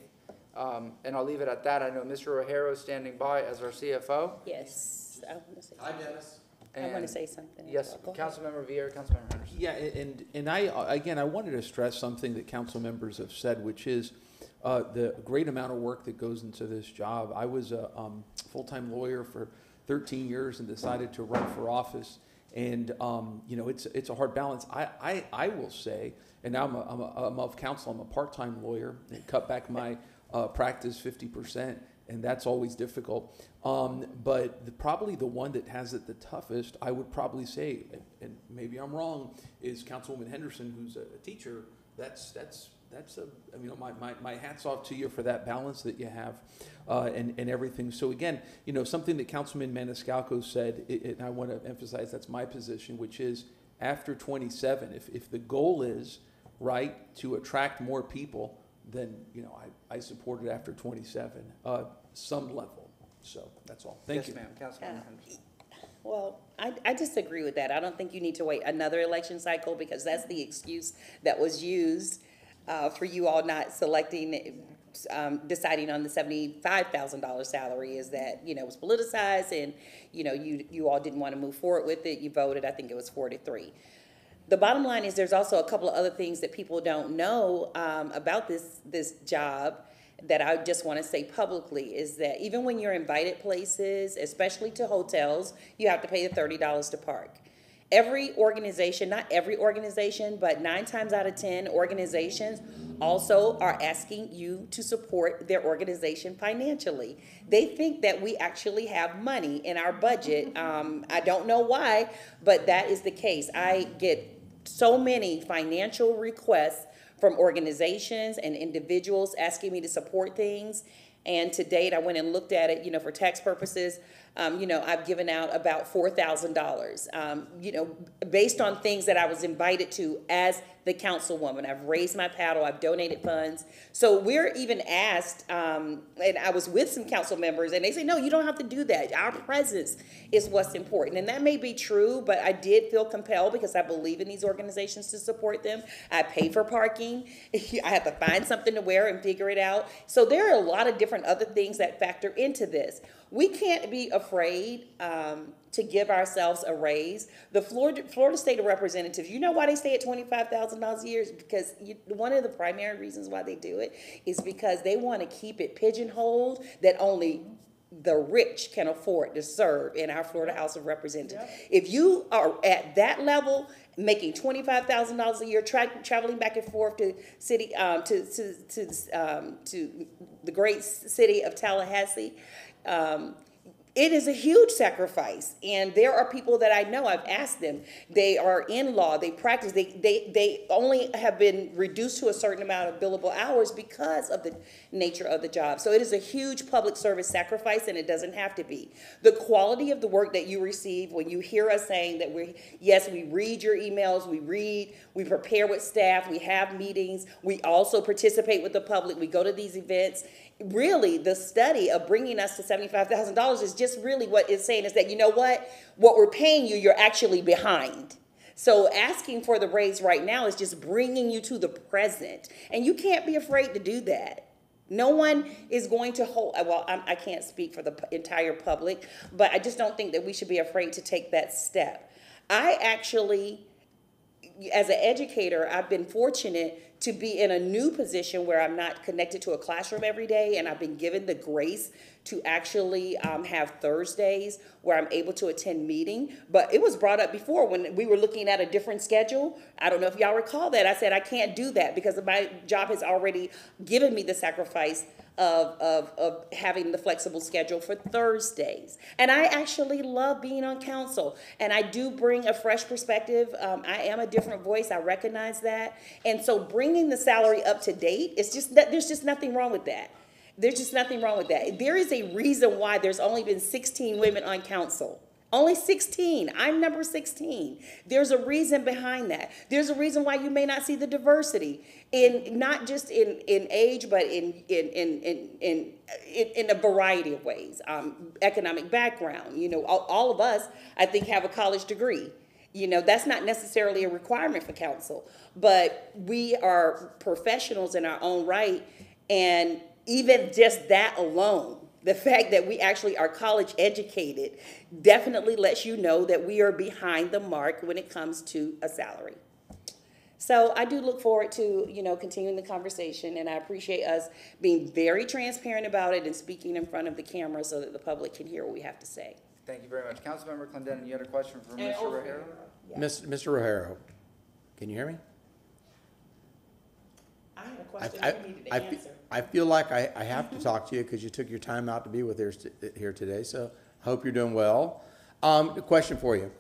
Um, and I'll leave it at that. I know Mr. Rogero is standing by as our CFO. Yes, I want to say. Hi, Dennis. I want to say something. Yes, well. Go ahead. Councilmember Viera, Councilmember Henderson. Yeah, and, and I, uh, again, I wanted to stress something that council members have said, which is uh, the great amount of work that goes into this job. I was a um, full-time lawyer for 13 years and decided to run for office. And, um, you know, it's, it's a hard balance. I, I, I will say, and now I'm, a, I'm, a, I'm of counsel, I'm a part-time lawyer, and cut back my uh, practice 50%, and that's always difficult. Um, but the, probably the one that has it the toughest, I would probably say, and, and maybe I'm wrong, is Councilwoman Henderson, who's a, a teacher. That's that's that's a. I mean, my, my, my hats off to you for that balance that you have, uh, and and everything. So again, you know, something that Councilman Maniscalco said, it, it- and I want to emphasize that's my position, which is after 27, if if the goal is right to attract more people, then you know I I support it after 27, uh, some level. So that's all. Thank yes, you. ma'am. Councilmember Henderson. Well, I, I disagree with that. I don't think you need to wait another election cycle because that's the excuse that was used uh, for you all not selecting, um, deciding on the seventy-five thousand dollar salary is that, you know, it was politicized and, you know, you, you all didn't want to move forward with it. You voted, I think it was forty-three. The bottom line is there's also a couple of other things that people don't know um, about this, this job that I just want to say publicly is that even when you're invited places, especially to hotels, you have to pay the thirty dollars to park. Every organization, not every organization, but nine times out of ten organizations also are asking you to support their organization financially. They think that we actually have money in our budget. Um, I don't know why, but that is the case. I get so many financial requests from organizations and individuals asking me to support things. And to date, I went and looked at it, you know, for tax purposes. Um, you know, I've given out about four thousand dollars. Um, you know, based on things that I was invited to as the councilwoman. I've raised my paddle. I've donated funds. So we're even asked, um, and I was with some council members, and they say, no, you don't have to do that. Our presence is what's important, and that may be true. But I did feel compelled because I believe in these organizations to support them. I pay for parking. [laughs] I have to find something to wear and figure it out. So there are a lot of different other things that factor into this. We can't be afraid um, to give ourselves a raise. The Florida, Florida State of Representatives, you know why they stay at twenty-five thousand dollars a year? Is because you, one of the primary reasons why they do it is because they want to keep it pigeonholed that only the rich can afford to serve in our Florida House of Representatives. If you are at that level, making twenty-five thousand dollars a year, tra- traveling back and forth to city, um, to, to, to, um, to the great city of Tallahassee, um, it is a huge sacrifice. And there are people that I know, I've asked them, they are in law, they practice, they, they, they only have been reduced to a certain amount of billable hours because of the nature of the job. So it is a huge public service sacrifice and it doesn't have to be. The quality of the work that you receive when you hear us saying that we, yes, we read your emails, we read, we prepare with staff, we have meetings, we also participate with the public, we go to these events really the study of bringing us to $75,000 is just really what it's saying is that, you know what? What we're paying you, you're actually behind. So asking for the raise right now is just bringing you to the present. And you can't be afraid to do that. No one is going to hold, well, I'm, I can't speak for the entire public, but I just don't think that we should be afraid to take that step. I actually as an educator, I've been fortunate to be in a new position where I'm not connected to a classroom every day, and I've been given the grace to actually um, have Thursdays where I'm able to attend meeting. But it was brought up before when we were looking at a different schedule. I don't know if y'all recall that. I said I can't do that because my job has already given me the sacrifice of, of, of having the flexible schedule for Thursdays. And I actually love being on council. And I do bring a fresh perspective. Um, I am a different voice. I recognize that. And so bringing the salary up to date, it's just that there's just nothing wrong with that. There's just nothing wrong with that. There is a reason why there's only been 16 women on council. Only 16. I'm number 16. There's a reason behind that. There's a reason why you may not see the diversity in not just in, in age, but in in in in in, in, in a variety of ways. Um, economic background. You know, all, all of us, I think, have a college degree. You know, that's not necessarily a requirement for council, but we are professionals in our own right, and even just that alone the fact that we actually are college educated definitely lets you know that we are behind the mark when it comes to a salary. So I do look forward to, you know, continuing the conversation and I appreciate us being very transparent about it and speaking in front of the camera so that the public can hear what we have to say. Thank you very much. Councilmember Clendenin, you had a question for Mr. over Rogero? Miss- Mr. Rogero, can you hear me? I had a I- question I- you needed to I fe- answer. I feel like I, I have to talk to you because you took your time out to be with us t- here today, so I hope you're doing well. Um, a question for you.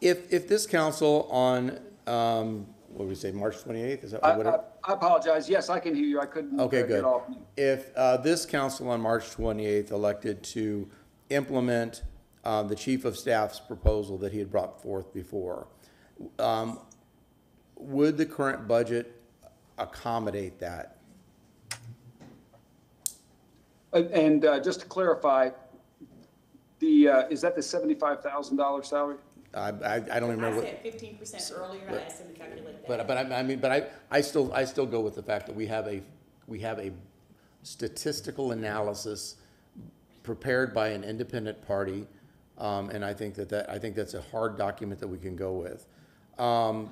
If, if this council on, um, what did we say, March twenty-eighth, is that I, what? I it- I apologize. Yes, I can hear you. I couldn't uh, Okay, get good. off mute. If uh, this council on March 28th elected to implement uh, the chief of staff's proposal that he had brought forth before, um, would the current budget accommodate that? And, and uh, just to clarify, the, uh, is that the seventy-five thousand dollar salary? I, I I don't even remember. what- fifteen percent earlier, I asked him to calculate But, but I, I mean, but I, I still, I still go with the fact that we have a, we have a statistical analysis prepared by an independent party, um, and I think that that, I think that's a hard document that we can go with. Um,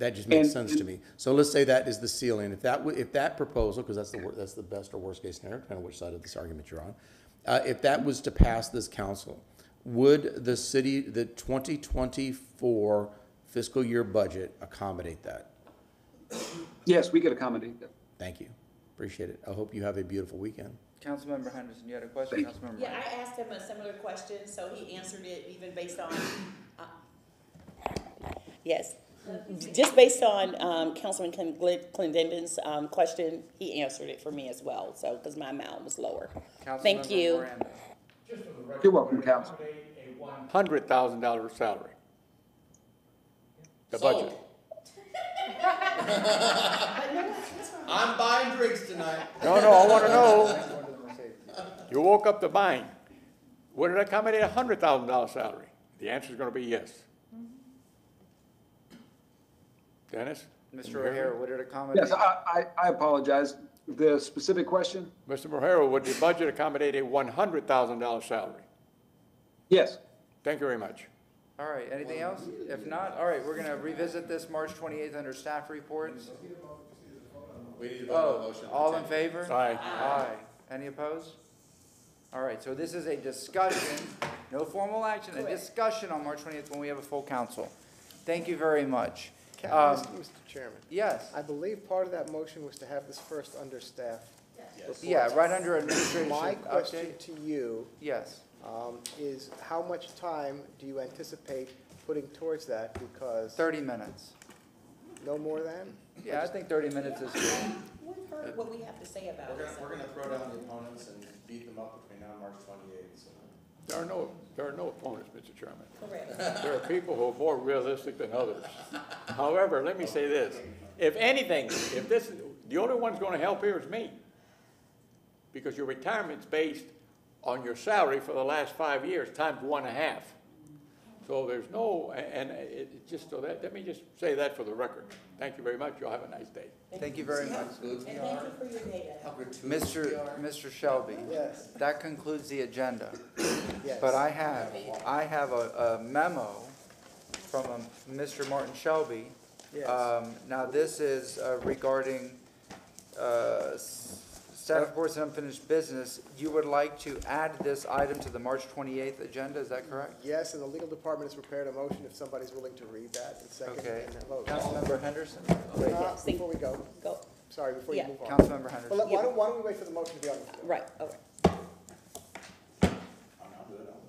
That just makes And- sense to me. So let's say that is the ceiling. If that, w- if that proposal, because that's the, wor- that's the best or worst case scenario, depending on which side of this argument you're on. Uh, if that was to pass this council, would the city, the twenty twenty-four fiscal year budget accommodate that? Yes, we could accommodate that. Thank you. Appreciate it. I hope you have a beautiful weekend. Councilmember Henderson, you had a question? Councilmember Yeah, Moreno? I asked him a similar question, so he answered it even based on, uh, yes. Just based on, um, Councilman Clen- um, question, he answered it for me as well, so, because my amount was lower. Thank Councilmember you. Miranda. You're welcome, Council. Hundred thousand dollar salary. The budget. [laughs] I'm buying drinks tonight. No, no, I wanna know, you woke up to buying, would it accommodate a hundred thousand dollar salary? The answer is gonna be yes. Dennis? Mr. Rogero, would it accommodate? Yes, I, I, I apologize. The specific question? Mr. Rogero, would the budget accommodate a one hundred thousand dollar salary? Yes. Thank you very much. All right, anything else? If not, all right, we're gonna revisit this March twenty-eighth under staff reports. We Oh, all in favor? Aye. Aye. Any opposed? All right, so this is a discussion, no formal action, a discussion on March twentieth when we have a full council. Thank you very much. Can Um, I ask you, Mr. Chairman? Yes, I believe part of that motion was to have this first under staff. reports. yeah, right under administration My question update. to you Yes. um, is how much time do you anticipate putting towards that? Because Thirty minutes. no more than? Yeah, I think thirty minutes is good. We've heard what we have to say about We're it. gonna, we're gonna throw down the opponents and beat them up between now and March twenty-eighth, so. There are no, there are no opponents, Mr. Chairman. Correct. There are people who are more realistic than others. However, let me say this, if anything, if this, the only one's gonna help here is me. Because your retirement's based on your salary for the last five years, times one and a half. So there's no, and it, it just, so that, let me just say that for the record. Thank you very much, y'all have a nice day. Thank you very much. And thank you for your data. Mr. Mr. Shelby, Yes. that concludes the agenda. [coughs] Yes. But I have, I have a a memo from um, Mr. Martin Shelby. Yes. Um, Now, this is uh, regarding uh, s- staff reports and unfinished business. You would like to add this item to the March 28th agenda, is that correct? Yes, and the legal department has prepared a motion if somebody's willing to read that and second Okay. and then vote. Councilmember Henderson? Wait, Uh, wait, Before we go, Go, sorry, before you Yeah. move on. Councilmember Well, Henderson? let- why don't, why don't we wait for the motion to be on the floor? right, okay.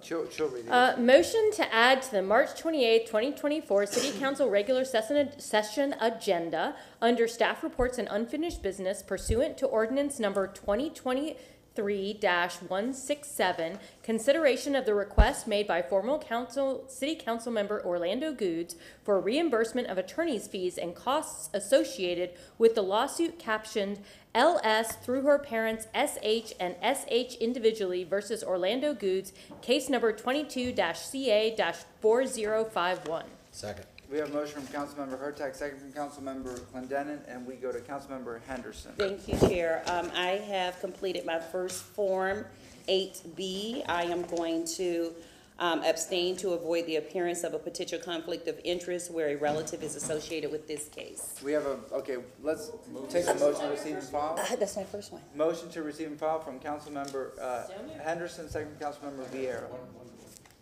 She'll, she'll read it. Uh, motion to add to the March twenty-eighth, twenty twenty-four City Council regular session, session agenda under staff reports and unfinished business pursuant to ordinance number twenty twenty-three one six seven, consideration of the request made by former council, city council member Orlando Gudes for reimbursement of attorney's fees and costs associated with the lawsuit captioned LS through her parents SH and SH individually versus Orlando Gudes, case number twenty-two CA four zero five one. Second. We have a motion from Councilmember Hurtak, second from Councilmember Clendenin, and we go to Councilmember Henderson. Thank you, Chair. Um, I have completed my first Form 8B. I am going to um, abstain to avoid the appearance of a potential conflict of interest where a relative is associated with this case. We have a, okay, let's take a motion to receive and file. Uh, That's my first one. Motion to receive and file from Councilmember uh, Henderson, second from Councilmember Viera.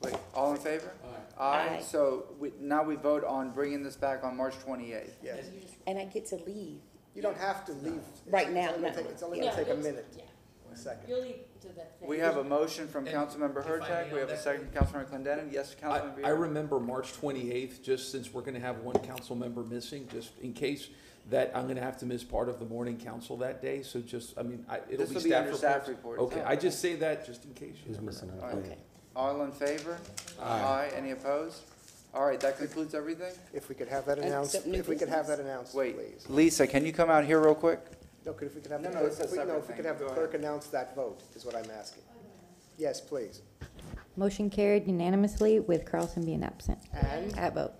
Wait, all in favor? Aye. Aye. So we, now we vote on bringing this back on March twenty-eighth. Yes. And I get to leave. You don't have to leave. Right now, It's only no. take- It's only gonna take a minute, a second. We have a motion from Councilmember Hurtak, we have a second from Councilmember Clendenin, yes, I, Councilmember I Viera? remember March twenty-eighth, just since we're gonna have one council member missing, just in case that I'm gonna have to miss part of the morning council that day, so just, I mean, I, it'll This be will be staff under staff reports. Okay, oh, I just say that just in case. you Who's never know. missing out? Okay. All in favor? Aye. Any opposed? All right, that concludes everything? If we could have that announced, Except new if we could have that announced, Wait, please. Lisa, can you come out here real quick? No, could, if we could have the No, no, clerk, it's a if we, no, separate if we could have the Go clerk announce that vote, is what I'm asking. Yes, please. Motion carried unanimously with Carlson being absent And, at vote.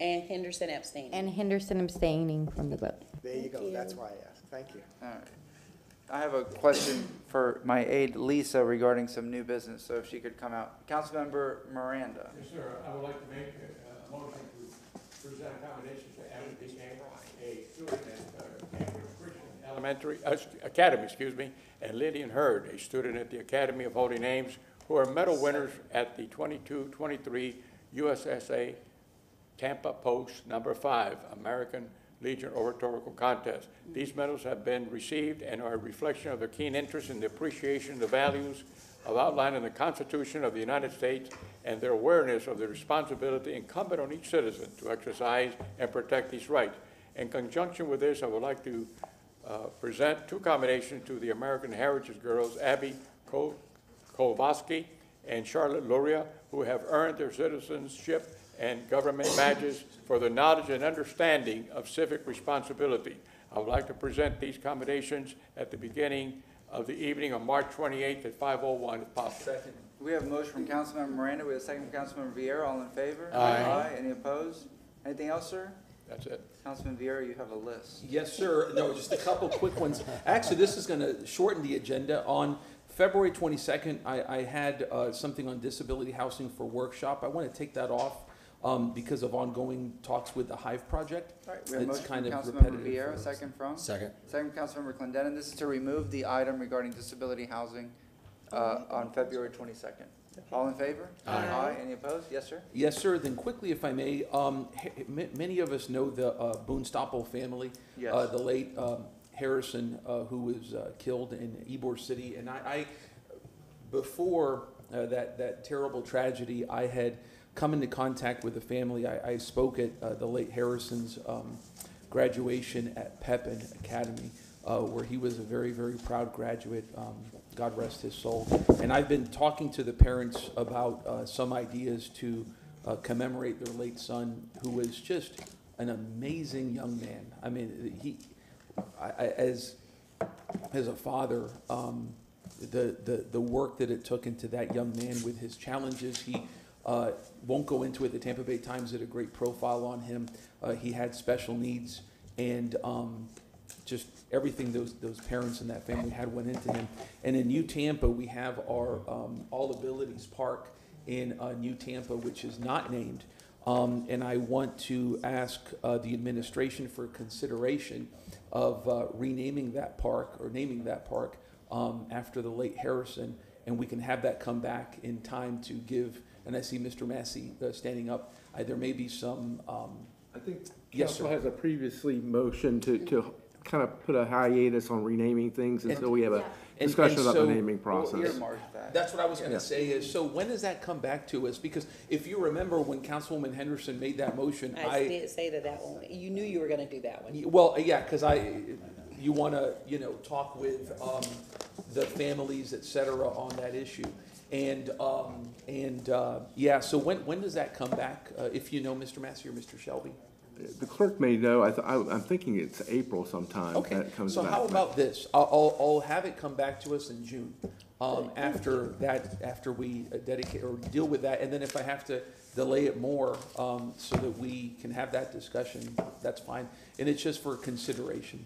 And Henderson abstaining. And Henderson abstaining from the vote. there you go, that's why I asked, thank you. All right. I have a question for my aide Lisa regarding some new business, so if she could come out. Councilmember Miranda. Yes, sir, I would like to make a, a motion to present accommodation to Abby student at uh, Elementary, uh, Academy, excuse me, and Lillian Hurd, a student at the Academy of Holy Names, who are medal winners at the 22-23 USSA Tampa Post Number Five American Legion Oratorical Contest. These medals have been received and are a reflection of their keen interest in the appreciation of the values of outlining the Constitution of the United States and their awareness of the responsibility incumbent on each citizen to exercise and protect these rights. In conjunction with this, I would like to uh, present two combinations to the American Heritage Girls, Abby Kowalski and Charlotte Luria, who have earned their citizenship and government badges for their knowledge and understanding of civic responsibility. I would like to present these commendations at the beginning of the evening on March 28th at 5:01 if possible. Second. We have a motion from Councilmember Miranda, we have a second from Councilmember Viera, all in favor? Aye. Any opposed? Anything else, sir? That's it. Councilman Viera, you have a list. Yes, sir. No, just a couple quick ones. Actually, this is gonna shorten the agenda. On February twenty-second, I, I had, uh, something on disability housing for workshop. I wanna take that off, um, because of ongoing talks with the Hive Project. All right, we have a It's motion kind from of Councilmember repetitive. Viera, second from? Second. Second from Councilmember Clendenin. This is to remove the item regarding disability housing, uh, on February twenty-second. All in favor? Aye. Any opposed? Yes, sir? Yes, sir. Then quickly, if I may, um, ha- ma- many of us know the uh, Boone family. Yes. Uh, The late um, Harrison, uh, who was uh, killed in Ybor City. And I, I, before uh, that, that terrible tragedy, I had come into contact with the family. I, I spoke at uh, the late Harrison's um, graduation at Pepin Academy, uh, where he was a very, very proud graduate. Um, God rest his soul. And I've been talking to the parents about uh, some ideas to uh, commemorate their late son, who was just an amazing young man. I mean, he, I, I, as as a father, um, the, the, the work that it took into that young man with his challenges, he uh, won't go into it. The Tampa Bay Times did a great profile on him. Uh, he had special needs, and um, just everything those, those parents and that family had went into him. And in New Tampa, we have our um, All Abilities Park in uh, New Tampa, which is not named. Um, and I want to ask uh, the administration for consideration of uh, renaming that park or naming that park um, after the late Harrison, and we can have that come back in time to give. And I see Mr. Massey uh, standing up. Uh, there may be some. Um, I think Yes, council sir. has a previously motion to, to kind of put a hiatus on renaming things until we have a And- discussion and about the so- naming process. Earmark that. That's what I was gonna say is, so when does that come back to us? Because if you remember when Councilwoman Henderson made that motion, I I, did say that that one, you knew you were gonna do that one. well, yeah, because I, you wanna, you know, talk with, um, the families, et cetera, on that issue. And, um, and, uh, yeah, so when, when does that come back? Uh, if you know, Mr. Massey or Mr. Shelby? The clerk may know, I, th- I- I'm thinking it's April sometime Okay, that it comes so back. how about this? I'll, I'll, I'll have it come back to us in June, um, after that, after we uh, dedicate, or deal with that, and then if I have to delay it more, um, so that we can have that discussion, that's fine, and it's just for consideration.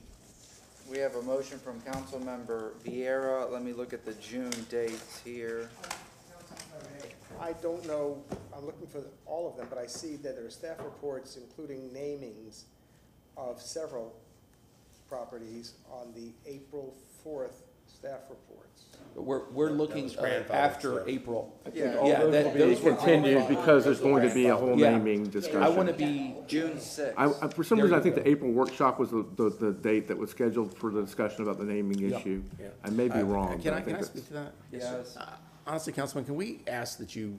We have a motion from Councilmember Viera. Let me look at the June dates here. I don't know, I'm looking for all of them, but I see that there are staff reports, including namings of several properties on the April fourth staff reports. We're, we're looking uh, after April. Yeah. All Yeah, those that- will be those were- continued because there's going to be a whole Yeah. naming discussion. I wanna be, June sixth. I, I- for some There reason, I you think go. the April workshop was the, the, the date that was scheduled for the discussion about the naming Yeah. issue. Yeah. I may be wrong, Can but I, I can I it's. speak to that? Yes. Uh, Honestly, Councilman, can we ask that you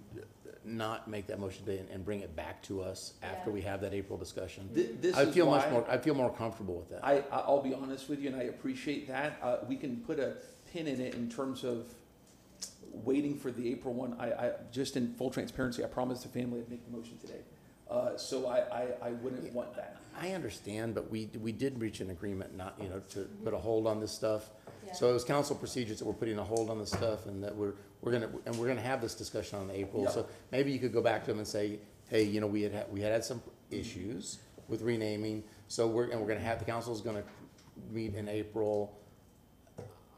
not make that motion today and- and bring it back to us after we have that April discussion? Thi- this I is feel much why- more, I feel more comfortable with that. I, I- I'll be honest with you, and I appreciate that. Uh, we can put a pin in it in terms of waiting for the April one. I, I, just in full transparency, I promised the family I'd make the motion today. Uh, so I, I, I wouldn't want that. I understand, but we, we did reach an agreement not, you know, to put a hold on this stuff. So it was council procedures that we're putting a hold on this stuff and that we're, we're gonna, and we're gonna have this discussion on April. Yeah. So maybe you could go back to them and say, hey, you know, we had, had- we had had some issues with renaming. So we're, and we're gonna have, the council's gonna meet in April.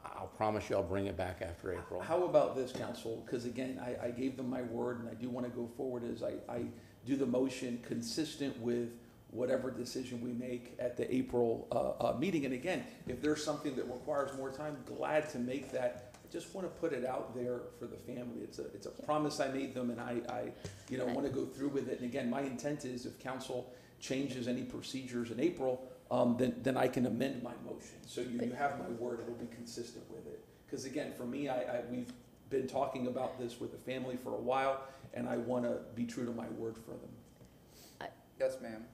I'll promise you I'll bring it back after April. How about this, council? Because again, I, I gave them my word, and I do want to go forward as I, I do the motion consistent with whatever decision we make at the April, uh, uh, meeting. And again, if there's something that requires more time, glad to make that. I just want to put it out there for the family. It's a, it's a promise I made them and I, I, you know, want to go through with it. And again, my intent is if council changes any procedures in April, um, then, then I can amend my motion. So you, you have my word, it'll be consistent with it. Because again, for me, I, I, we've been talking about this with the family for a while, and I want to be true to my word for them. Yes, ma'am.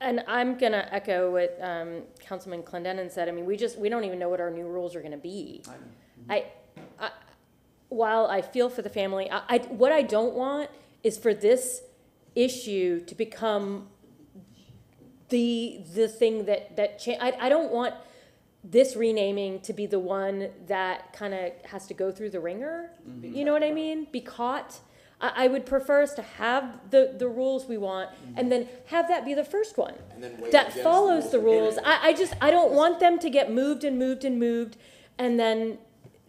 And I'm gonna echo what um, Councilman Clendenin said. I mean, we just, we don't even know what our new rules are gonna be. I know. I, I, while I feel for the family, I, I, what I don't want is for this issue to become the, the thing that, that cha- I, I don't want this renaming to be the one that kind of has to go through the ringer. Mm-hmm. You know what I mean? Be caught. I, I would prefer us to have the, the rules we want mm-hmm. and then have that be the first one And then weigh that against the follows rules the rules. I, I just, I don't want them to get moved and moved and moved, and then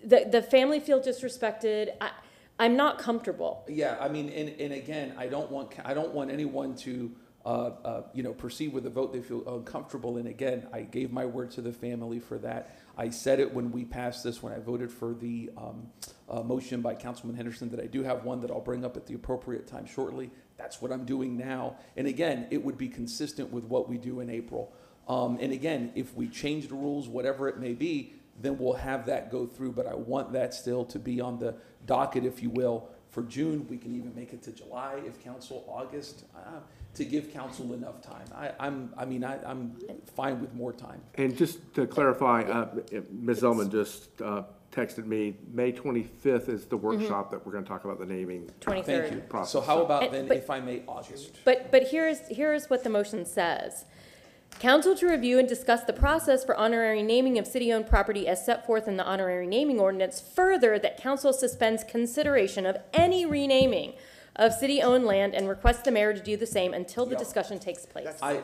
the, the family feel disrespected. I, I'm not comfortable. Yeah, I mean, and, and again, I don't want, I don't want anyone to, uh, uh, you know, proceed with a vote they feel uncomfortable And Again, I gave my word to the family for that. I said it when we passed this, when I voted for the, um, uh, motion by Councilman Henderson, that I do have one that I'll bring up at the appropriate time shortly. That's what I'm doing now. And again, it would be consistent with what we do in April. Um, and again, if we change the rules, whatever it may be, then we'll have that go through, but I want that still to be on the docket, if you will, for June. We can even make it to July if council, August, uh, to give council enough time. I, I'm, I mean, I, I'm fine with more time. And just to clarify, uh, Ms. Zelman just uh, texted me, May 25th is the workshop that we're going to talk about the naming. Thank 23rd. you. Process. So how about And- then, but- if I may, August? But, but here's, here's what the motion says. Council to review and discuss the process for honorary naming of city-owned property as set forth in the honorary naming ordinance. Further, that council suspends consideration of any renaming of city-owned land and requests the mayor to do the same until the Yeah. discussion takes place. I,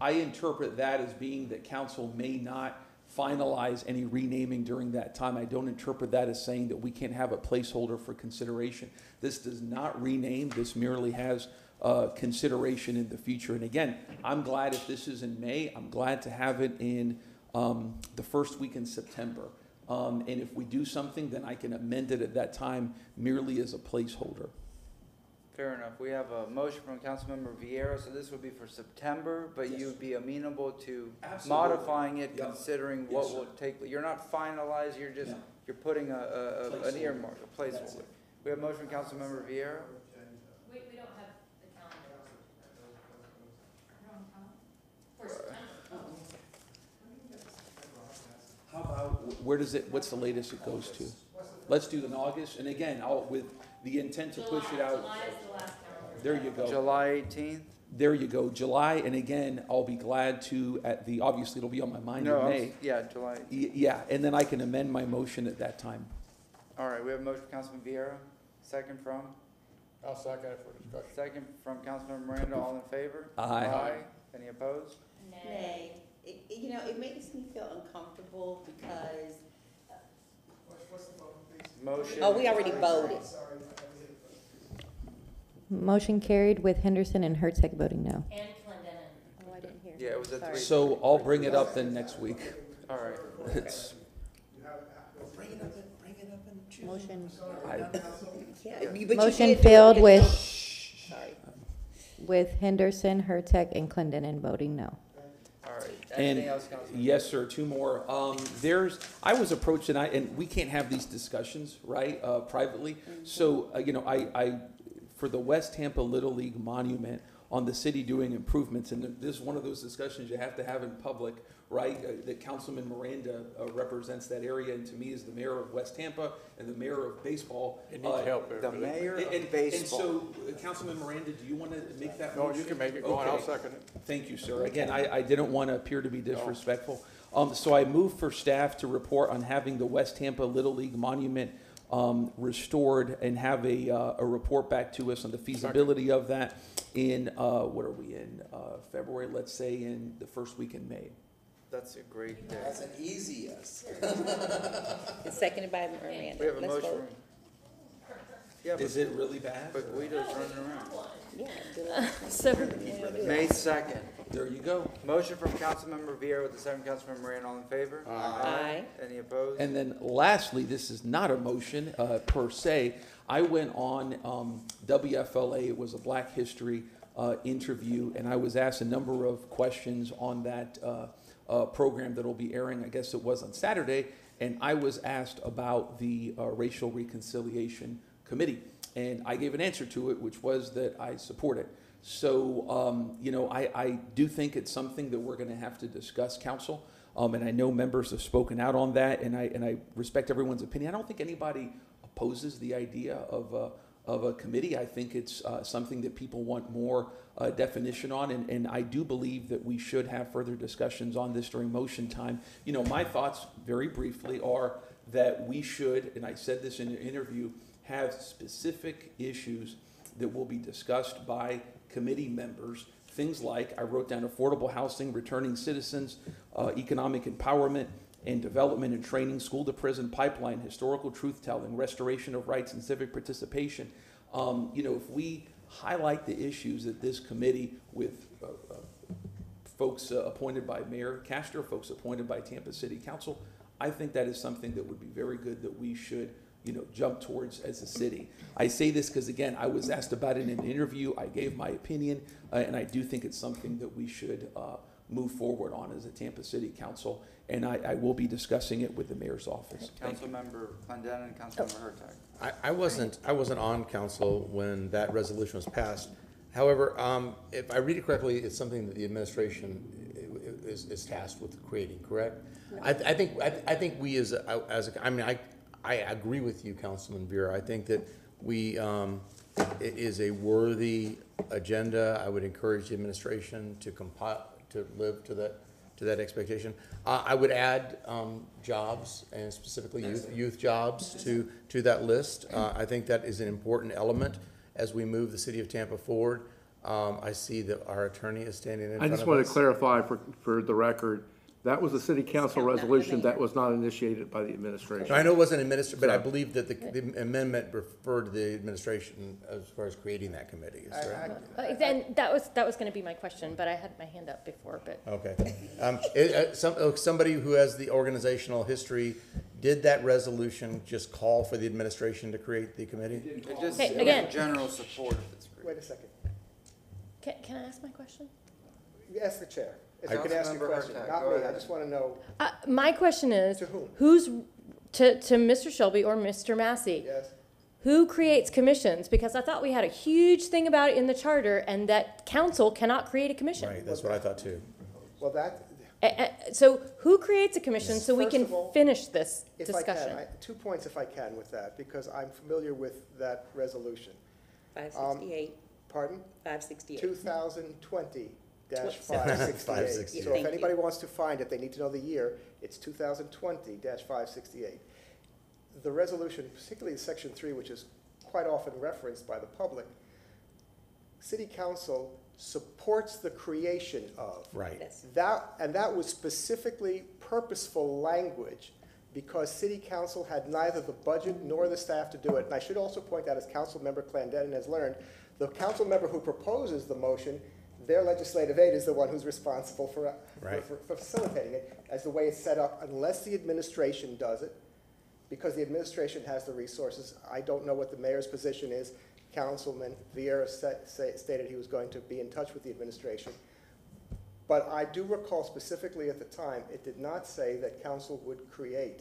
I interpret that as being that council may not finalize any renaming during that time. I don't interpret that as saying that we can't have a placeholder for consideration. This does not rename, this merely has, uh, consideration in the future. And again, I'm glad if this is in May, I'm glad to have it in, um, the first week in September. Um, and if we do something, then I can amend it at that time merely as a placeholder. Fair enough. We have a motion from Councilmember Viera, so this would be for September, but you'd be amenable to Absolutely. modifying it Yep. considering Yes, what sir. will take, you're not finalized, you're just, No. you're putting a, a, a- an earmark, a placeholder. We have a motion from Councilmember Viera. We, we don't have the calendar. How about, where does it, what's the latest it goes to? Let's do in August, and again, I'll, with the intent to push it out. There you go. July eighteenth? There you go, July, and again, I'll be glad to, at the, obviously, it'll be on my mind No, in I'm May. s- yeah, July. Y- Yeah, and then I can amend my motion at that time. All right, we have a motion from Councilman Viera, second from, I'll second it for discussion. second from Councilman Miranda, all in favor? Aye. Any opposed? Nay. It, it- you know, it makes me feel uncomfortable because, Motion. oh, we already voted. Motion carried with Henderson and Hurtak voting no. And Clendenin. Oh, I didn't hear. Yeah, it was a three. So I'll bring it up then next week. All right. It's, Motion, I, Yeah, but you motion can't do it failed with, Sorry. with Henderson, Hurtak, and Clendenin voting no. And, Anything else, Councilman? yes, sir, two more. Um, there's, I was approached and I, and we can't have these discussions, right, uh, privately. So, uh, you know, I, I, for the West Tampa Little League Monument, on the city doing improvements, and this is one of those discussions you have to have in public, right? Uh, That Councilman Miranda uh, represents that area, and to me is the mayor of West Tampa and the mayor of baseball. It needs Uh, help. The everybody. mayor And, of and baseball. so, uh, Councilman Miranda, do you want to make that motion? No, motion? you can make it go on, I'll Okay. second it. Thank you, sir. Again, I, I didn't want to appear to be disrespectful. Um, so I move for staff to report on having the West Tampa Little League Monument, um, restored and have a, uh, a report back to us on the feasibility of that in, uh, what are we in, uh, February, let's say in the first week in May. That's a great day. That's an easy yes. [laughs] It's seconded by Miranda. We have a Let's motion. vote. Yeah, but, Is it really bad? but Guido's running around. Yeah, do it. [laughs] So, May second. There you go. Motion from Councilmember Viera with the second Councilmember Moran, all in favor? Aye. Any opposed? And then lastly, this is not a motion uh, per se. I went on um, WFLA, it was a Black History uh, interview, and I was asked a number of questions on that uh, uh, program that'll be airing, I guess it was on Saturday, and I was asked about the uh, Racial Reconciliation Committee. And I gave an answer to it, which was that I support it. So, um, you know, I, I do think it's something that we're gonna have to discuss, council. Um, and I know members have spoken out on that, and I, and I respect everyone's opinion. I don't think anybody opposes the idea of a, of a committee. I think it's, uh, something that people want more, uh, definition on, and, and I do believe that we should have further discussions on this during motion time. You know, my thoughts, very briefly, are that we should, and I said this in an interview, have specific issues that will be discussed by committee members. Things like, I wrote down affordable housing, returning citizens, uh, economic empowerment and development and training, school to prison pipeline, historical truth telling, restoration of rights and civic participation. Um, you know, if we highlight the issues that this committee with uh, uh, folks uh, appointed by Mayor Castor, folks appointed by Tampa City Council, I think that is something that would be very good that we should, you know, jump towards as a city. I say this because, again, I was asked about it in an interview, I gave my opinion, uh, and I do think it's something that we should uh, move forward on as a Tampa City Council, and I, I will be discussing it with the mayor's office. Thank. Councilmember Clendenin and Councilmember Hurtak. I, wasn't, I wasn't on council when that resolution was passed. However, um, if I read it correctly, it's something that the administration is, is tasked with creating, correct? I, I think, I, I think we as, a- as, I mean, I, I agree with you, Councilman Viera. I think that we, um, it is a worthy agenda. I would encourage the administration to compile, to live to that, to that expectation. Uh, I would add, um, jobs and specifically youth, youth jobs to, to that list. Uh, I think that is an important element as we move the city of Tampa forward. Um, I see that our attorney is standing in I front of us. just want to clarify for, for the record, that was a city council resolution that was not initiated by the administration. I know it wasn't administered, but I believe that the the amendment referred to the administration as far as creating that committee. Is there- Uh, Then, that was, that was gonna be my question, but I had my hand up before, but. Okay. Um, [laughs] it, uh, some, uh, somebody who has the organizational history, did that resolution just call for the administration to create the committee? It just, Okay, again. general support of this group. Wait a second. Can, can I ask my question? You Ask the chair. If I- you can ask your Councilmember question, Hurtak, not me. I ahead. just want to know, Uh, my question is, To whom? who's, to, to Mr. Shelby or Mr. Massey? yes? Who creates commissions? Because I thought we had a huge thing about it in the charter and that council cannot create a commission. Right, that's what I thought too. Well, that, A- a- So who creates a commission so we First can of all, finish this if I can, discussion? I- two points if I can with that, because I'm familiar with that resolution. Five sixty-eight, Pardon? five sixty-eight. 2020 dash 568. [laughs] 568. So if Thank you. anybody wants to find it, they need to know the year. It's 2020 dash 568. The resolution, particularly section three, which is quite often referenced by the public, city council supports the creation of. Right. Yes. That, and that was specifically purposeful language because city council had neither the budget nor the staff to do it. And I should also point out, as council member Clendenin has learned, the council member who proposes the motion, their legislative aid is the one who's responsible for, Right. for, for facilitating it, as the way it's set up, unless the administration does it, because the administration has the resources. I don't know what the mayor's position is. Councilman Viera sa- sa- stated he was going to be in touch with the administration. But I do recall specifically at the time, it did not say that council would create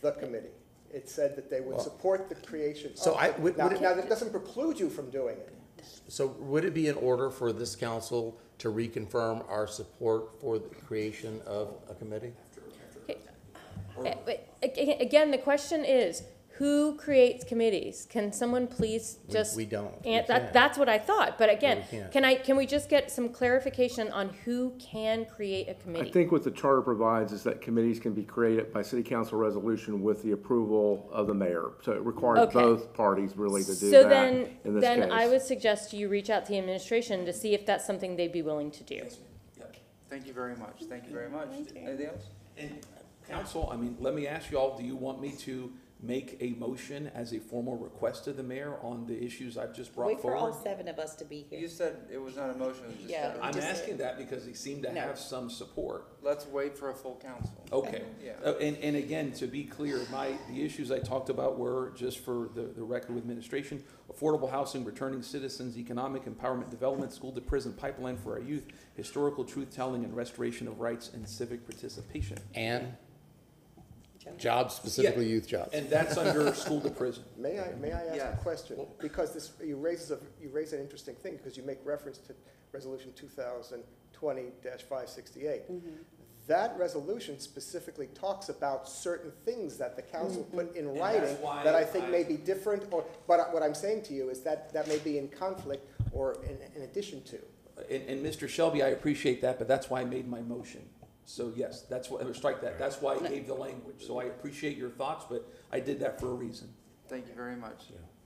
the committee. It said that they would support the creation of. so I- would- Now, would it- now, that doesn't preclude you from doing it. So would it be in order for this council to reconfirm our support for the creation of a committee? Eh, Again, the question is, who creates committees? Can someone please We- just? we don't. We And that, can't. that's what I thought, but again, we can't. can I, can we just get some clarification on who can create a I committee? I think what the charter provides is that committees can be created by city council resolution with the approval of the mayor. So it requires Okay. both parties really to do So that then, in this then I case. would suggest you reach out to the administration to see if that's something they'd be willing to do. Thank you very much, thank you very much. Anything else? And council, I mean, let me ask you all, do you want me to make a motion as a formal request to the mayor on the issues I've just brought Wait for all forward? seven of us to be here. You said it was not a motion, it was just. Yeah. I'm Just- asking that because he seemed to No. have some support. Let's wait for a full council. Okay. [laughs] Yeah. Uh, And, and again, to be clear, my, the issues I talked about were, just for the, the record with administration, affordable housing, returning citizens, economic empowerment, development, school to prison pipeline for our youth, historical truth-telling and restoration of rights and civic participation. And jobs, specifically youth jobs. And that's under school to prison. May I, may I ask Yeah. a question? Because this, you raises a, you raise an interesting thing, because you make reference to Resolution two thousand twenty five sixty-eight. Mm-hmm. That resolution specifically talks about certain things that the council mm-hmm. put in And writing why that I think I- may be different, or, but what I'm saying to you is that that may be in conflict or in, in addition to. And, and Mr. Shelby, I appreciate that, but that's why I made my motion. So yes, that's why, or strike that, that's why I gave the language. So I appreciate your thoughts, but I did that for a reason. Thank you very much.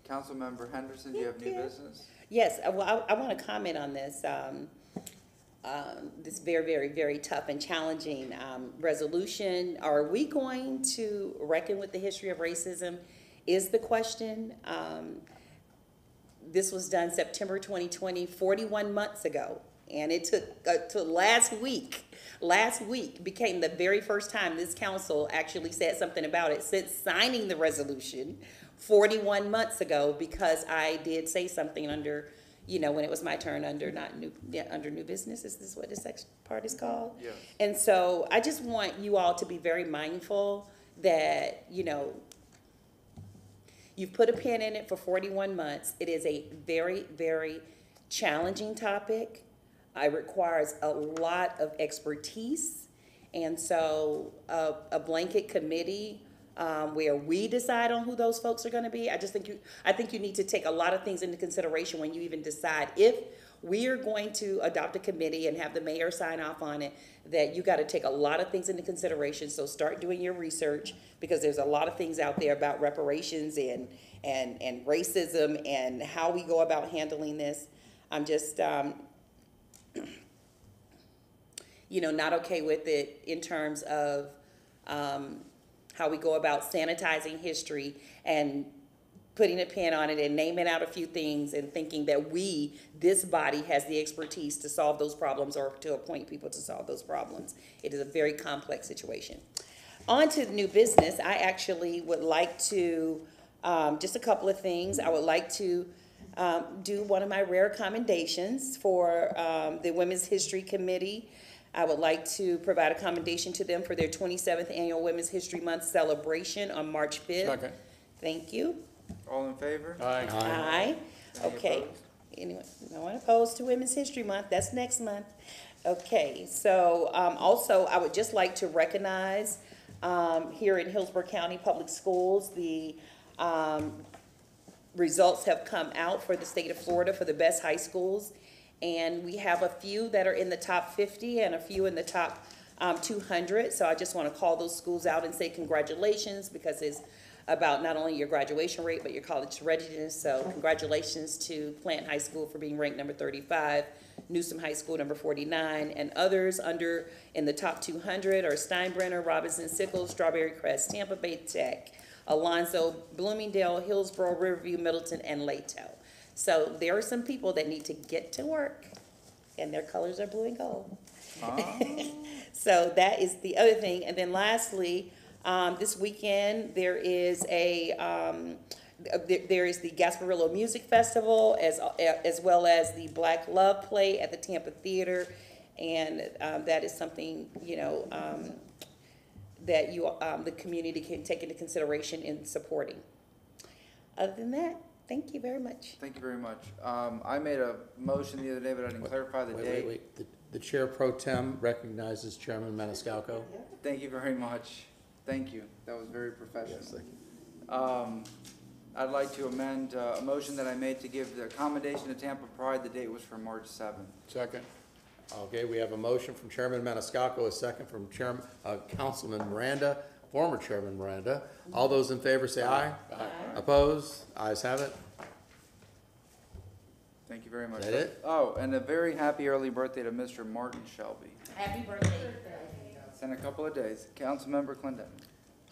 Councilmember Henderson, do you have new business? Yes, uh, well, I, I want to comment on this, um, um, this very, very, very tough and challenging, um, resolution. Are we going to reckon with the history of racism is the question. Um, this was done September 2020, 41 months ago. And it took, uh, to last week, last week became the very first time this council actually said something about it since signing the resolution 41 months ago because I did say something under, you know, when it was my turn under not new, yeah, under new business, is this what this section part is called? Yes. And so I just want you all to be very mindful that, you know, You've put a pin in it for 41 months. It is a very, very challenging topic. It requires a lot of expertise. And so a, a blanket committee um, where we decide on who those folks are going to be, I just think you, I think you need to take a lot of things into consideration when you even decide if we are going to adopt a committee and have the mayor sign off on it, that you got to take a lot of things into consideration. So start doing your research because there's a lot of things out there about reparations and, and, and racism and how we go about handling this. I'm just, um, you know, not okay with it in terms of, um, how we go about sanitizing history and putting a pin on it and naming out a few things and thinking that we, this body, has the expertise to solve those problems or to appoint people to solve those problems. It is a very complex situation. On to the new business, I actually would like to, um, just a couple of things. I would like to, um, do one of my rare commendations for, um, the Women's History Committee. I would like to provide a commendation to them for their twenty-seventh Annual Women's History Month celebration on March fifth. Second. Thank you. All in favor? Aye. Aye. Any Okay. opposed? Anyone, no one opposed to Women's History Month, that's next month. Okay, so, um, also, I would just like to recognize, um, here in Hillsborough County Public Schools, the, um, results have come out for the state of Florida for the best high schools. And we have a few that are in the top fifty and a few in the top, um, two hundred. So I just wanna call those schools out and say congratulations because it's about not only your graduation rate, but your college readiness. So congratulations to Plant High School for being ranked number thirty-five, Newsome High School number forty-nine, and others under, in the top two hundred are Steinbrenner, Robinson Sickles, Strawberry Crest, Tampa Bay Tech, Alonso, Bloomingdale, Hillsborough, Riverview, Middleton, and Leto. So there are some people that need to get to work, and their colors are blue and gold. [laughs] So that is the other thing. And then lastly, um, this weekend, there is a, um, there, there is the Gasparilla Music Festival as, as well as the Black Love Play at the Tampa Theater. And, um, that is something, you know, um, that you, um, the community can take into consideration in supporting. Other than that, thank you very much. Thank you very much. Um, I made a motion the other day, but I didn't clarify the Wait, date. wait, wait. The- The Chair Pro Tem recognizes Chairman Maniscalco. Thank you very much. Thank you. That was very professional. Yes, thank Um, I'd like to amend uh, a motion that I made to give the accommodation to Tampa Pride. The date was for March seventh. Second. Okay, we have a motion from Chairman Maniscalco, a second from Chairman, uh, Councilman Miranda, former Chairman Miranda. All those in favor say aye. Aye. Opposed? Ayes have it. Thank you very much. That it? Oh, and a very happy early birthday to Mr. Martin Shelby. Happy birthday. It's in a couple of days. Councilmember Clendenin.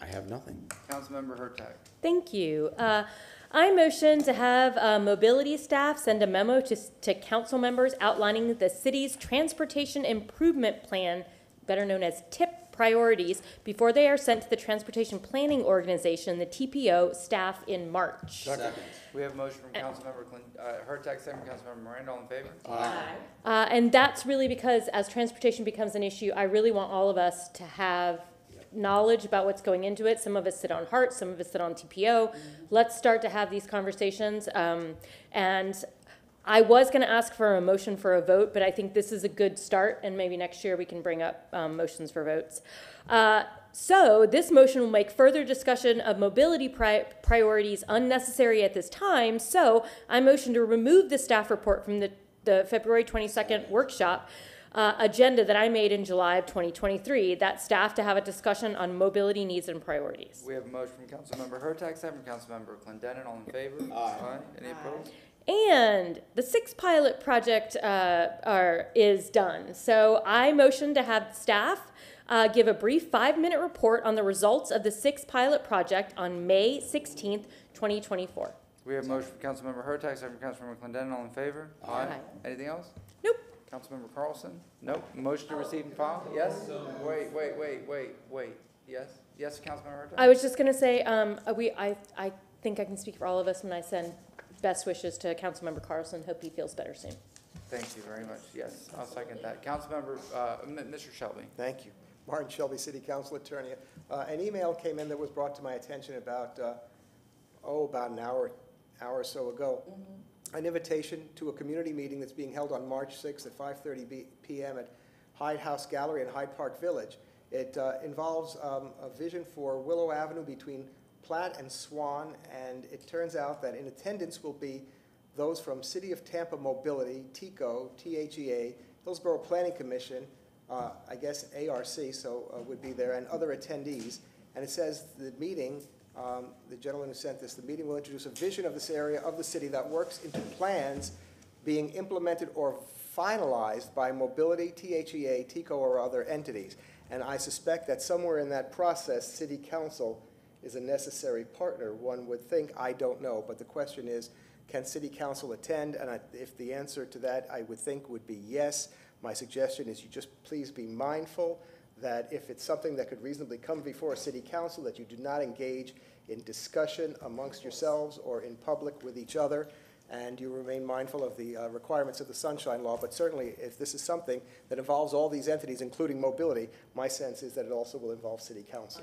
I have nothing. Councilmember Hurtak. Thank you. Uh, I motion to have uh, mobility staff send a memo to, to council members outlining the city's transportation improvement plan, better known as TIP priorities, before they are sent to the Transportation Planning Organization, the TPO, staff in March. Second. We have a motion from Councilmember Clin, uh, Hurtak, second from Councilmember Miranda, all in favor? Uh, and that's really because as transportation becomes an issue, I really want all of us to have knowledge about what's going into it. Some of us sit on HART, some of us sit on TPO. Let's start to have these conversations. Um, and I was gonna ask for a motion for a vote, but I think this is a good start, and maybe next year we can bring up, um, motions for votes. Uh, so this motion will make further discussion of mobility pri- priorities unnecessary at this time. So I motion to remove the staff report from the, the February twenty-second workshop uh, agenda that I made in July of 2023, that staff to have a discussion on mobility needs and priorities. We have a motion from Councilmember Hurtak, second from Councilmember Clendenin, all in favor? Aye. Any opposed? And the six pilot project uh, are, is done. So I motion to have staff uh, give a brief five-minute report on the results of the six pilot project on May 16th, 2024. We have a motion from Councilmember Hurtak, second from Councilmember Clendenin, all in favor? Aye. Anything else? Nope. Councilmember Carlson? Nope. Motion to receive and file? Yes? Wait, wait, wait, wait, wait. Yes? Yes, Councilmember Hurtak? I was just gonna say, um, we, I, I think I can speak for all of us when I send best wishes to Councilmember Carlson. Hope he feels better soon. Thank you very much. Yes, I'll second that. Councilmember, uh, Mr. Shelby. Thank you. Martin Shelby, City Council Attorney. Uh, An email came in that was brought to my attention about, uh, oh, about an hour, hour or so ago. An invitation to a community meeting that's being held on March 6th at 5:30 B- PM at Hyde House Gallery in Hyde Park Village. It uh, involves um, a vision for Willow Avenue between Platt and Swann, and it turns out that in attendance will be those from City of Tampa Mobility, TECO, THEA, Hillsborough Planning Commission, uh, I guess ARC, so uh, would be there, and other attendees. And it says the meeting, um, the gentleman who sent this, the meeting will introduce a vision of this area of the city that works into plans being implemented or finalized by Mobility, THEA, TECO, or other entities. And I suspect that somewhere in that process, city council is a necessary partner, one would think, I don't know. But the question is, can city council attend? And I- if the answer to that, I would think, would be yes, my suggestion is you just please be mindful that if it's something that could reasonably come before a city council, that you do not engage in discussion amongst yourselves or in public with each other, and you remain mindful of the uh, requirements of the Sunshine Law. But certainly, if this is something that involves all these entities, including mobility, my sense is that it also will involve city council.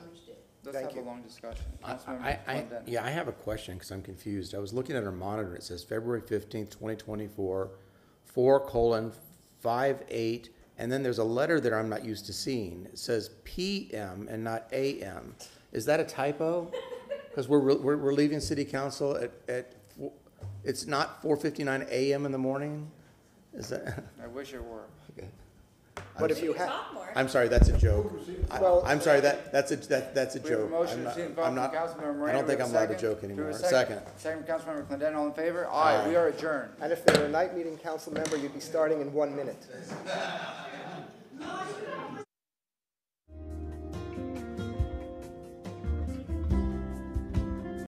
Let's Thank have a you. long discussion. I, Councilmember I, I- yeah, I have a question, because I'm confused. I was looking at our monitor, it says February fifteenth, twenty twenty-four, four colon, five eight, and then there's a letter that I'm not used to seeing. It says PM and not AM. Is that a typo? [laughs] Because we're, re- we're, we're leaving city council at, at, fo- it's not four fifty-nine AM in the morning? Is that? I wish it were. Okay. But if you have, I'm sorry, that's a joke. I- Well- I'm sorry, that, that's a, that, that's a We have a joke. motion I'm to not- receive and I'm from not- Councilmember Miranda. I don't think have I'm a allowed to second? joke Do we have anymore. a Second. Second from Councilmember Clendenin, all in favor? Aye, we are adjourned. and if they're a night meeting council member, you'd be starting in one minute.